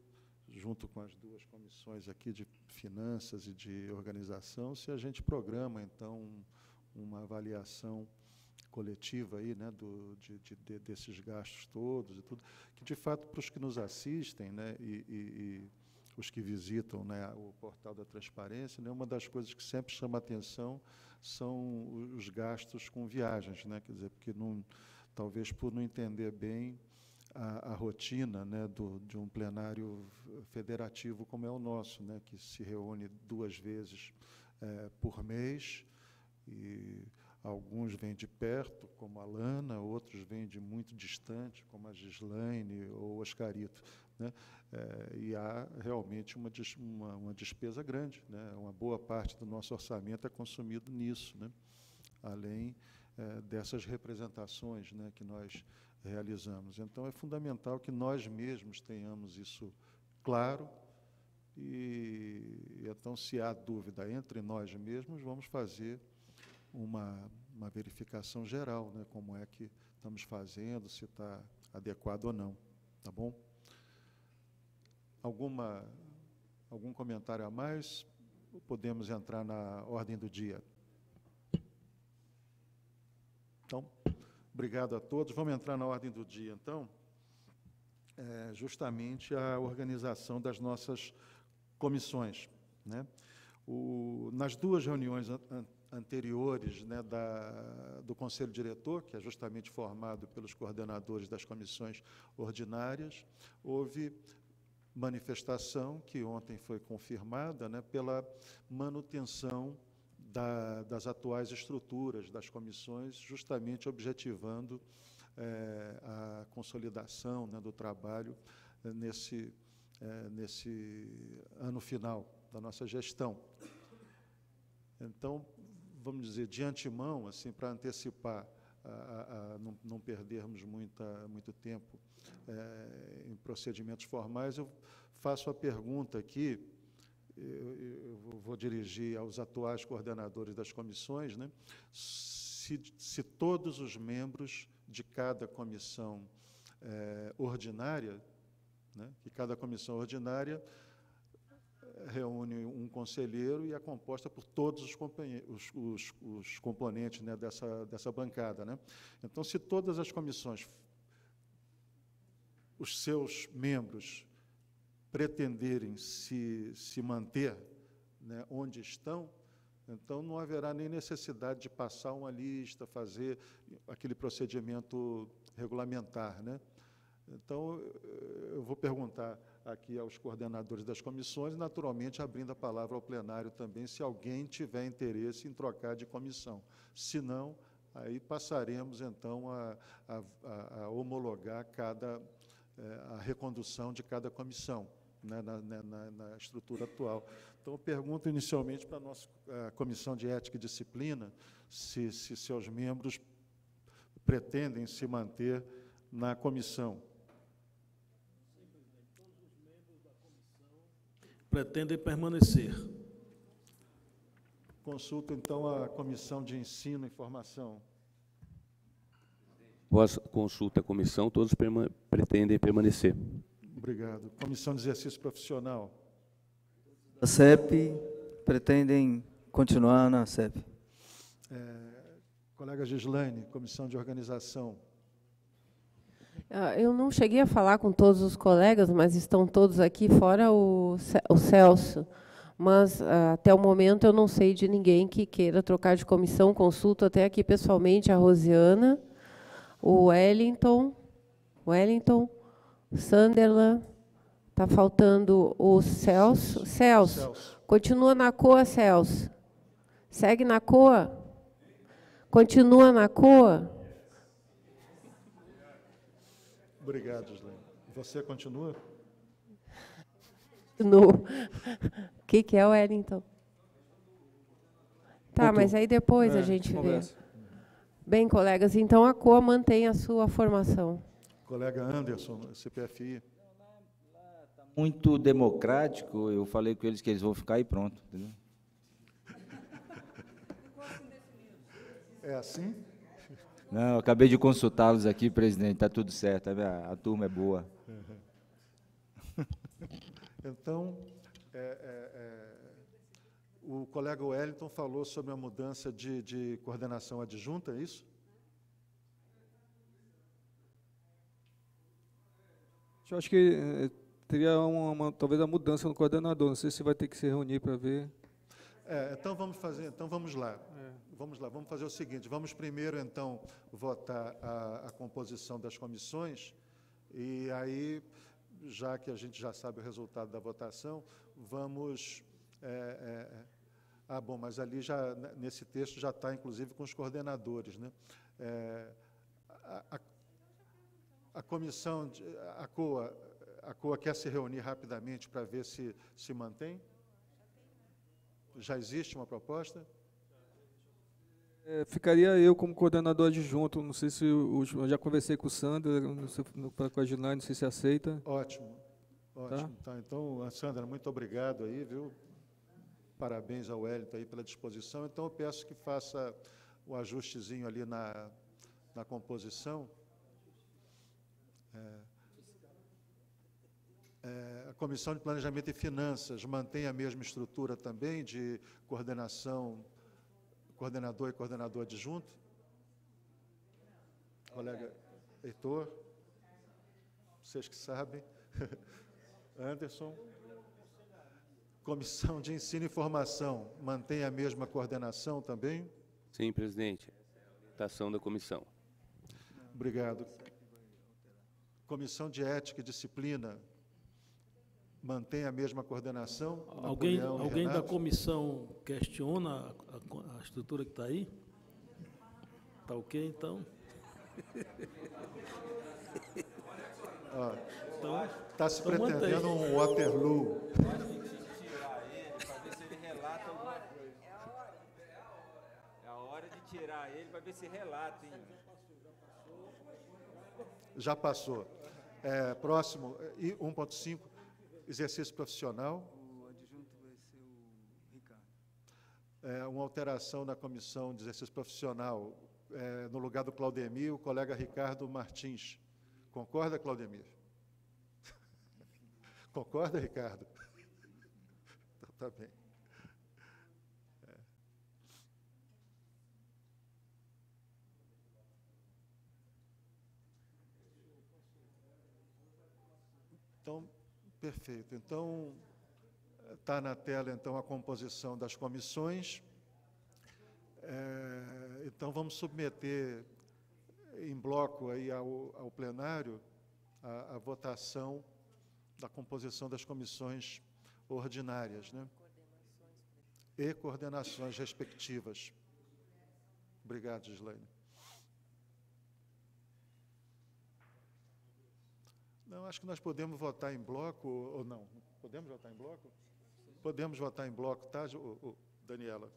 junto com as duas comissões aqui de finanças e de organização, se a gente programa, então, uma avaliação coletiva aí, né, do, de, de, desses gastos todos e tudo, que de fato para os que nos assistem, né, e, e, e os que visitam, né, o portal da transparência, né, uma das coisas que sempre chama atenção são os gastos com viagens, né, quer dizer, porque não, talvez por não entender bem a, a rotina, né, do, de um plenário federativo como é o nosso, né, que se reúne duas vezes é, por mês e Alguns vêm de perto, como a Lana, outros vêm de muito distante, como a Gislaine ou o Oscarito. Né? É, e há realmente uma, uma, uma, despesa grande. Né? Uma boa parte do nosso orçamento é consumido nisso, né? além é, dessas representações né, que nós realizamos. Então, é fundamental que nós mesmos tenhamos isso claro, e então, se há dúvida entre nós mesmos, vamos fazer uma, uma verificação geral, né, como é que estamos fazendo, se está adequado ou não, tá bom? Alguma, algum comentário a mais? Podemos entrar na ordem do dia. Então, obrigado a todos. Vamos entrar na ordem do dia, então. É justamente a organização das nossas comissões. Né? O, nas duas reuniões anteriores né, da, do Conselho Diretor, que é justamente formado pelos coordenadores das comissões ordinárias, houve manifestação, que ontem foi confirmada, né, pela manutenção da, das atuais estruturas das comissões, justamente objetivando é, a consolidação né, do trabalho é, nesse, é, nesse ano final da nossa gestão. Então, vamos dizer, de antemão, assim, para antecipar, a, a não, não, perdermos muita, muito tempo é, em procedimentos formais, eu faço a pergunta aqui, eu, vou dirigir aos atuais coordenadores das comissões, né, se, se todos os membros de cada comissão é, ordinária, né, que cada comissão ordinária reúne um conselheiro e é composta por todos os, os, os, os componentes né, dessa, dessa bancada. Né? Então, se todas as comissões, os seus membros, pretenderem se, se manter né, onde estão, então não haverá nem necessidade de passar uma lista, fazer aquele procedimento regulamentar. Né? Então, eu vou perguntar aqui aos coordenadores das comissões, naturalmente abrindo a palavra ao plenário também, se alguém tiver interesse em trocar de comissão. Se não, aí passaremos então a, a, a homologar cada, é, a recondução de cada comissão. Né, na, na, na, estrutura atual. Então, eu pergunto inicialmente para a nossa a Comissão de Ética e Disciplina se, se seus membros pretendem se manter na comissão. pretendem permanecer. Consulto, então, a Comissão de Ensino e Formação. Voz consulta a comissão, todos perma pretendem permanecer. Obrigado. Comissão de Exercício Profissional. A CEP pretendem continuar na CEP. É, colega Gislaine, Comissão de Organização. Ah, eu não cheguei a falar com todos os colegas, mas estão todos aqui, fora o, o Celso. Mas, ah, até o momento, eu não sei de ninguém que queira trocar de comissão. Consulto até aqui pessoalmente a Rosiana, o Wellington, Wellington, Sunderland, está faltando o Celso. Celso, Celso. continua na COA, Celso. Segue na COA. Continua na COA. Obrigado, Gislaine. Você continua? No. O que, que é o Wellington? Tá, mas aí depois é, a gente conversa. vê. Bem, colegas, então a COA mantém a sua formação. Colega Anderson, CPFI. Muito democrático, eu falei com eles que eles vão ficar e pronto. Entendeu? É assim? Não, acabei de consultá-los aqui, presidente, está tudo certo, a, a turma é boa. *laughs* Então, é, é, é, o colega Wellington falou sobre a mudança de, de coordenação adjunta, é isso? Eu acho que eh, teria uma, uma, talvez a mudança no coordenador. Não sei se vai ter que se reunir para ver. É, então vamos fazer, então vamos lá. É. Vamos lá, vamos fazer o seguinte, vamos primeiro então votar a, a, composição das comissões e aí, já que a gente já sabe o resultado da votação, vamos é, é, ah, bom, mas ali já nesse texto já está, inclusive, com os coordenadores, né? É, a, a, a comissão, de, a COA, a COA quer se reunir rapidamente para ver se se mantém? Já existe uma proposta? É, ficaria eu como coordenador adjunto, não sei se o, eu já conversei com o Sandra, para com a não sei se aceita. Ótimo, ótimo. Tá? Tá, então, Sandra, muito obrigado aí, viu? Parabéns ao Wellington aí pela disposição. Então, eu peço que faça o ajustezinho ali na, na composição. É, é, a Comissão de Planejamento e Finanças mantém a mesma estrutura também de coordenação, coordenador e coordenador adjunto? Colega Heitor? Vocês que sabem. *laughs* Anderson? Comissão de Ensino e Formação mantém a mesma coordenação também? Sim, presidente. Votação da comissão. Obrigado. Comissão de Ética e Disciplina mantém a mesma coordenação? Alguém, alguém da comissão questiona a, a, a estrutura que está aí? Está ok, então? Está então, se então pretendendo um Waterloo. É a hora de tirar ele para ver se relata, hein? Já passou. É, próximo, e 1.5, exercício profissional. O adjunto vai ser o Ricardo. É, uma alteração na comissão de exercício profissional. É, no lugar do Claudemir, o colega Ricardo Martins. Concorda, Claudemir? Concorda, Ricardo? *laughs* Então, tá bem. Então, perfeito. Então, está na tela então a composição das comissões. É, então, vamos submeter em bloco aí ao, ao plenário a, a, votação da composição das comissões ordinárias, né? E coordenações respectivas. Obrigado, Gislaine. Não, acho que nós podemos votar em bloco ou não. Podemos votar em bloco? Podemos votar em bloco, tá, Daniela?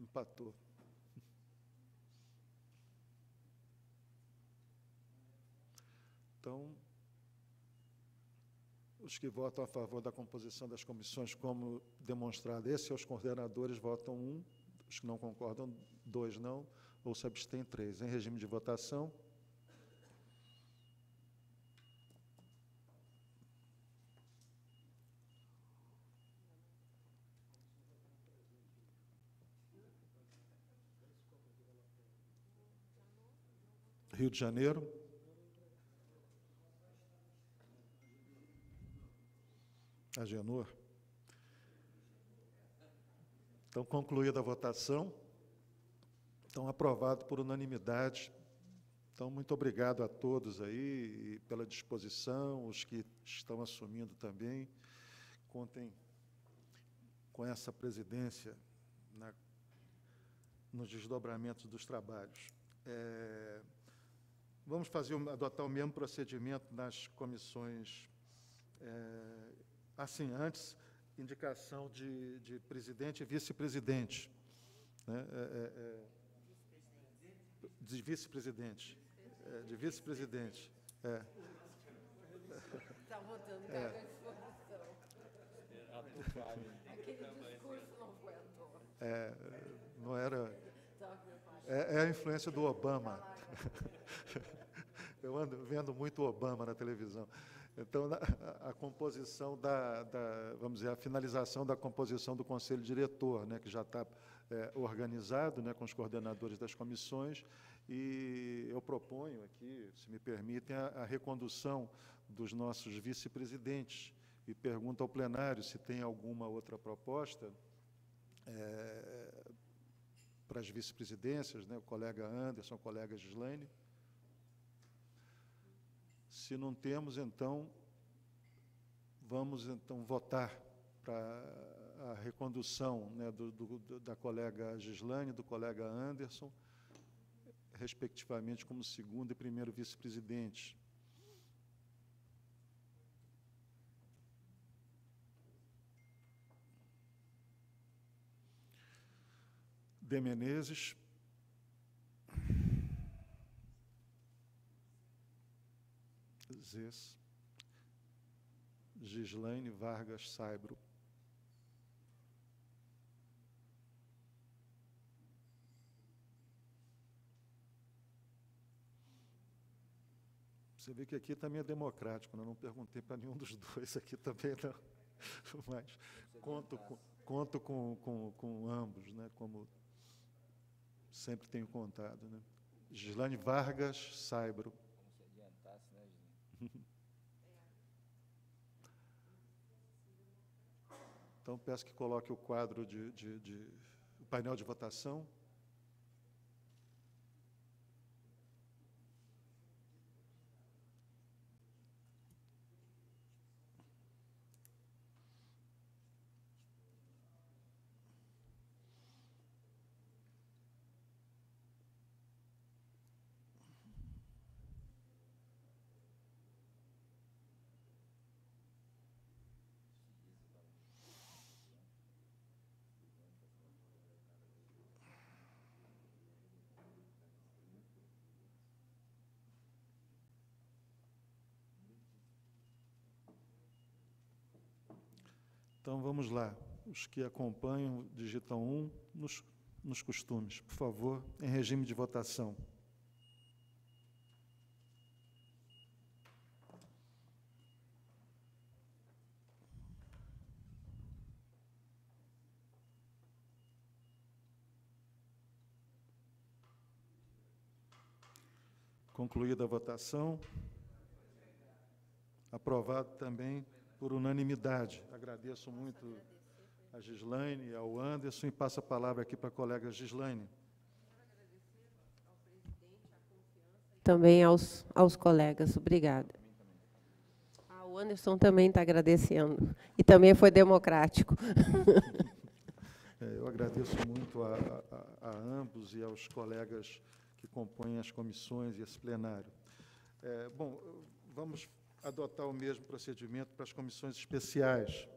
Empatou. Então, os que votam a favor da composição das comissões, como demonstrado, esses os coordenadores votam um, os que não concordam, dois não, ou se abstêm, três. Em regime de votação. Rio de Janeiro. Agenor. Então, concluída a votação, então aprovado por unanimidade. Então, muito obrigado a todos aí pela disposição, os que estão assumindo também. Contem com essa presidência na, nos desdobramentos dos trabalhos. É, vamos fazer adotar o mesmo procedimento nas comissões é, Assim, antes, indicação de, de presidente e vice-presidente. Né? É, é, é, de vice-presidente. É, de vice-presidente. É. Está votando É. carga de exposição. Aquele discurso não foi à toa. É, não era. É, é a influência do Obama. *laughs* Eu ando vendo muito Obama na televisão. Então, a, a composição da, da, vamos dizer, a finalização da composição do conselho diretor, né, que já está é, organizado, né, com os coordenadores das comissões, e eu proponho aqui, se me permitem, a, a recondução dos nossos vice-presidentes e pergunto ao plenário se tem alguma outra proposta é, para as vice-presidências, né, o colega Anderson, o colega Gislaine. Se não temos, então, vamos então votar para a recondução né, do, do- da colega Gislaine, do colega Anderson, respectivamente como segundo e primeiro vice-presidente. De Menezes. Zes. Gislaine Vargas Saibro. Você vê que aqui também é democrático, né? não perguntei para nenhum dos dois aqui também, não. *laughs* Mas conto com, conto com, com, com ambos, né? como sempre tenho contado. Né? Gislaine Vargas Saibro. Então, peço que coloque o quadro de, de, de o painel de votação. Então vamos lá. Os que acompanham digitam 1 nos, nos costumes, por favor, em regime de votação. Concluída a votação. Aprovado também por unanimidade. Agradeço muito a Gislaine e ao Anderson e passo a palavra aqui para a colega Gislaine. Também aos, aos colegas. Obrigada. Ah, o Anderson também está agradecendo. E também foi democrático. *laughs* É, Eu agradeço muito a, a- a ambos e aos colegas que compõem as comissões e esse plenário. É, bom, vamos adotar o mesmo procedimento para as comissões especiais.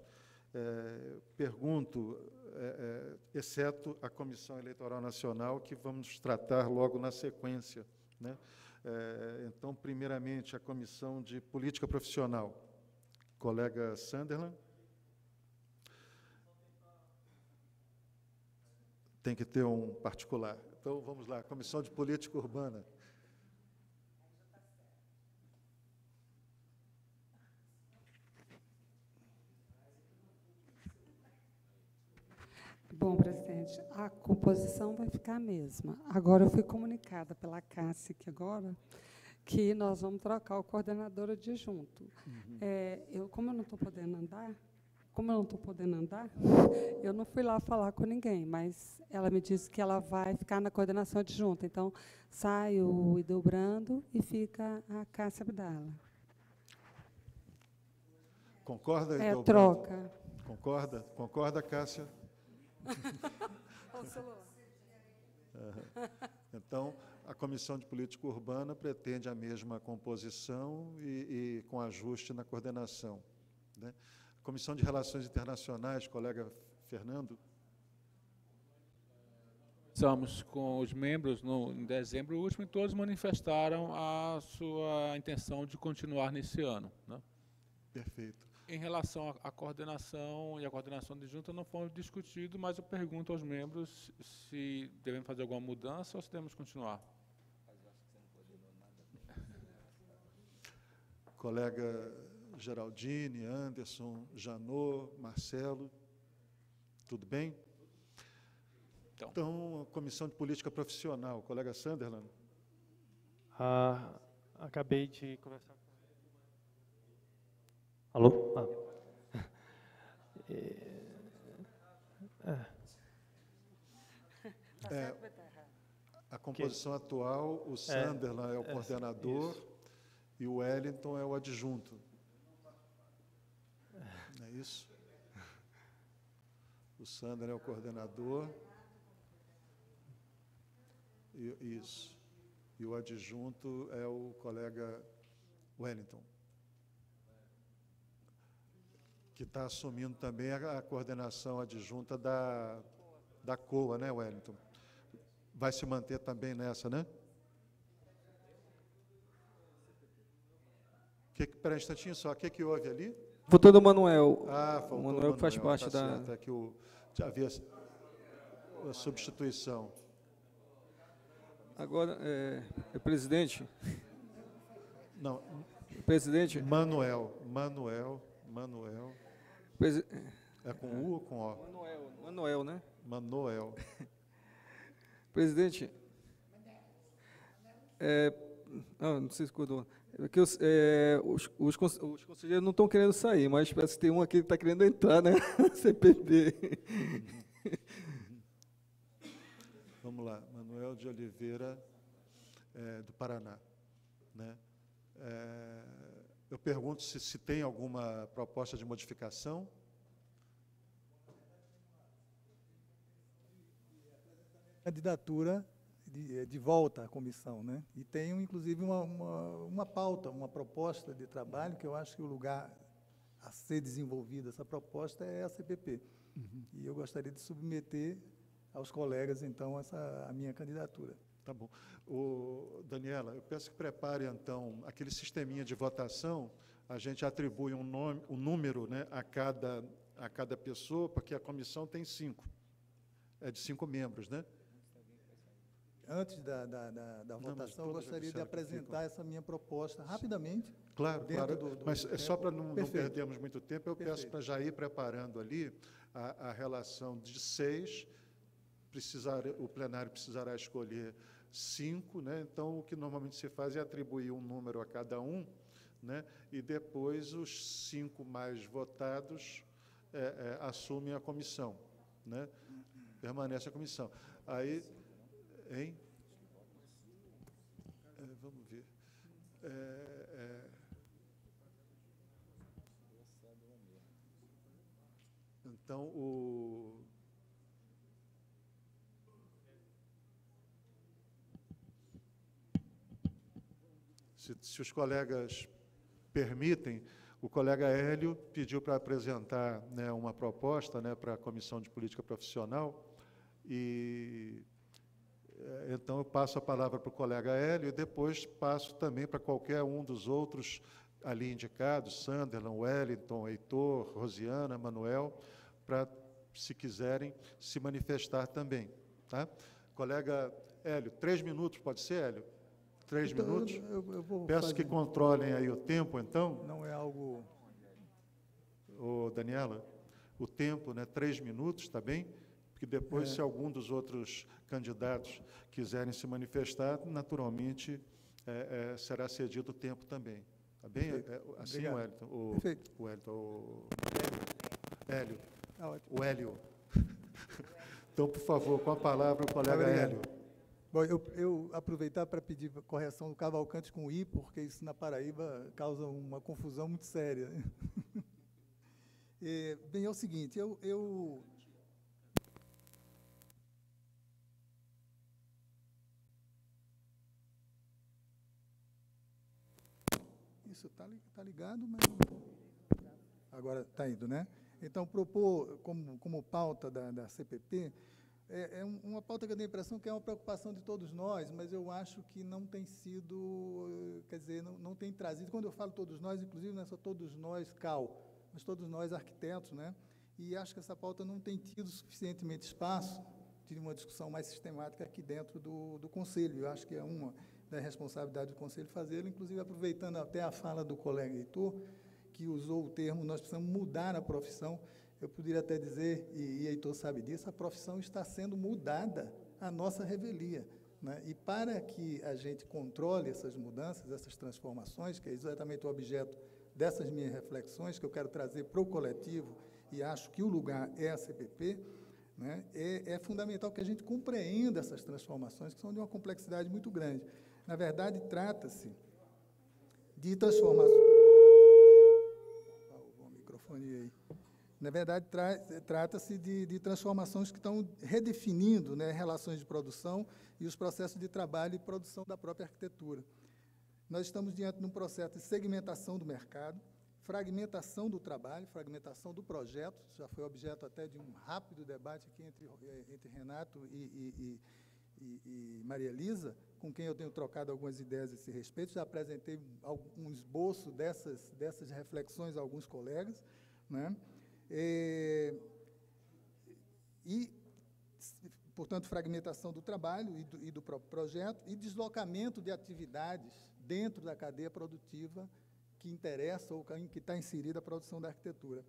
É, pergunto, é, é, exceto a Comissão Eleitoral Nacional, que vamos tratar logo na sequência. Né? É, então, primeiramente, a Comissão de Política Profissional. Colega Sunderland. Tem que ter um particular. Então, vamos lá, Comissão de Política Urbana. Bom, presidente, a composição vai ficar a mesma. Agora, eu fui comunicada pela Cássia que agora que nós vamos trocar o coordenador adjunto. É, eu, como eu não estou podendo andar, como eu não estou podendo andar, eu não fui lá falar com ninguém, mas ela me disse que ela vai ficar na coordenação adjunta. Então, sai o Idelbrando e fica a Cássia Abdala. Concorda, É, Edelbrando? troca. Concorda? Concorda, Cássia? *laughs* Então, a Comissão de Política Urbana pretende a mesma composição e, e com ajuste na coordenação. né? Comissão de Relações Internacionais, colega Fernando. Conversamos com os membros no, em dezembro último e todos manifestaram a sua intenção de continuar nesse ano. Né? Perfeito. Em relação à, à coordenação e a coordenação de junta não foi discutido, mas eu pergunto aos membros se devemos fazer alguma mudança ou se devemos continuar. Colega Geraldine, Anderson, Janot, Marcelo, tudo bem? Então, então Comissão de Política Profissional, colega Sunderland. Ah, acabei de conversar com Alô? Ah. É, é, a composição que, atual, o Sunderland é, é o coordenador é, e o Wellington é o adjunto. Não é isso? O Sunderland é o coordenador. E, isso. E o adjunto é o colega Wellington, que está assumindo também a, a, coordenação adjunta da, da COA, né, Wellington? Vai se manter também nessa, né? Que, peraí um instantinho só, o que, que houve ali? Faltou do Manuel. Ah, o Manuel, faz parte tá da... Certo, é que o, havia a substituição. Agora, é, é presidente. Não. Presidente. Manuel, Manuel, Manuel. Presi é com U ou com O? Manuel, Manuel, né? Manuel. *laughs* presidente. É, ah, não sei se cuidou. É que os, é, os, os, os, conselheiros não estão querendo sair, mas parece que tem um aqui que está querendo entrar, né? *laughs* CPD. *laughs* Vamos lá, Manuel de Oliveira, é, do Paraná. Né? É, eu pergunto se, se tem alguma proposta de modificação. Candidatura de, de, volta à comissão, né? E tenho, inclusive, uma, uma, uma, pauta, uma proposta de trabalho que eu acho que o lugar a ser desenvolvida essa proposta é a CPP. Uhum. E eu gostaria de submeter aos colegas, então, essa, a minha candidatura. Tá bom. O, Daniela, eu peço que prepare, então, aquele sisteminha de votação, a gente atribui um, nome, um número né, a, cada, a cada pessoa, porque a comissão tem cinco. É de cinco membros, né? Antes da, da, da, da não, votação, eu gostaria de apresentar essa minha proposta rapidamente. Claro, claro. Do, do mas é só para não, não, perdermos muito tempo, eu Perfeito. peço para já ir preparando ali a, a relação de seis precisar, o plenário precisará escolher cinco, né? então o que normalmente se faz é atribuir um número a cada um, né? e depois os cinco mais votados é, é, assumem a comissão, né? permanece a comissão. Aí, hein? É, vamos ver. É, é. então, o se, se os colegas permitem, o colega Hélio pediu para apresentar né, uma proposta né, para a Comissão de Política Profissional e eh, então eu passo a palavra para o colega Hélio e depois passo também para qualquer um dos outros ali indicados, Sanderlan, Wellington, Heitor, Rosiana, Manuel, para, se quiserem, se manifestar também. Tá? Colega Hélio, três minutos, pode ser, Hélio? Três então, minutos? Eu, eu Peço fazer... que controlem aí o tempo, então. Não é algo... Ô, Daniela, o tempo, né? Três minutos, está bem? Porque depois, é. se algum dos outros candidatos quiserem se manifestar, naturalmente é, é, será cedido o tempo também. Está bem? É, assim, o Wellington. O, Perfeito. O Wellington, o Hélio. Ah, o Hélio. *laughs* então, por favor, com a palavra o colega Hélio. Bom, eu, eu aproveitar para pedir correção do Cavalcante com I, porque isso na Paraíba causa uma confusão muito séria. *laughs* é, bem, é o seguinte, eu, eu Isso está tá ligado, mas agora está indo, né? Então, propor como, como pauta da, da CPP é, é, uma pauta que eu tenho a impressão que é uma preocupação de todos nós, mas eu acho que não tem sido, quer dizer, não, não tem trazido, quando eu falo todos nós, inclusive não é só todos nós, CAL, mas todos nós arquitetos, né? E acho que essa pauta não tem tido suficientemente espaço de uma discussão mais sistemática aqui dentro do, do Conselho. Eu acho que é uma da responsabilidade do Conselho fazê-lo, inclusive aproveitando até a fala do colega Heitor, que usou o termo nós precisamos mudar a profissão. Eu poderia até dizer, e, e Heitor sabe disso, a profissão está sendo mudada à nossa revelia. Né? E para que a gente controle essas mudanças, essas transformações, que é exatamente o objeto dessas minhas reflexões, que eu quero trazer para o coletivo, e acho que o lugar é a CPP, né? é, é fundamental que a gente compreenda essas transformações, que são de uma complexidade muito grande. Na verdade, trata-se de transformações. o microfone aí. Na verdade, tra trata-se de, de, transformações que estão redefinindo né, relações de produção e os processos de trabalho e produção da própria arquitetura. Nós estamos diante de um processo de segmentação do mercado, fragmentação do trabalho, fragmentação do projeto, já foi objeto até de um rápido debate aqui entre, entre Renato e, e, e, e Maria Elisa, com quem eu tenho trocado algumas ideias a esse respeito. Já apresentei um esboço dessas, dessas reflexões a alguns colegas. Né? É, e, portanto, fragmentação do trabalho e do, e do próprio projeto e deslocamento de atividades dentro da cadeia produtiva que interessa ou que está inserida a produção da arquitetura.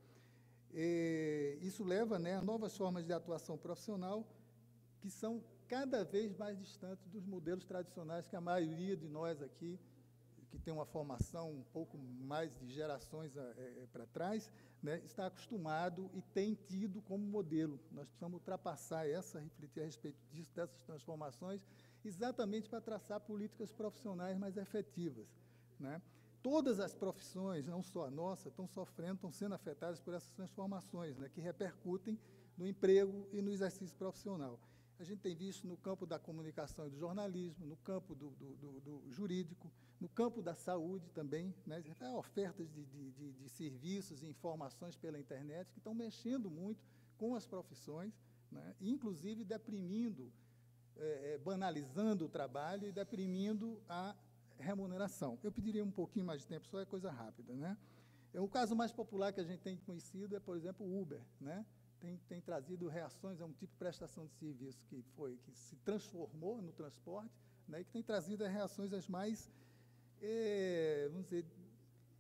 E, isso leva né, a novas formas de atuação profissional que são cada vez mais distantes dos modelos tradicionais que a maioria de nós aqui, que tem uma formação um pouco mais de gerações é, para trás, né, está acostumado e tem tido como modelo. Nós precisamos ultrapassar essa, refletir a respeito disso, dessas transformações, exatamente para traçar políticas profissionais mais efetivas. Né? Todas as profissões, não só a nossa, estão sofrendo, estão sendo afetadas por essas transformações, né, que repercutem no emprego e no exercício profissional. A gente tem visto no campo da comunicação e do jornalismo, no campo do, do, do, do jurídico, no campo da saúde também, né, ofertas de, de, de, serviços e informações pela internet que estão mexendo muito com as profissões, né, inclusive deprimindo, é, é, banalizando o trabalho e deprimindo a remuneração. Eu pediria um pouquinho mais de tempo, só é coisa rápida. Né? O caso mais popular que a gente tem conhecido é, por exemplo, o Uber. Né? tem, tem trazido reações a um tipo de prestação de serviço que foi que se transformou no transporte, né, e que tem trazido reações as mais, é, vamos dizer,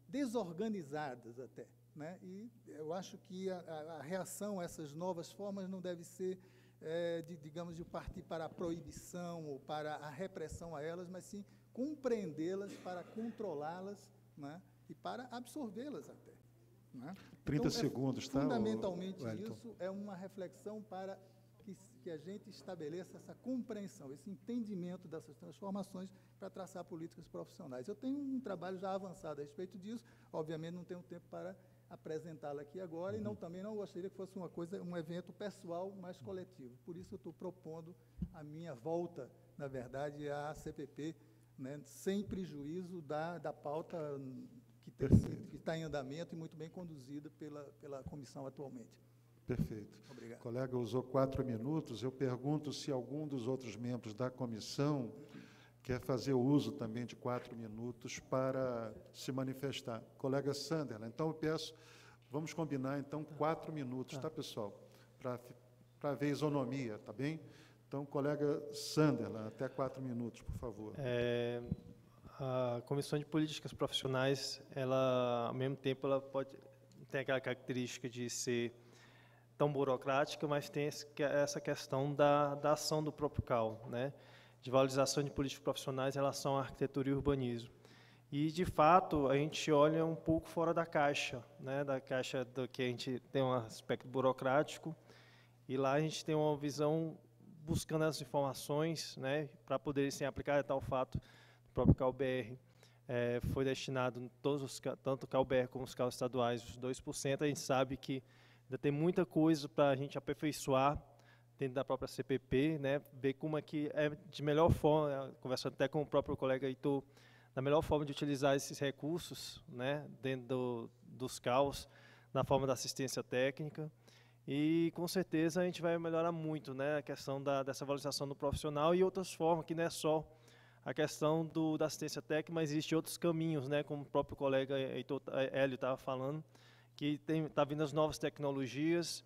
desorganizadas até. Né? E eu acho que a, a, reação a essas novas formas não deve ser, é, de, digamos, de partir para a proibição ou para a repressão a elas, mas sim compreendê-las para controlá-las né? e para absorvê-las até. Né? 30 então, segundos, é, tá? Fundamentalmente, isso é uma reflexão para que, a gente estabeleça essa compreensão, esse entendimento dessas transformações para traçar políticas profissionais. Eu tenho um trabalho já avançado a respeito disso, obviamente não tenho tempo para apresentá-lo aqui agora, uhum. e não, também não gostaria que fosse uma coisa, um evento pessoal, mais coletivo. Por isso eu estou propondo a minha volta, na verdade, à CPP, né, sem prejuízo da, da pauta que, que está em andamento e muito bem conduzida pela, pela comissão atualmente. Perfeito. Obrigado. O colega usou quatro minutos. Eu pergunto se algum dos outros membros da comissão quer fazer uso também de quatro minutos para se manifestar. Colega Sanderla, então eu peço, vamos combinar então quatro minutos, tá, pessoal? Para haver isonomia, tá bem? Então, colega Sanderla, até quatro minutos, por favor. É, a comissão de políticas profissionais, ela, ao mesmo tempo, ela pode tem aquela característica de ser tão burocrática, mas tem essa questão da, da ação do próprio CAL, né? de valorização de políticas profissionais em relação à arquitetura e urbanismo. E, de fato, a gente olha um pouco fora da caixa, né? da caixa do que a gente tem um aspecto burocrático, e lá a gente tem uma visão buscando as informações né? para poderem ser aplicadas a tal fato o próprio CalBR é, foi destinado, todos os, tanto o CalBR como os CAL estaduais, os 2%, a gente sabe que ainda tem muita coisa para a gente aperfeiçoar dentro da própria CPP, né, ver como é que é de melhor forma, conversando até com o próprio colega Heitor, da melhor forma de utilizar esses recursos né, dentro do, dos CAUs, na forma da assistência técnica. E com certeza a gente vai melhorar muito né, a questão da, dessa valorização do profissional e outras formas, que não é só a questão do, da assistência técnica, mas existem outros caminhos, né, como o próprio colega Heitor, Hélio estava falando, que está vindo as novas tecnologias,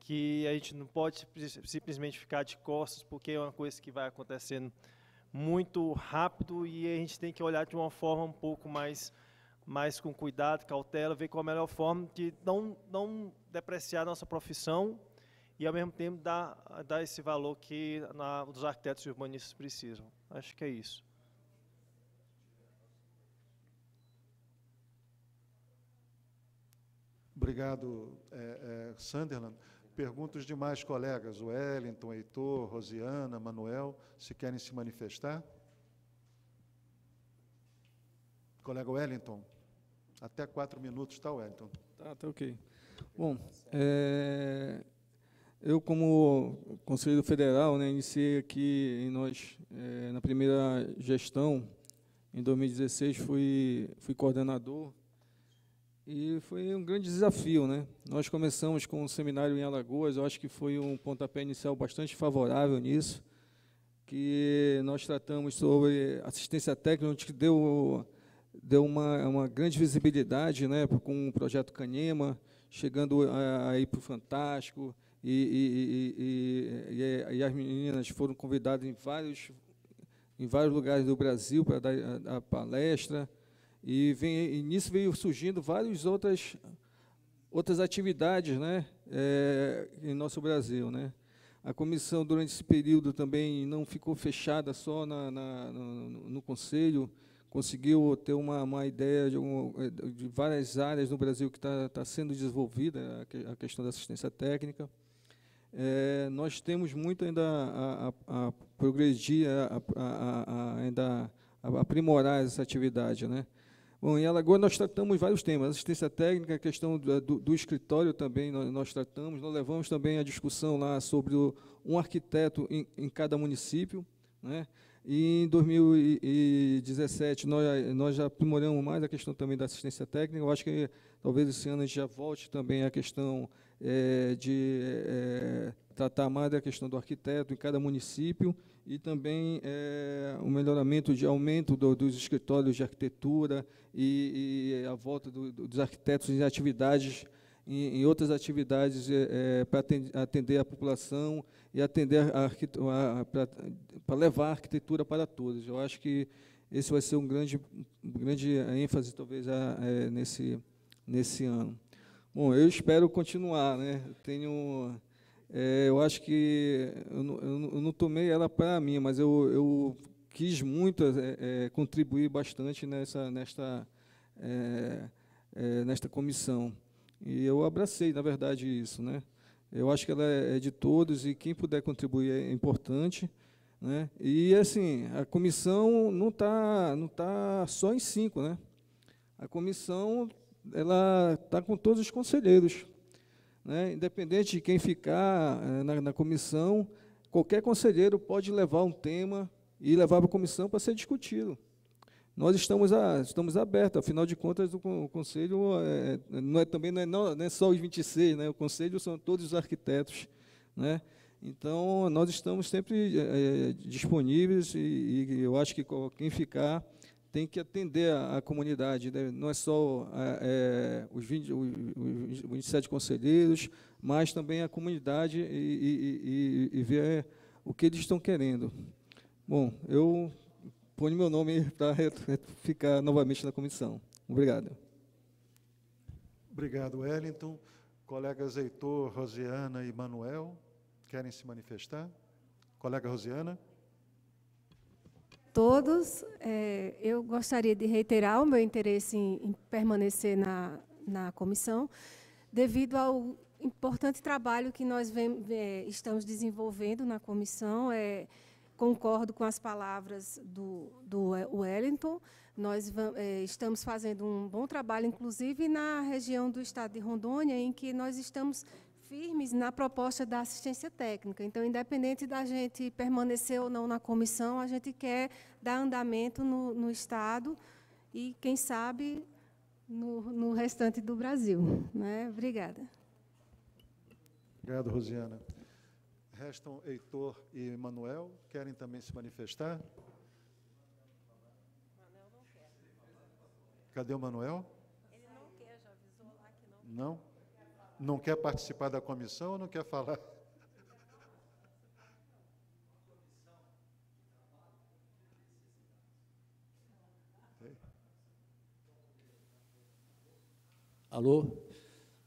que a gente não pode simplesmente ficar de costas, porque é uma coisa que vai acontecendo muito rápido e a gente tem que olhar de uma forma um pouco mais mais com cuidado, cautela, ver qual a melhor forma de não, não depreciar a nossa profissão e, ao mesmo tempo, dar, dar esse valor que na, os arquitetos urbanistas precisam. Acho que é isso. Obrigado, é, é, Sunderland. Pergunto os demais colegas, Wellington, Heitor, Rosiana, Manuel, se querem se manifestar. Colega Wellington. Até quatro minutos, tá, Wellington? Tá, tá ok. Bom, é, eu, como Conselheiro Federal, né, iniciei aqui em nós, é, na primeira gestão, em 2016, fui, fui coordenador, e foi um grande desafio. Né? Nós começamos com um seminário em Alagoas, eu acho que foi um pontapé inicial bastante favorável nisso, que nós tratamos sobre assistência técnica, que deu deu uma, uma grande visibilidade né, com o projeto Canema, chegando aí para o Fantástico, e, e, e, e, as meninas foram convidadas em vários, em vários lugares do Brasil para dar a, a palestra, e, vem, e nisso veio surgindo várias outras, outras atividades né, é, em nosso Brasil. Né. A comissão, durante esse período, também não ficou fechada só na, na no, no Conselho, conseguiu ter uma, uma ideia de, de, várias áreas no Brasil que está tá sendo desenvolvida, a, questão da assistência técnica. É, nós temos muito ainda a, a, a progredir, a, a, ainda aprimorar essa atividade. Né? Bom, em Alagoas nós tratamos vários temas, assistência técnica, a questão do, do, do escritório também nós, nós, tratamos, nós levamos também a discussão lá sobre o, um arquiteto em, em cada município, né? E em 2017 nós, nós já aprimoramos mais a questão também da assistência técnica. Eu acho que talvez esse ano a gente já volte também a questão é, de é, tratar mais da questão do arquiteto em cada município e também é, o melhoramento de aumento do, dos escritórios de arquitetura e, e a volta do, dos arquitetos em atividades em, em outras atividades é, para atender, a população e atender para levar a arquitetura para todos. Eu acho que esse vai ser um grande, grande ênfase, talvez, a, é, nesse, nesse ano. Bom, eu espero continuar. Né? tenho, é, eu acho que eu eu não tomei ela para mim, mas eu, eu quis muito é, é contribuir bastante nessa, nesta, é, é, nesta comissão. E eu abracei, na verdade, isso. Né? Eu acho que ela é, é de todos e quem puder contribuir é importante. Né? E, assim, a comissão não está não tá só em cinco. Né? A comissão ela está com todos os conselheiros. Né? Independente de quem ficar é, na, na comissão, qualquer conselheiro pode levar um tema e levar para a comissão para ser discutido nós estamos, a, estamos abertos, afinal de contas, o, o Conselho é, não é, também não é, não, não é só os 26, né? o Conselho são todos os arquitetos. Né? Então, nós estamos sempre é, disponíveis e, e, eu acho que quem ficar tem que atender a, a comunidade, né? não é só é, os, 20, os, os 27 conselheiros, mas também a comunidade e, e, e ver o que eles estão querendo. Bom, eu põe meu nome para ficar novamente na comissão. Obrigado. Obrigado, Wellington. Colegas Heitor, Rosiana e Manuel, querem se manifestar? Colega Rosiana. Todos, é, eu gostaria de reiterar o meu interesse em, em permanecer na, na comissão, devido ao importante trabalho que nós vem, é, estamos desenvolvendo na comissão. É, concordo com as palavras do, do Wellington. Nós é, estamos fazendo um bom trabalho, inclusive na região do estado de Rondônia, em que nós estamos firmes na proposta da assistência técnica. Então, independente da gente permanecer ou não na comissão, a gente quer dar andamento no, no estado e, quem sabe, no, no restante do Brasil. Né? Obrigada. Obrigado, Rosiana. Restam Heitor e Manuel. Querem também se manifestar? Cadê o Manuel? Ele não quer, já avisou lá que não. Não? Não quer participar da comissão ou não quer falar? Alô?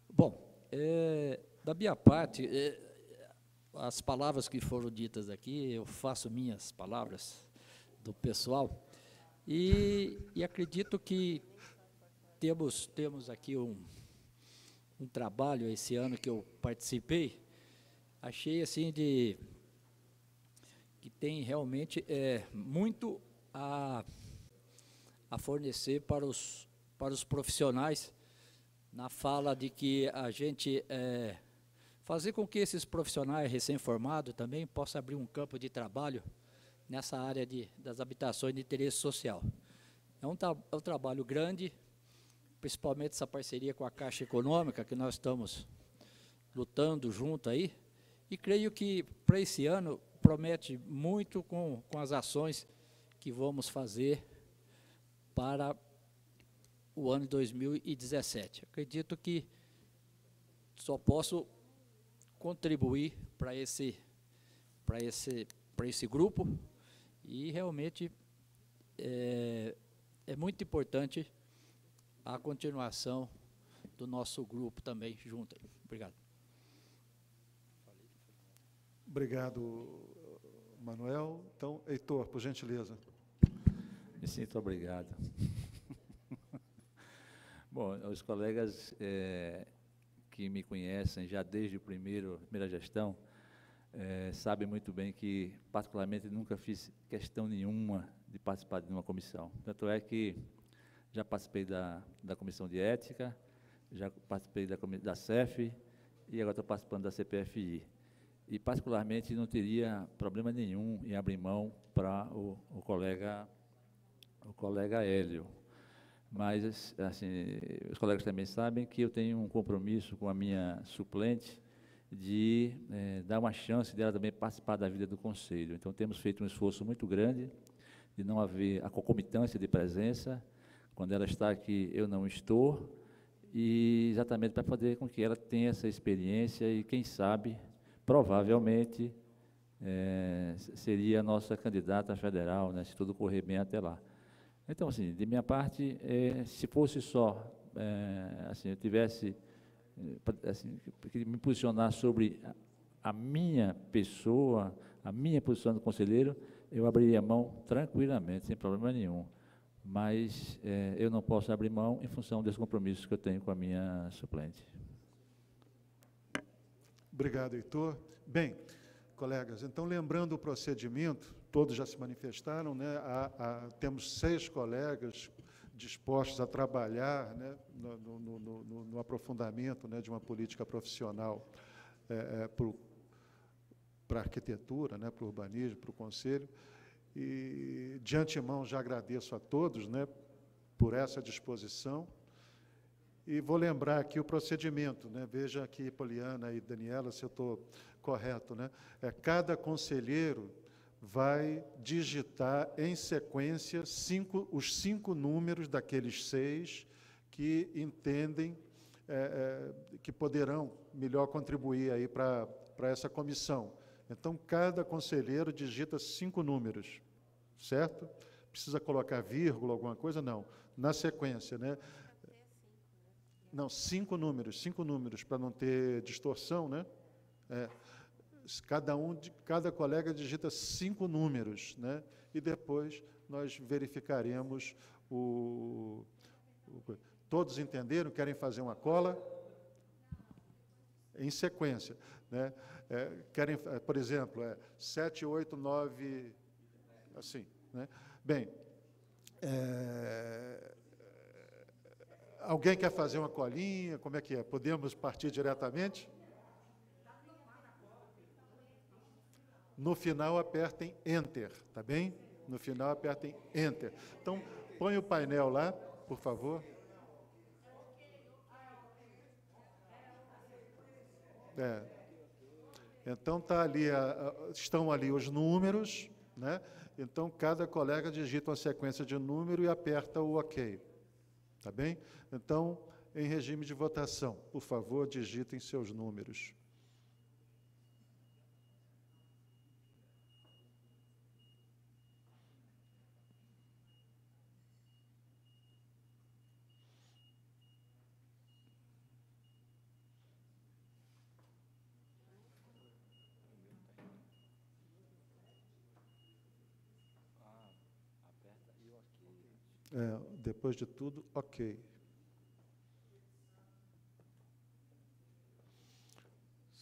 Bom, é, da minha parte, é, as palavras que foram ditas aqui, eu faço minhas palavras do pessoal, e, e acredito que temos, temos aqui um, um trabalho esse ano que eu participei, achei assim de que tem realmente é, muito a, a fornecer para os, para os profissionais na fala de que a gente é, fazer com que esses profissionais recém-formados também possam abrir um campo de trabalho nessa área de, das habitações de interesse social. É um, é um trabalho grande, principalmente essa parceria com a Caixa Econômica, que nós estamos lutando junto aí, e creio que para esse ano promete muito com, com as ações que vamos fazer para o ano de 2017. Acredito que só posso contribuir para esse, para esse, para esse grupo e realmente é, é muito importante a continuação do nosso grupo também junto. Obrigado. Obrigado, Manuel. Então, Heitor, por gentileza. Me sinto obrigado. *laughs* Bom, os colegas é, que me conhecem já desde a primeira gestão é, sabem muito bem que, particularmente, nunca fiz questão nenhuma de participar de uma comissão. Tanto é que já participei da, da comissão de ética, já participei da, da CEF e agora estou participando da CPFI. E, particularmente, não teria problema nenhum em abrir mão para o, o, colega, o colega Hélio. Mas, assim, os colegas também sabem que eu tenho um compromisso com a minha suplente de é, dar uma chance dela também participar da vida do Conselho. Então, temos feito um esforço muito grande de não haver a concomitância de presença. Quando ela está aqui, eu não estou. E exatamente para fazer com que ela tenha essa experiência e, quem sabe, provavelmente, é, seria a nossa candidata federal, né, se tudo correr bem até lá. Então, assim, de minha parte, é, se fosse só, é, assim, eu tivesse, é, assim, me posicionar sobre a, minha pessoa, a minha posição do conselheiro, eu abriria mão tranquilamente, sem problema nenhum. Mas é, eu não posso abrir mão em função dos compromissos que eu tenho com a minha suplente. Obrigado, Heitor. Bem, colegas, então, lembrando o procedimento, todos já se manifestaram, né? Temos seis colegas dispostos a trabalhar né? no, no, no, no aprofundamento né? de uma política profissional é, é, para a arquitetura, né? para o urbanismo, para o conselho. E, de antemão, já agradeço a todos né? por essa disposição. E vou lembrar aqui o procedimento, né? veja aqui, Poliana e Daniela, se eu estou correto. Né? É, cada conselheiro vai digitar em sequência cinco, os cinco números daqueles seis que entendem é, é, que poderão melhor contribuir aí para essa comissão. Então, cada conselheiro digita cinco números, certo? Precisa colocar vírgula, alguma coisa? Não. Na sequência, né? Não, cinco números, cinco números, para não ter distorção, né? É cada um, cada colega digita cinco números, né? E depois nós verificaremos o, o todos entenderam? Querem fazer uma cola? Em sequência, né? é, querem, é, por exemplo, é 7, 8, 9, assim. Né? Bem, é, alguém quer fazer uma colinha? Como é que é? Podemos partir diretamente? No final apertem Enter, tá bem? No final apertem Enter. Então, põe o painel lá, por favor. É. Então tá ali, estão ali os números, né? Então cada colega digita uma sequência de número e aperta o OK. Tá bem? Então, em regime de votação, por favor, digitem seus números. É, depois de tudo, ok.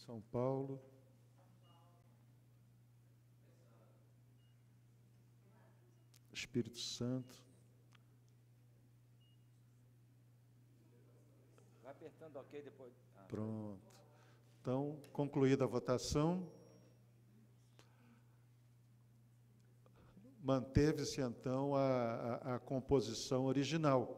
São Paulo. Espírito Santo. Vai apertando ok depois. Ah. Pronto. Então, concluída a votação. Manteve-se então a, a, a, composição original.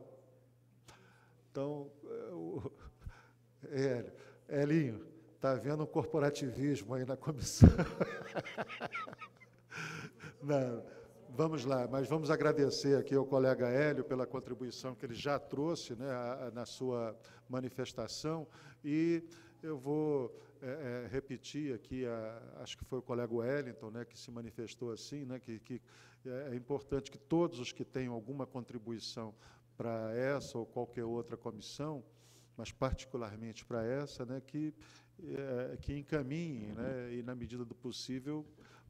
Então, o, *laughs* Hélio, Elinho, está havendo um corporativismo aí na comissão. *laughs* Não, vamos lá, mas vamos agradecer aqui ao colega Hélio pela contribuição que ele já trouxe né, a, na sua manifestação e eu vou é, é, repetir aqui, a, acho que foi o colega Wellington né, que se manifestou assim, né, que, que é, é importante que todos os que tenham alguma contribuição para essa ou qualquer outra comissão, mas particularmente para essa, né, que, é, que encaminhem né, e, na medida do possível,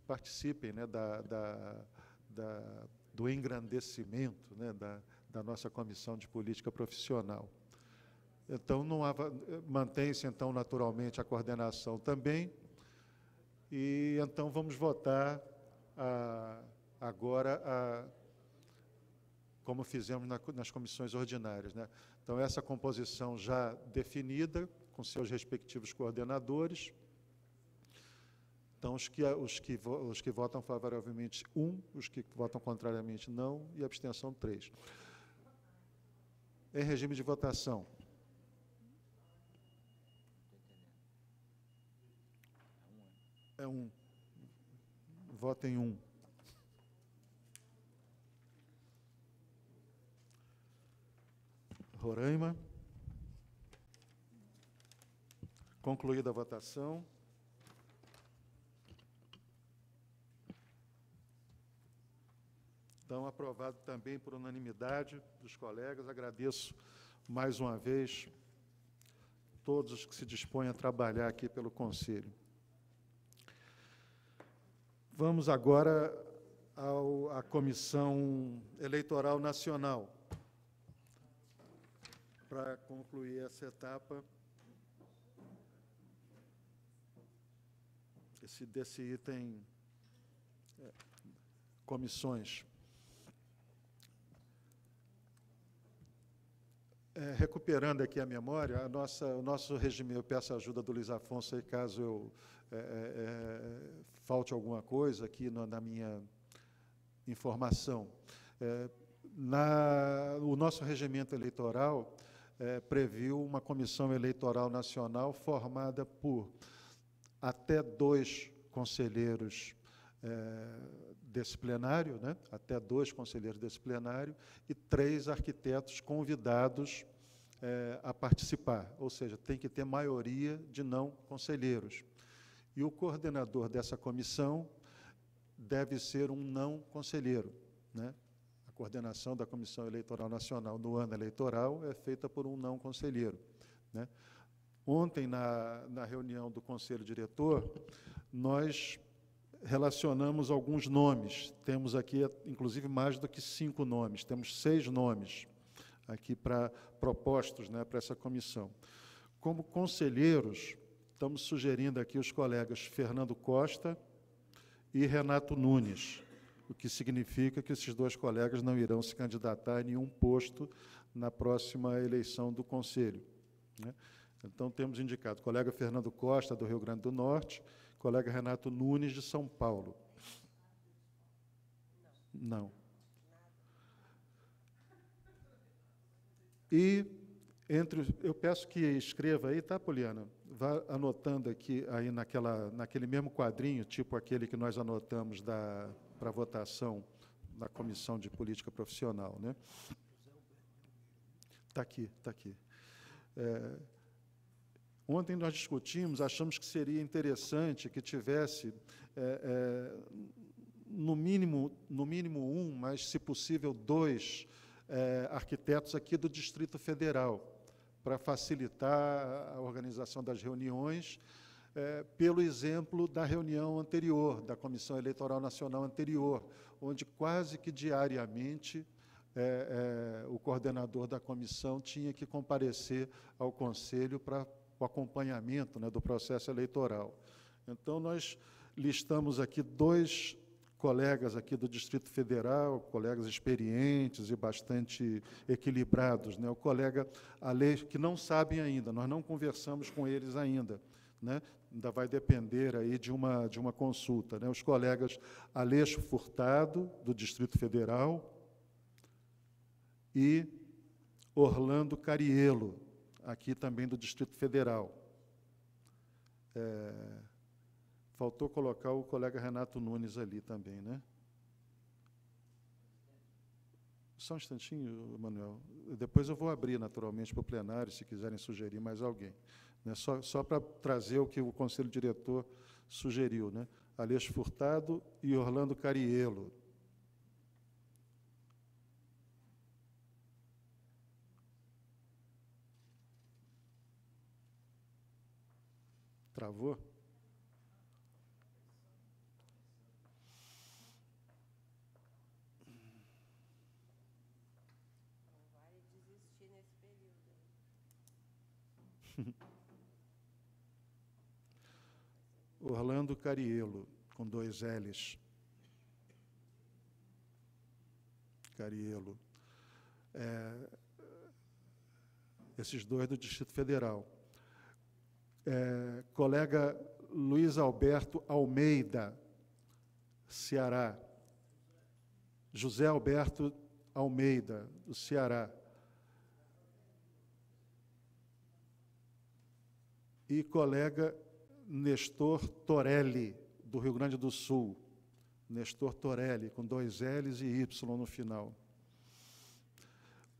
participem né, da, da, da, do engrandecimento né, da, da nossa comissão de política profissional. Então, mantém-se, então, naturalmente, a coordenação também. E, então, vamos votar a, agora, a, como fizemos na, nas comissões ordinárias. Né? Então, essa composição já definida, com seus respectivos coordenadores. Então, os que, os que, os que votam favoravelmente, um, os que votam contrariamente, não, e abstenção, três. Em regime de votação, É um. Votem um. Roraima. Concluída a votação. Então, aprovado também por unanimidade dos colegas. Agradeço mais uma vez todos os que se dispõem a trabalhar aqui pelo Conselho. Vamos agora ao, à Comissão Eleitoral Nacional. Para concluir essa etapa, esse, desse item, é, comissões. É, recuperando aqui a memória, a nossa, o nosso regime, eu peço a ajuda do Luiz Afonso aí, caso eu é, é, é, falte alguma coisa aqui na, na minha informação. É, na, o nosso regimento eleitoral é, previu uma comissão eleitoral nacional formada por até dois conselheiros é, desse plenário, né, até dois conselheiros desse plenário, e três arquitetos convidados é, a participar, ou seja, tem que ter maioria de não conselheiros. E o coordenador dessa comissão deve ser um não conselheiro. Né? A coordenação da Comissão Eleitoral Nacional no ano eleitoral é feita por um não conselheiro. Né? Ontem, na, na reunião do Conselho Diretor, nós relacionamos alguns nomes. Temos aqui, inclusive, mais do que cinco nomes. Temos seis nomes aqui para propostos né, para essa comissão. Como conselheiros, estamos sugerindo aqui os colegas Fernando Costa e Renato Nunes, o que significa que esses dois colegas não irão se candidatar a nenhum posto na próxima eleição do Conselho. Né? Então, temos indicado o colega Fernando Costa, do Rio Grande do Norte, colega Renato Nunes, de São Paulo. Não. E entre eu peço que escreva aí, tá, Poliana? vá anotando aqui, aí naquela, naquele mesmo quadrinho, tipo aquele que nós anotamos para votação na Comissão de Política Profissional. Né? Está aqui, está aqui. É, ontem nós discutimos, achamos que seria interessante que tivesse, é, é, no, mínimo, no mínimo um, mas, se possível, dois é, arquitetos aqui do Distrito Federal, para facilitar a organização das reuniões, é, pelo exemplo da reunião anterior, da Comissão Eleitoral Nacional anterior, onde quase que diariamente é, é, o coordenador da comissão tinha que comparecer ao Conselho para o acompanhamento né, do processo eleitoral. Então, nós listamos aqui dois colegas aqui do Distrito Federal, colegas experientes e bastante equilibrados. Né? O colega Aleixo, que não sabem ainda, nós não conversamos com eles ainda. Né? Ainda vai depender aí de uma, de uma consulta. Né? Os colegas Aleixo Furtado, do Distrito Federal, e Orlando Carielo, aqui também do Distrito Federal. É, faltou colocar o colega Renato Nunes ali também, né? Só um instantinho, Manuel. Depois eu vou abrir naturalmente para o plenário, se quiserem sugerir mais alguém. Né? Só, só para trazer o que o Conselho Diretor sugeriu. Né? Aleixo Furtado e Orlando Carielo, Travou? *laughs* Orlando Carielo, com dois L's. Carielo. É, esses dois do Distrito Federal é, colega Luiz Alberto Almeida, Ceará. José Alberto Almeida, do Ceará. E colega Nestor Torelli, do Rio Grande do Sul. Nestor Torelli, com dois L's e Y no final.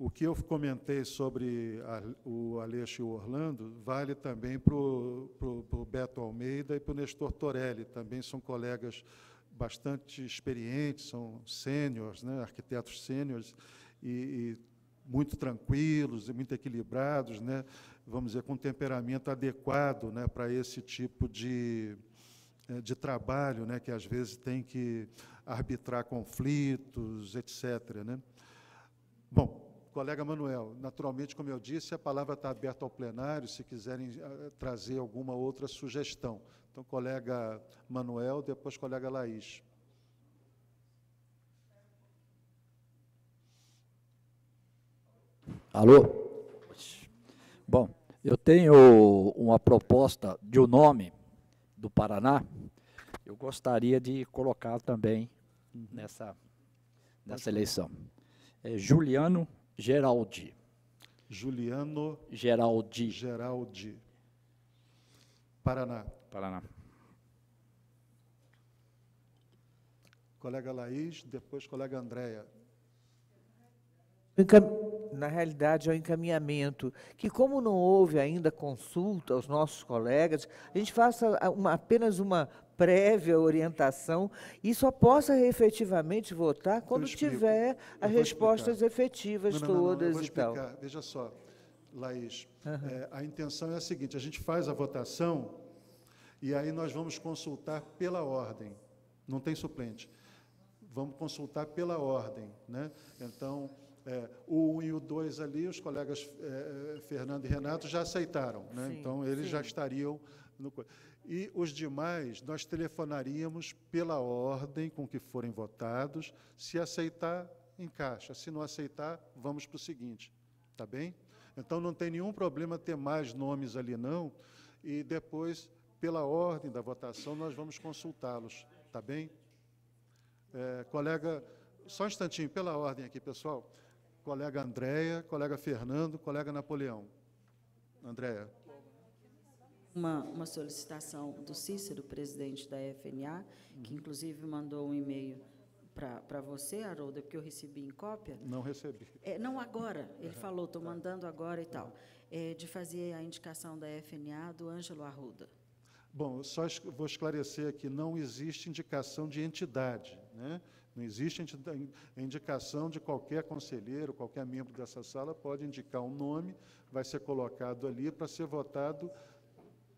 O que eu comentei sobre a, o Aleixo e o Orlando vale também para o Beto Almeida e para o Nestor Torelli, também são colegas bastante experientes, são sêniores, né, arquitetos sêniores, e, e, muito tranquilos e muito equilibrados, né, vamos dizer, com temperamento adequado né, para esse tipo de, eh, de trabalho, né, que às vezes tem que arbitrar conflitos, etc. Né. Bom, Colega Manuel, naturalmente, como eu disse, a palavra está aberta ao plenário, se quiserem uh, trazer alguma outra sugestão. Então, colega Manuel, depois colega Laís. Alô? Bom, eu tenho uma proposta de um nome do Paraná. Eu gostaria de colocar também nessa, nessa eleição. É Juliano Geraldi. Juliano Geraldi. Geraldi. Paraná. Paraná. Colega Laís, depois colega Andréia. Na realidade, é o encaminhamento, que como não houve ainda consulta aos nossos colegas, a gente faça uma, apenas uma prévia orientação e só possa efetivamente votar quando tiver as respostas explicar. efetivas não, não, todas não, e tal. Veja só, Laís, uhum. é, a intenção é a seguinte, a gente faz a votação e aí nós vamos consultar pela ordem, não tem suplente. Vamos consultar pela ordem. Né? Então, é, o 1 e o 2 ali, os colegas é, Fernando e Renato já aceitaram. Né? Sim, então, eles sim. já estariam no. E os demais, nós telefonaríamos pela ordem com que forem votados. Se aceitar, encaixa. Se não aceitar, vamos para o seguinte. Tá bem? Então, não tem nenhum problema ter mais nomes ali, não. E depois, pela ordem da votação, nós vamos consultá-los. Tá bem? É, colega, só um instantinho, pela ordem aqui, pessoal. Colega Andréia, colega Fernando, colega Napoleão. Andréia. Uma, uma solicitação do Cícero, presidente da FNA, que inclusive mandou um e-mail para você, Haroldo, porque eu recebi em cópia. Não recebi. É, não agora, ele falou, estou mandando agora e tal, é, de fazer a indicação da FNA do Ângelo Arruda. Bom, só vou esclarecer aqui, não existe indicação de entidade, né? Não existe indicação de qualquer conselheiro, qualquer membro dessa sala pode indicar um nome, vai ser colocado ali para ser votado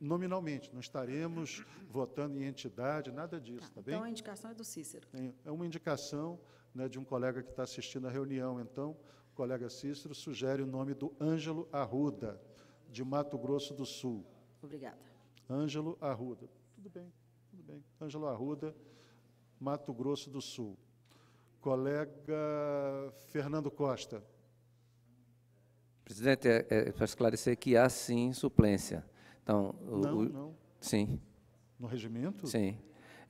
nominalmente. Não estaremos votando em entidade, nada disso, tá bem? Então, a indicação é do Cícero. É é uma indicação né, de um colega que está assistindo a reunião. Então, o colega Cícero sugere o nome do Ângelo Arruda, de Mato Grosso do Sul. Obrigada. Ângelo Arruda. Tudo bem, tudo bem. Ângelo Arruda, Mato Grosso do Sul. Colega Fernando Costa. Presidente, é, é, para esclarecer que há sim suplência. Então, o- Não, o- não. Sim. No regimento? Sim.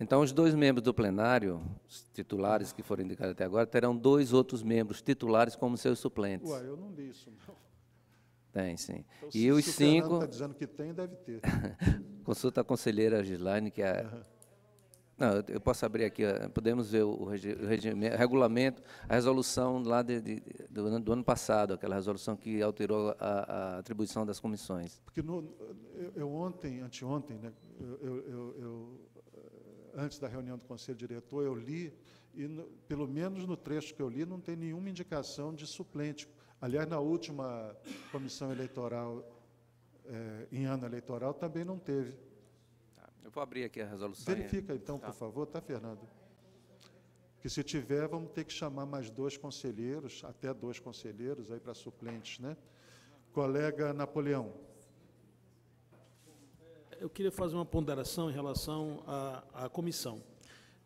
Então, os dois membros do plenário, os titulares que foram indicados até agora, terão dois outros membros titulares como seus suplentes. Ué, eu não li isso, não. Tem, sim. Então, e se- os o Fernando cinco. está dizendo que tem, deve ter. *laughs* Consulta a conselheira Gislaine, que é. Não, eu- posso abrir aqui, ó, podemos ver o, regi- o regulamento, a resolução lá de- de- do, ano, do ano passado, aquela resolução que alterou a, a atribuição das comissões. Porque no, eu, eu ontem, anteontem, né, eu, eu- eh, antes da reunião do Conselho Diretor, eu li, e no- pelo menos no trecho que eu li, não tem nenhuma indicação de suplente. Aliás, na última comissão eleitoral, eh, em ano eleitoral, também não teve. Eu vou abrir aqui a resolução. Verifica, então, Tá. por favor, tá, Fernando? Que se tiver, vamos ter que chamar mais dois conselheiros, até dois conselheiros aí para suplentes, né? Colega Napoleão. Eu queria fazer uma ponderação em relação à, à comissão.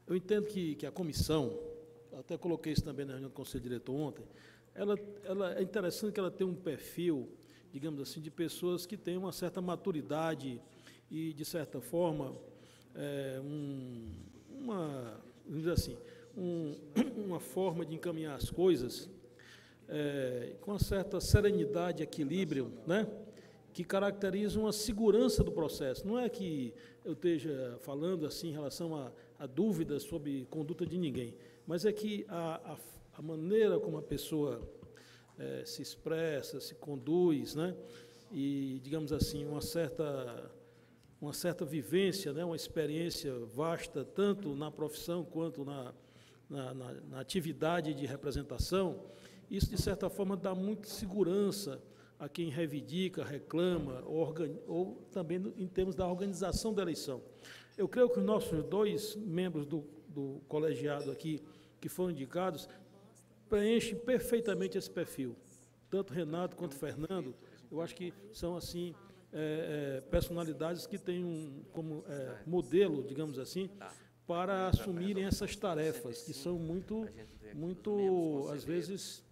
Eu entendo que, que a comissão, até coloquei isso também na reunião do Conselho Diretor ontem, ela, ela é interessante que ela tenha um perfil, digamos assim, de pessoas que têm uma certa maturidade e, de certa forma, é, um, uma, vamos dizer assim, um, *coughs* uma forma de encaminhar as coisas é, com uma certa serenidade equilíbrio, né? que caracterizam a segurança do processo. Não é que eu esteja falando assim em relação a, a dúvidas sobre conduta de ninguém, mas é que a, a, a maneira como a pessoa eh, se expressa, se conduz, né? e, digamos assim, uma certa, uma certa vivência, né? uma experiência vasta, tanto na profissão quanto na, na, na, na atividade de representação, isso, de certa forma, dá muita segurança a quem reivindica, reclama, ou, organi- ou também em termos da organização da eleição. Eu creio que os nossos dois membros do, do colegiado aqui, que foram indicados, preenchem perfeitamente esse perfil. Tanto Renato quanto Fernando, eu acho que são, assim, é, é, personalidades que têm um, como é, modelo, digamos assim, para assumirem essas tarefas, que são muito, muito, às vezes,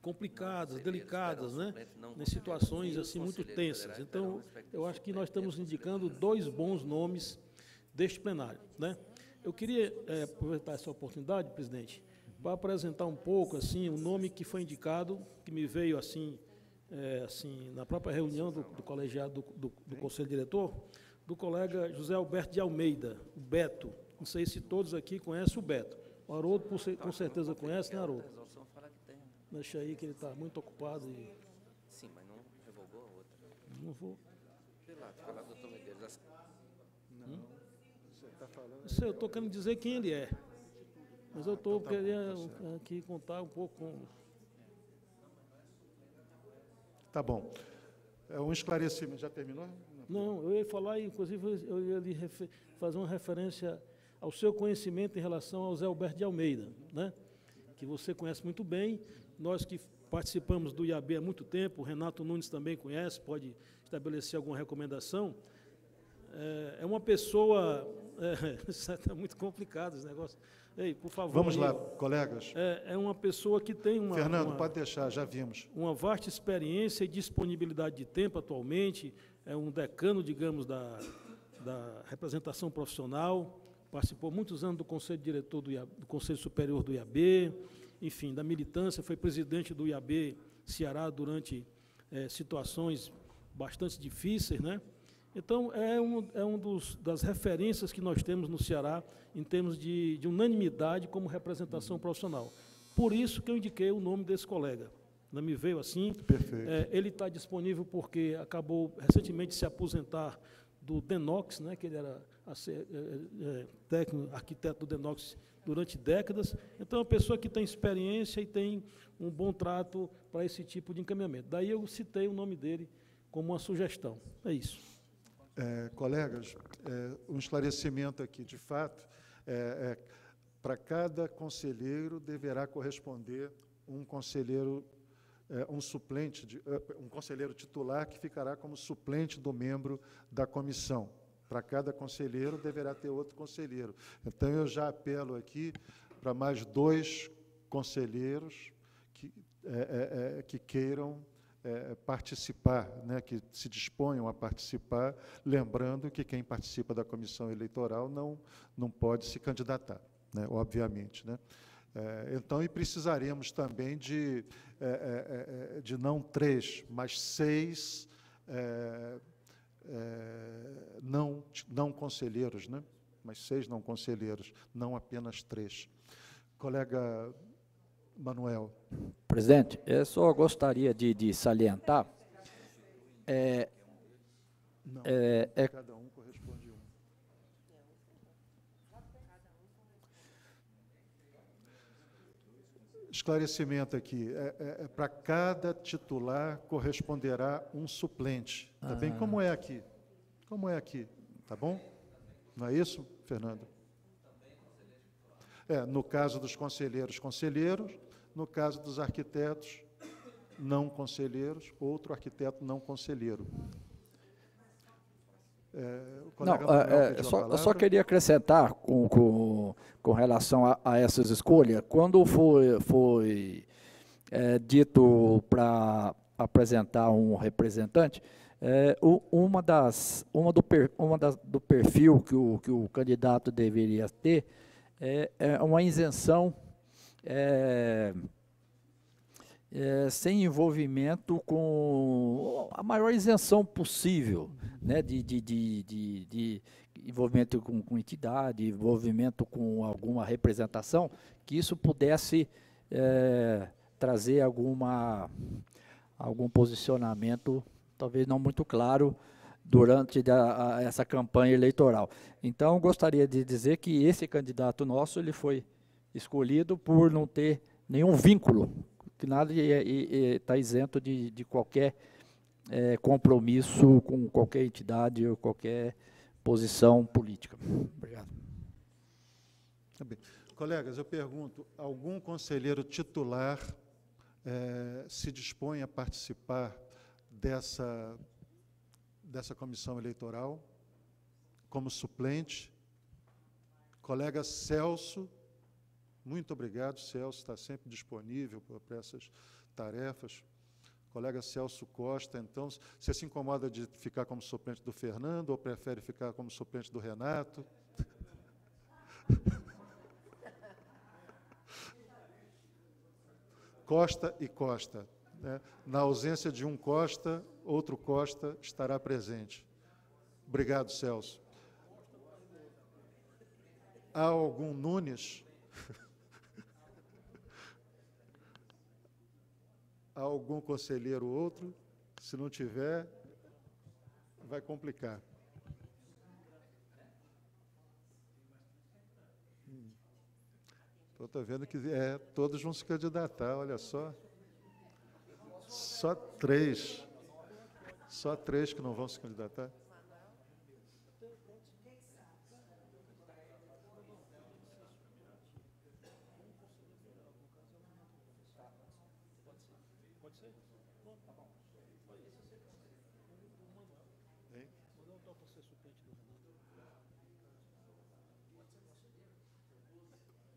complicadas, delicadas, né? Em situações assim muito tensas. Então, eu acho que nós estamos indicando dois bons nomes deste plenário, né? Eu queria eh, aproveitar essa oportunidade, presidente, para apresentar um pouco assim o nome que foi indicado, que me veio assim, eh, assim na própria reunião do, do colegiado do, do, do conselho diretor, do colega José Alberto de Almeida, o Beto. Não sei se todos aqui conhecem o Beto. O Haroldo, com certeza conhece, né, Haroldo? Deixa aí que ele está muito ocupado e Sim, mas não revogou a outra. não vou. Sei lá, fica lá, doutor Medeiros. Não, você está falando... Não sei, eu estou querendo dizer quem ele é. Mas eu estou querendo aqui contar um pouco com. Tá bom. É um esclarecimento. Já terminou? Não, eu ia falar, inclusive, eu ia lhe fazer uma referência ao seu conhecimento em relação ao Zé Alberto de Almeida, né? que você conhece muito bem. Nós que participamos do IAB há muito tempo, o Renato Nunes também conhece, pode estabelecer alguma recomendação. É, é uma pessoa. *laughs* *laughs* Está muito complicado esse negócio. Ei, por favor. Vamos lá, colegas. É, é uma pessoa que tem uma. Fernando, uma- pode deixar, já vimos. uma vasta experiência e disponibilidade de tempo atualmente, é um decano, digamos, da, da representação profissional, participou muitos anos do Conselho Diretor do, IA do Conselho Superior do IAB, enfim, da militância, foi presidente do IAB Ceará durante eh, situações bastante difíceis, né? Então, é um, é um dos, das referências que nós temos no Ceará em termos de, de unanimidade como representação profissional. Por isso que eu indiquei o nome desse colega. Não me veio assim. Perfeito. É, ele está disponível porque acabou recentemente de se aposentar do Denox, né, que ele era é, é, técnico, arquiteto do Denox durante décadas. Então, é uma pessoa que tem experiência e tem um bom trato para esse tipo de encaminhamento. Daí eu citei o nome dele como uma sugestão. É isso. É, colegas, é, um esclarecimento aqui. De fato, é, para cada conselheiro deverá corresponder um conselheiro é, um suplente, de, um conselheiro titular que ficará como suplente do membro da comissão. Para cada conselheiro deverá ter outro conselheiro. Então eu já apelo aqui para mais dois conselheiros que, é, é, que queiram participar, né, que se disponham a participar, lembrando que quem participa da comissão eleitoral não, não pode se candidatar, né, obviamente. Né. É, então, e precisaremos também de, é, é, é de não três, mas seis é, é, não, não conselheiros, né? mas seis não conselheiros, não apenas três. Colega Manuel. Presidente, eu só gostaria de, de salientar. É, não, é, é, cada um corresponde um. Esclarecimento aqui. É, é, é para cada titular corresponderá um suplente. Tá ah. bem? Como é aqui? Como é aqui? Tá bom? Não é isso, Fernando? É, no caso dos conselheiros, conselheiros, no caso dos arquitetos, não conselheiros, outro arquiteto não conselheiro. É, não, é, é só, eu só queria acrescentar com, com, com relação a, a essas escolhas. Quando foi, foi é, dito para apresentar um representante, é, uma das, uma, do, per, uma das, do perfil que o, que o candidato deveria ter é, é uma isenção é, é, sem envolvimento com a maior isenção possível, né, de, de, de, de, de envolvimento com, com, entidade, envolvimento com alguma representação, que isso pudesse é, trazer alguma, algum posicionamento, talvez não muito claro, durante a, a, essa campanha eleitoral. Então, gostaria de dizer que esse candidato nosso ele foi escolhido por não ter nenhum vínculo, que nada está isento de, de qualquer é, compromisso com qualquer entidade ou qualquer posição política. Obrigado. Tá Colegas, eu pergunto, algum conselheiro titular é, se dispõe a participar dessa, dessa comissão eleitoral como suplente? Colega Celso muito obrigado, Celso, está sempre disponível para essas tarefas. Colega Celso Costa, então, você se incomoda de ficar como suplente do Fernando ou prefere ficar como suplente do Renato? *laughs* Costa e Costa. Né? Na ausência de um Costa, outro Costa estará presente. Obrigado, Celso. Há algum Nunes? Há algum conselheiro outro? Se não tiver, vai complicar. Estou hum. vendo que é, todos vão se candidatar, olha só. Só três. Só três que não vão se candidatar.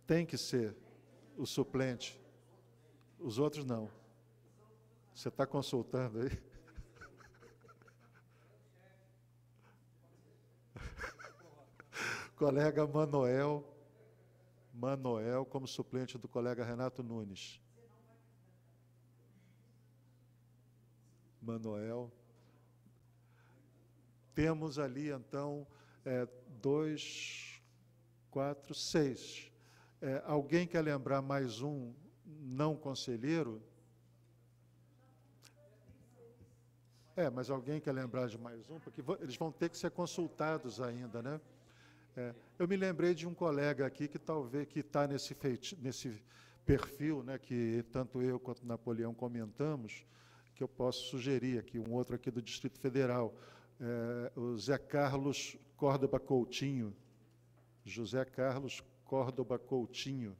Tem que ser o suplente, os outros não. Você está consultando aí? *laughs* colega Manoel, Manoel como suplente do colega Renato Nunes. Manoel. temos ali, então, é, dois, quatro, seis. É, alguém quer lembrar mais um não conselheiro? É, mas alguém quer lembrar de mais um? Porque eles vão ter que ser consultados ainda, né? É, eu me lembrei de um colega aqui que talvez que está nesse, nesse perfil, né, que tanto eu quanto Napoleão comentamos, que eu posso sugerir aqui, um outro aqui do Distrito Federal, é, o Zé Carlos Córdoba Coutinho, José Carlos Córdoba Coutinho.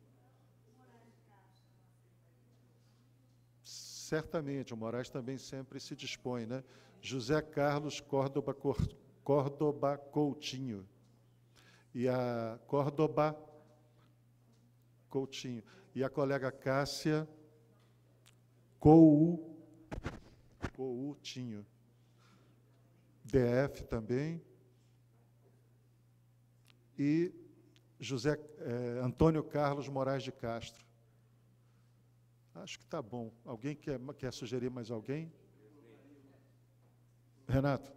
Certamente, o Moraes também sempre se dispõe, né? José Carlos Córdoba, Córdoba Coutinho. E a Córdoba Coutinho. E a colega Cássia Cou Coutinho. DF também. E José eh, Antônio Carlos Moraes de Castro. Acho que está bom. Alguém quer, quer sugerir mais alguém? Renato?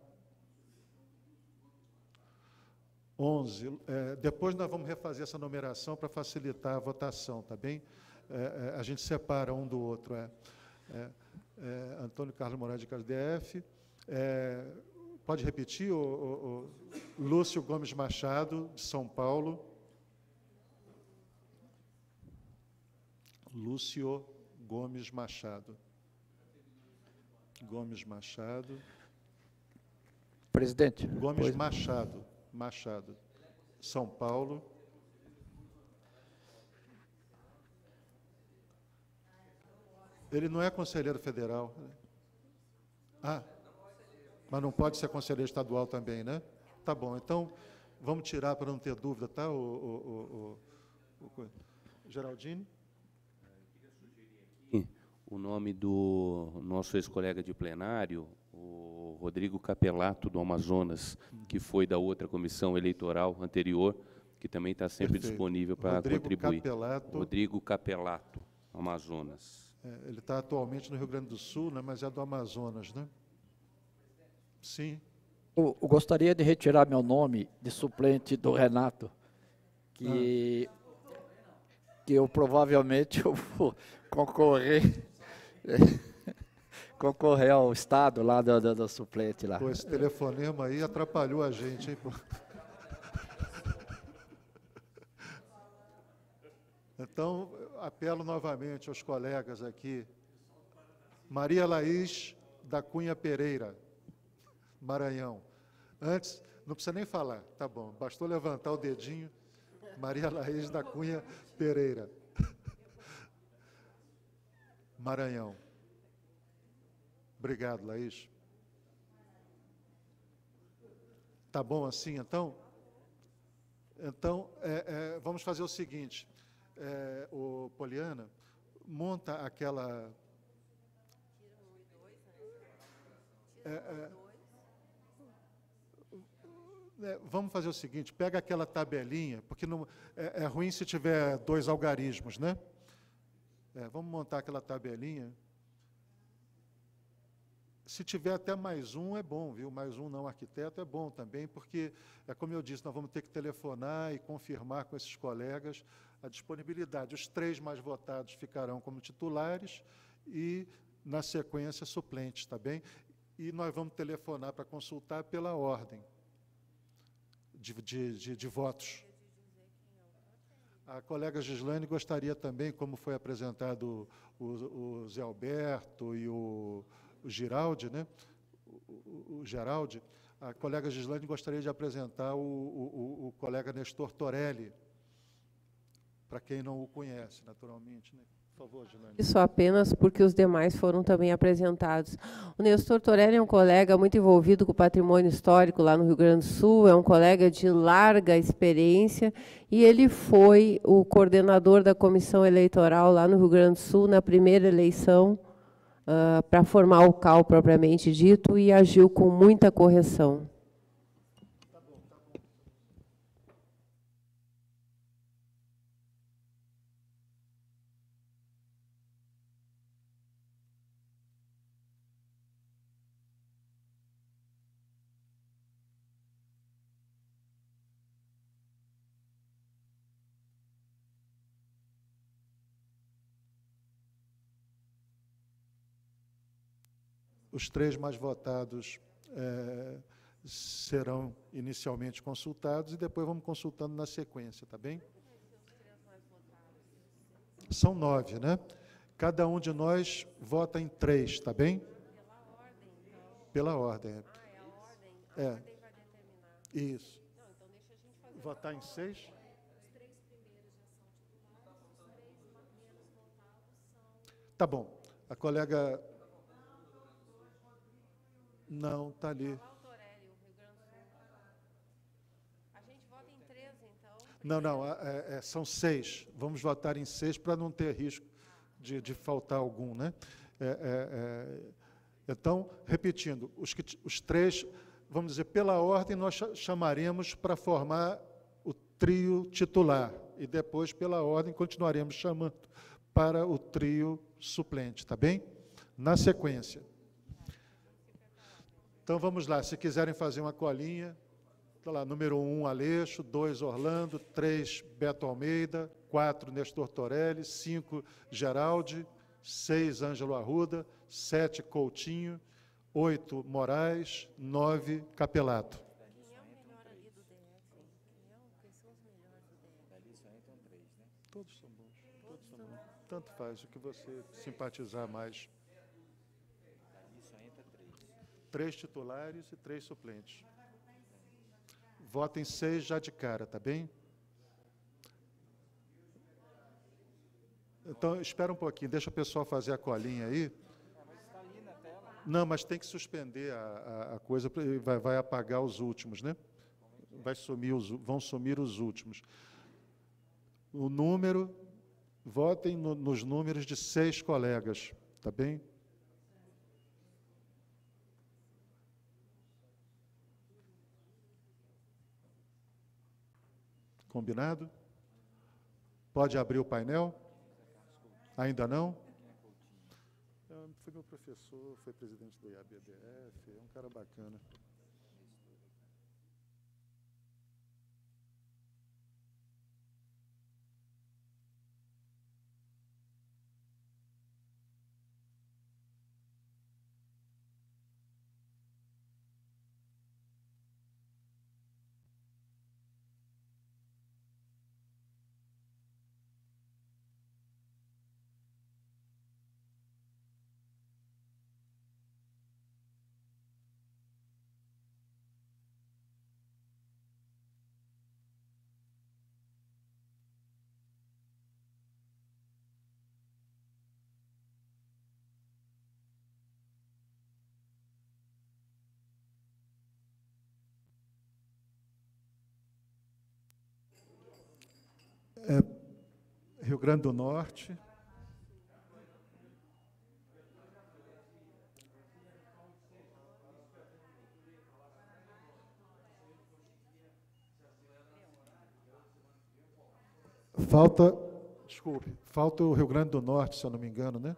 11. É, depois nós vamos refazer essa numeração para facilitar a votação, tá bem? É, é, a gente separa um do outro. É, Antônio Carlos Moraes de Castro, DF. Pode repetir, o, o, o Lúcio Gomes Machado, de São Paulo. Lúcio Gomes Machado. Gomes Machado. Presidente. Gomes pois... Machado. Machado. São Paulo. Ele não é conselheiro federal. Né? Ah. Mas não pode ser conselheiro estadual também, né? Tá bom, então vamos tirar para não ter dúvida, tá, o, o, o, o Geraldine? O nome do nosso ex-colega de plenário, o Rodrigo Capelato, do Amazonas, que foi da outra comissão eleitoral anterior, que também está sempre Perfeito. disponível para contribuir. Capelato. Rodrigo Capelato, Amazonas. É, ele está atualmente no Rio Grande do Sul, né, mas é do Amazonas, né? Sim. Eu, eu, gostaria de retirar meu nome de suplente do Renato, que, ah. que eu provavelmente *laughs* eu vou concorrer, *laughs* concorrer ao estado lá do, do, do suplente lá. Pô, esse telefonema aí atrapalhou a gente, hein? Pô. Então, apelo novamente aos colegas aqui. Maria Laís da Cunha Pereira. Maranhão. Antes, não precisa nem falar, tá bom, bastou levantar o dedinho. Maria Laís da Cunha Pereira. Maranhão. Obrigado, Laís. Tá bom assim, então? Então, é, é, vamos fazer o seguinte, é, o Poliana, monta aquela... É, é, é, vamos fazer o seguinte, pega aquela tabelinha, porque não, é, é ruim se tiver dois algarismos, né? É, vamos montar aquela tabelinha. Se tiver até mais um, é bom, viu? Mais um não arquiteto é bom também, porque, é como eu disse, nós vamos ter que telefonar e confirmar com esses colegas a disponibilidade. Os três mais votados ficarão como titulares e, na sequência, suplentes, tá bem? E nós vamos telefonar para consultar pela ordem de, de, de, de votos. A colega Gislaine gostaria também, como foi apresentado o, o Zé Alberto e o, o Giraldi, né? o, o Geraldi, a colega Gislaine gostaria de apresentar o, o, o colega Nestor Torelli, para quem não o conhece, naturalmente. Né? Isso apenas porque os demais foram também apresentados. O Nestor Torelli é um colega muito envolvido com o patrimônio histórico lá no Rio Grande do Sul, é um colega de larga experiência e ele foi o coordenador da comissão eleitoral lá no Rio Grande do Sul na primeira eleição uh, para formar o CAL propriamente dito e agiu com muita correção. Os três mais votados é, serão inicialmente consultados e depois vamos consultando na sequência, tá bem? São nove, né? Cada um de nós vota em três, tá bem? Pela ordem. Pela ordem. Ah, é a ordem? É. Isso. Então. Votar em seis? Os três primeiros já são titulares, os três menos votados são. Tá bom. A colega. Não, está ali. Não, não, é, é, são seis. Vamos votar em seis para não ter risco de, de faltar algum. Né? É, é, é, então, repetindo, os, que, os três, vamos dizer, pela ordem, nós chamaremos para formar o trio titular. E depois, pela ordem, continuaremos chamando para o trio suplente, tá bem? Na sequência. Então vamos lá, se quiserem fazer uma colinha. Está lá, número 1, um, Aleixo, 2, Orlando, 3, Beto Almeida, 4, Nestor Torelli, 5, Geraldi, 6, Ângelo Arruda, 7, Coutinho, 8, Moraes, 9, Capelato. Todos são bons, todos são bons. Tanto faz, o que você simpatizar mais. Três titulares e três suplentes. Votem seis já de cara, tá bem? Então, espera um pouquinho, deixa o pessoal fazer a colinha aí. Não, mas tem que suspender a, a, a coisa, vai, vai, apagar os últimos, né? Vai sumir os, vão sumir os últimos. O número, votem no, nos números de seis colegas, tá bem? Combinado? Pode abrir o painel? Ainda não? É, foi meu professor, foi presidente do IABDF, é um cara bacana. É, Rio Grande do Norte. Falta, desculpe, falta o Rio Grande do Norte, se eu não me engano, né?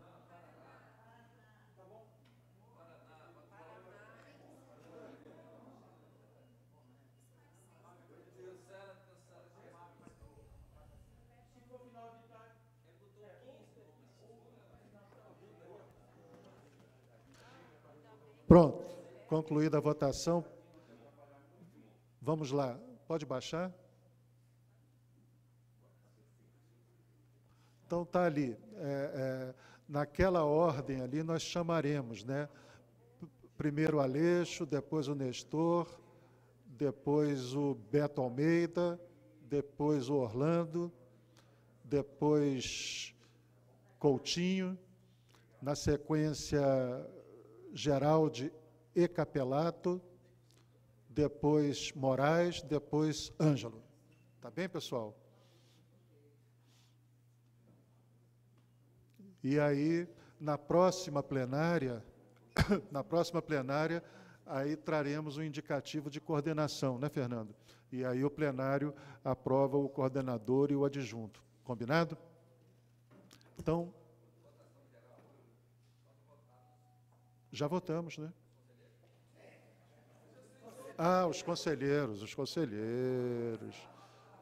Pronto, concluída a votação. Vamos lá, pode baixar? Então está ali, é, é, naquela ordem ali nós chamaremos, né? Primeiro Aleixo, depois o Nestor, depois o Beto Almeida, depois o Orlando, depois Coutinho, na sequência Geraldi e Capelato, depois Moraes, depois Ângelo. Tá bem, pessoal? E aí, na próxima plenária, *coughs* na próxima plenária, aí traremos um indicativo de coordenação, né, Fernando? E aí o plenário aprova o coordenador e o adjunto. Combinado? Então, Já votamos, né? Ah, os conselheiros, os conselheiros,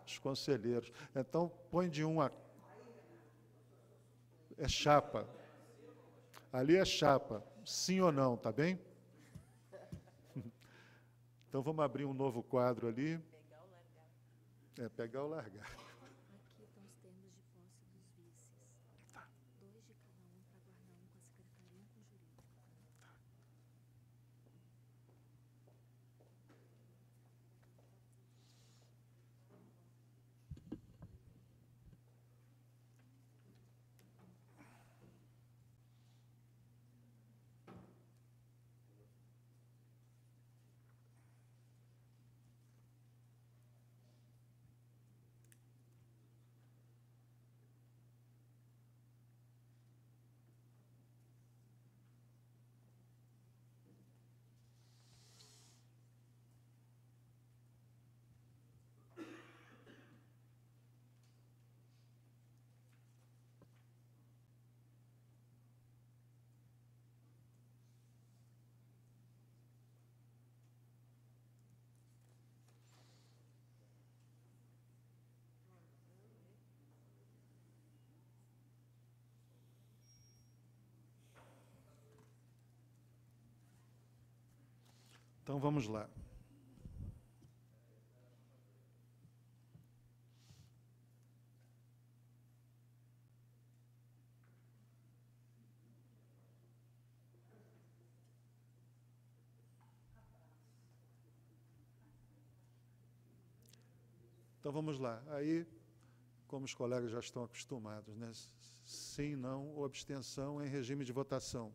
os conselheiros. Então, põe de um a. É chapa. Ali é chapa. sim ou não, tá bem? *laughs* Então vamos abrir um novo quadro ali. Pegar ou largar? É, pegar ou largar. Aqui estão os termos de posse dos vices. Tá. Dois de cada um para guardar um com a secretaria e um com o jurídico. Então vamos lá. Então vamos lá. Aí, como os colegas já estão acostumados, né? Sim, não ou abstenção em regime de votação.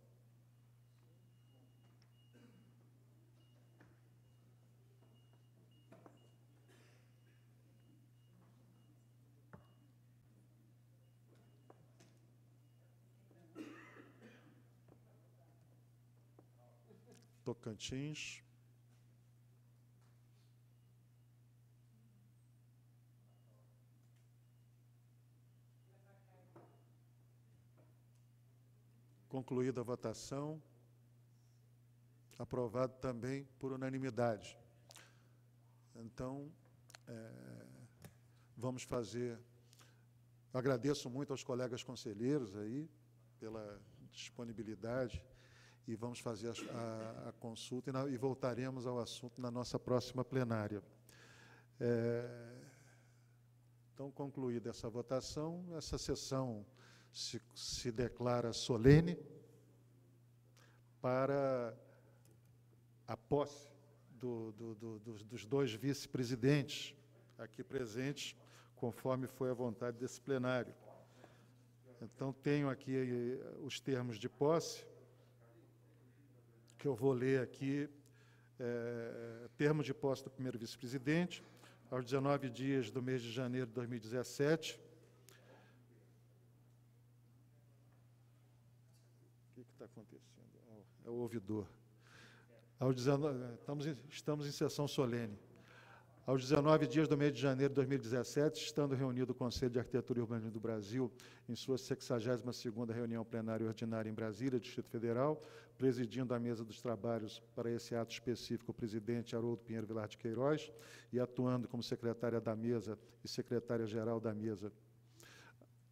Tocantins. Concluída a votação, aprovado também por unanimidade. Então, é, vamos fazer. Agradeço muito aos colegas conselheiros aí pela disponibilidade e vamos fazer a, a, a consulta e, na, e, voltaremos ao assunto na nossa próxima plenária. É, então, concluída essa votação, essa sessão se, se declara solene para a posse do, do, do, dos, dois vice-presidentes aqui presentes, conforme foi a vontade desse plenário. Então, tenho aqui eh, os termos de posse que eu vou ler aqui, é, termo de posse do primeiro vice-presidente, aos 19 dias do mês de janeiro de 2017. O que está acontecendo? É o ouvidor. Ao 19, estamos, estamos em sessão solene. Aos 19 dias do mês de janeiro de 2017, estando reunido o Conselho de Arquitetura e Urbanismo do Brasil em sua 62ª reunião plenária ordinária em Brasília, Distrito Federal, presidindo a mesa dos trabalhos para esse ato específico o presidente Haroldo Pinheiro Vilar de Queiroz e atuando como secretária da mesa e secretária-geral da mesa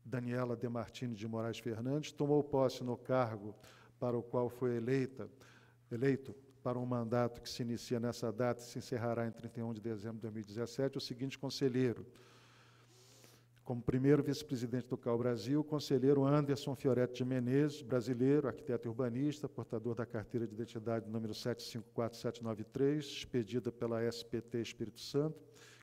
Daniela Demartini de Moraes Fernandes, tomou posse no cargo para o qual foi eleita, eleito para um mandato que se inicia nessa data e se encerrará em 31 de dezembro de 2017, o seguinte conselheiro. Como primeiro vice-presidente do CAU Brasil, o conselheiro Anderson Fioretti de Menezes, brasileiro, arquiteto urbanista, portador da carteira de identidade número 754793, expedida pela SPT Espírito Santo,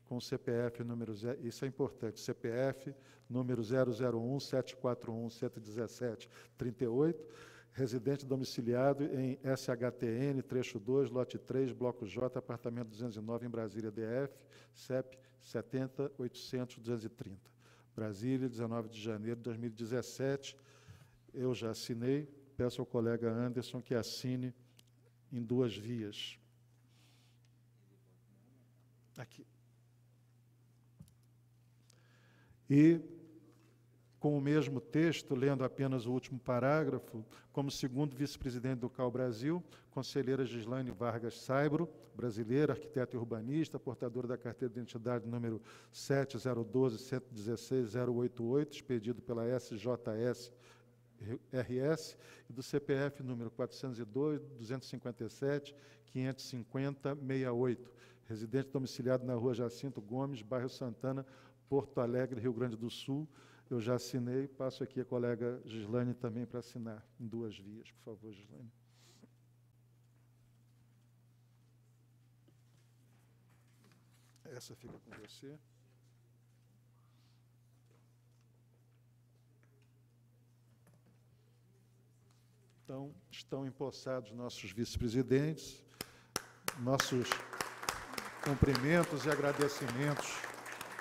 com CPF número, isso é importante, CPF número 001 741 117 38, residente domiciliado em SHTN, trecho 2, lote 3, bloco J, apartamento 209, em Brasília, DF, CEP 70 800 230. Brasília, 19 de janeiro de 2017. Eu já assinei, peço ao colega Anderson que assine em duas vias. Aqui. E com o mesmo texto, lendo apenas o último parágrafo, como segundo vice-presidente do CAL Brasil, conselheira Gislaine Vargas Saibro, brasileira, arquiteta e urbanista, portadora da carteira de identidade número 7012-116-088, expedido pela SJS RS e do CPF número 402 257 550 68, residente domiciliado na rua Jacinto Gomes, bairro Santana, Porto Alegre, Rio Grande do Sul. Eu já assinei, passo aqui a colega Gislane também para assinar em duas vias, por favor, Gislane. Essa fica com você. Então, estão empossados nossos vice-presidentes, nossos cumprimentos e agradecimentos,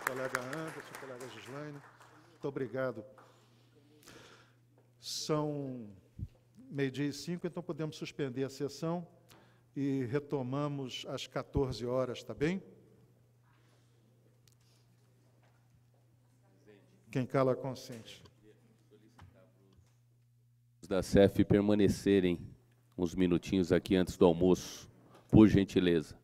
colega Anderson, colega Gislaine. Muito obrigado. São meio-dia e cinco, então podemos suspender a sessão e retomamos às 14 horas, tá bem? Quem cala consente. Da CEF permanecerem uns minutinhos aqui antes do almoço, por gentileza.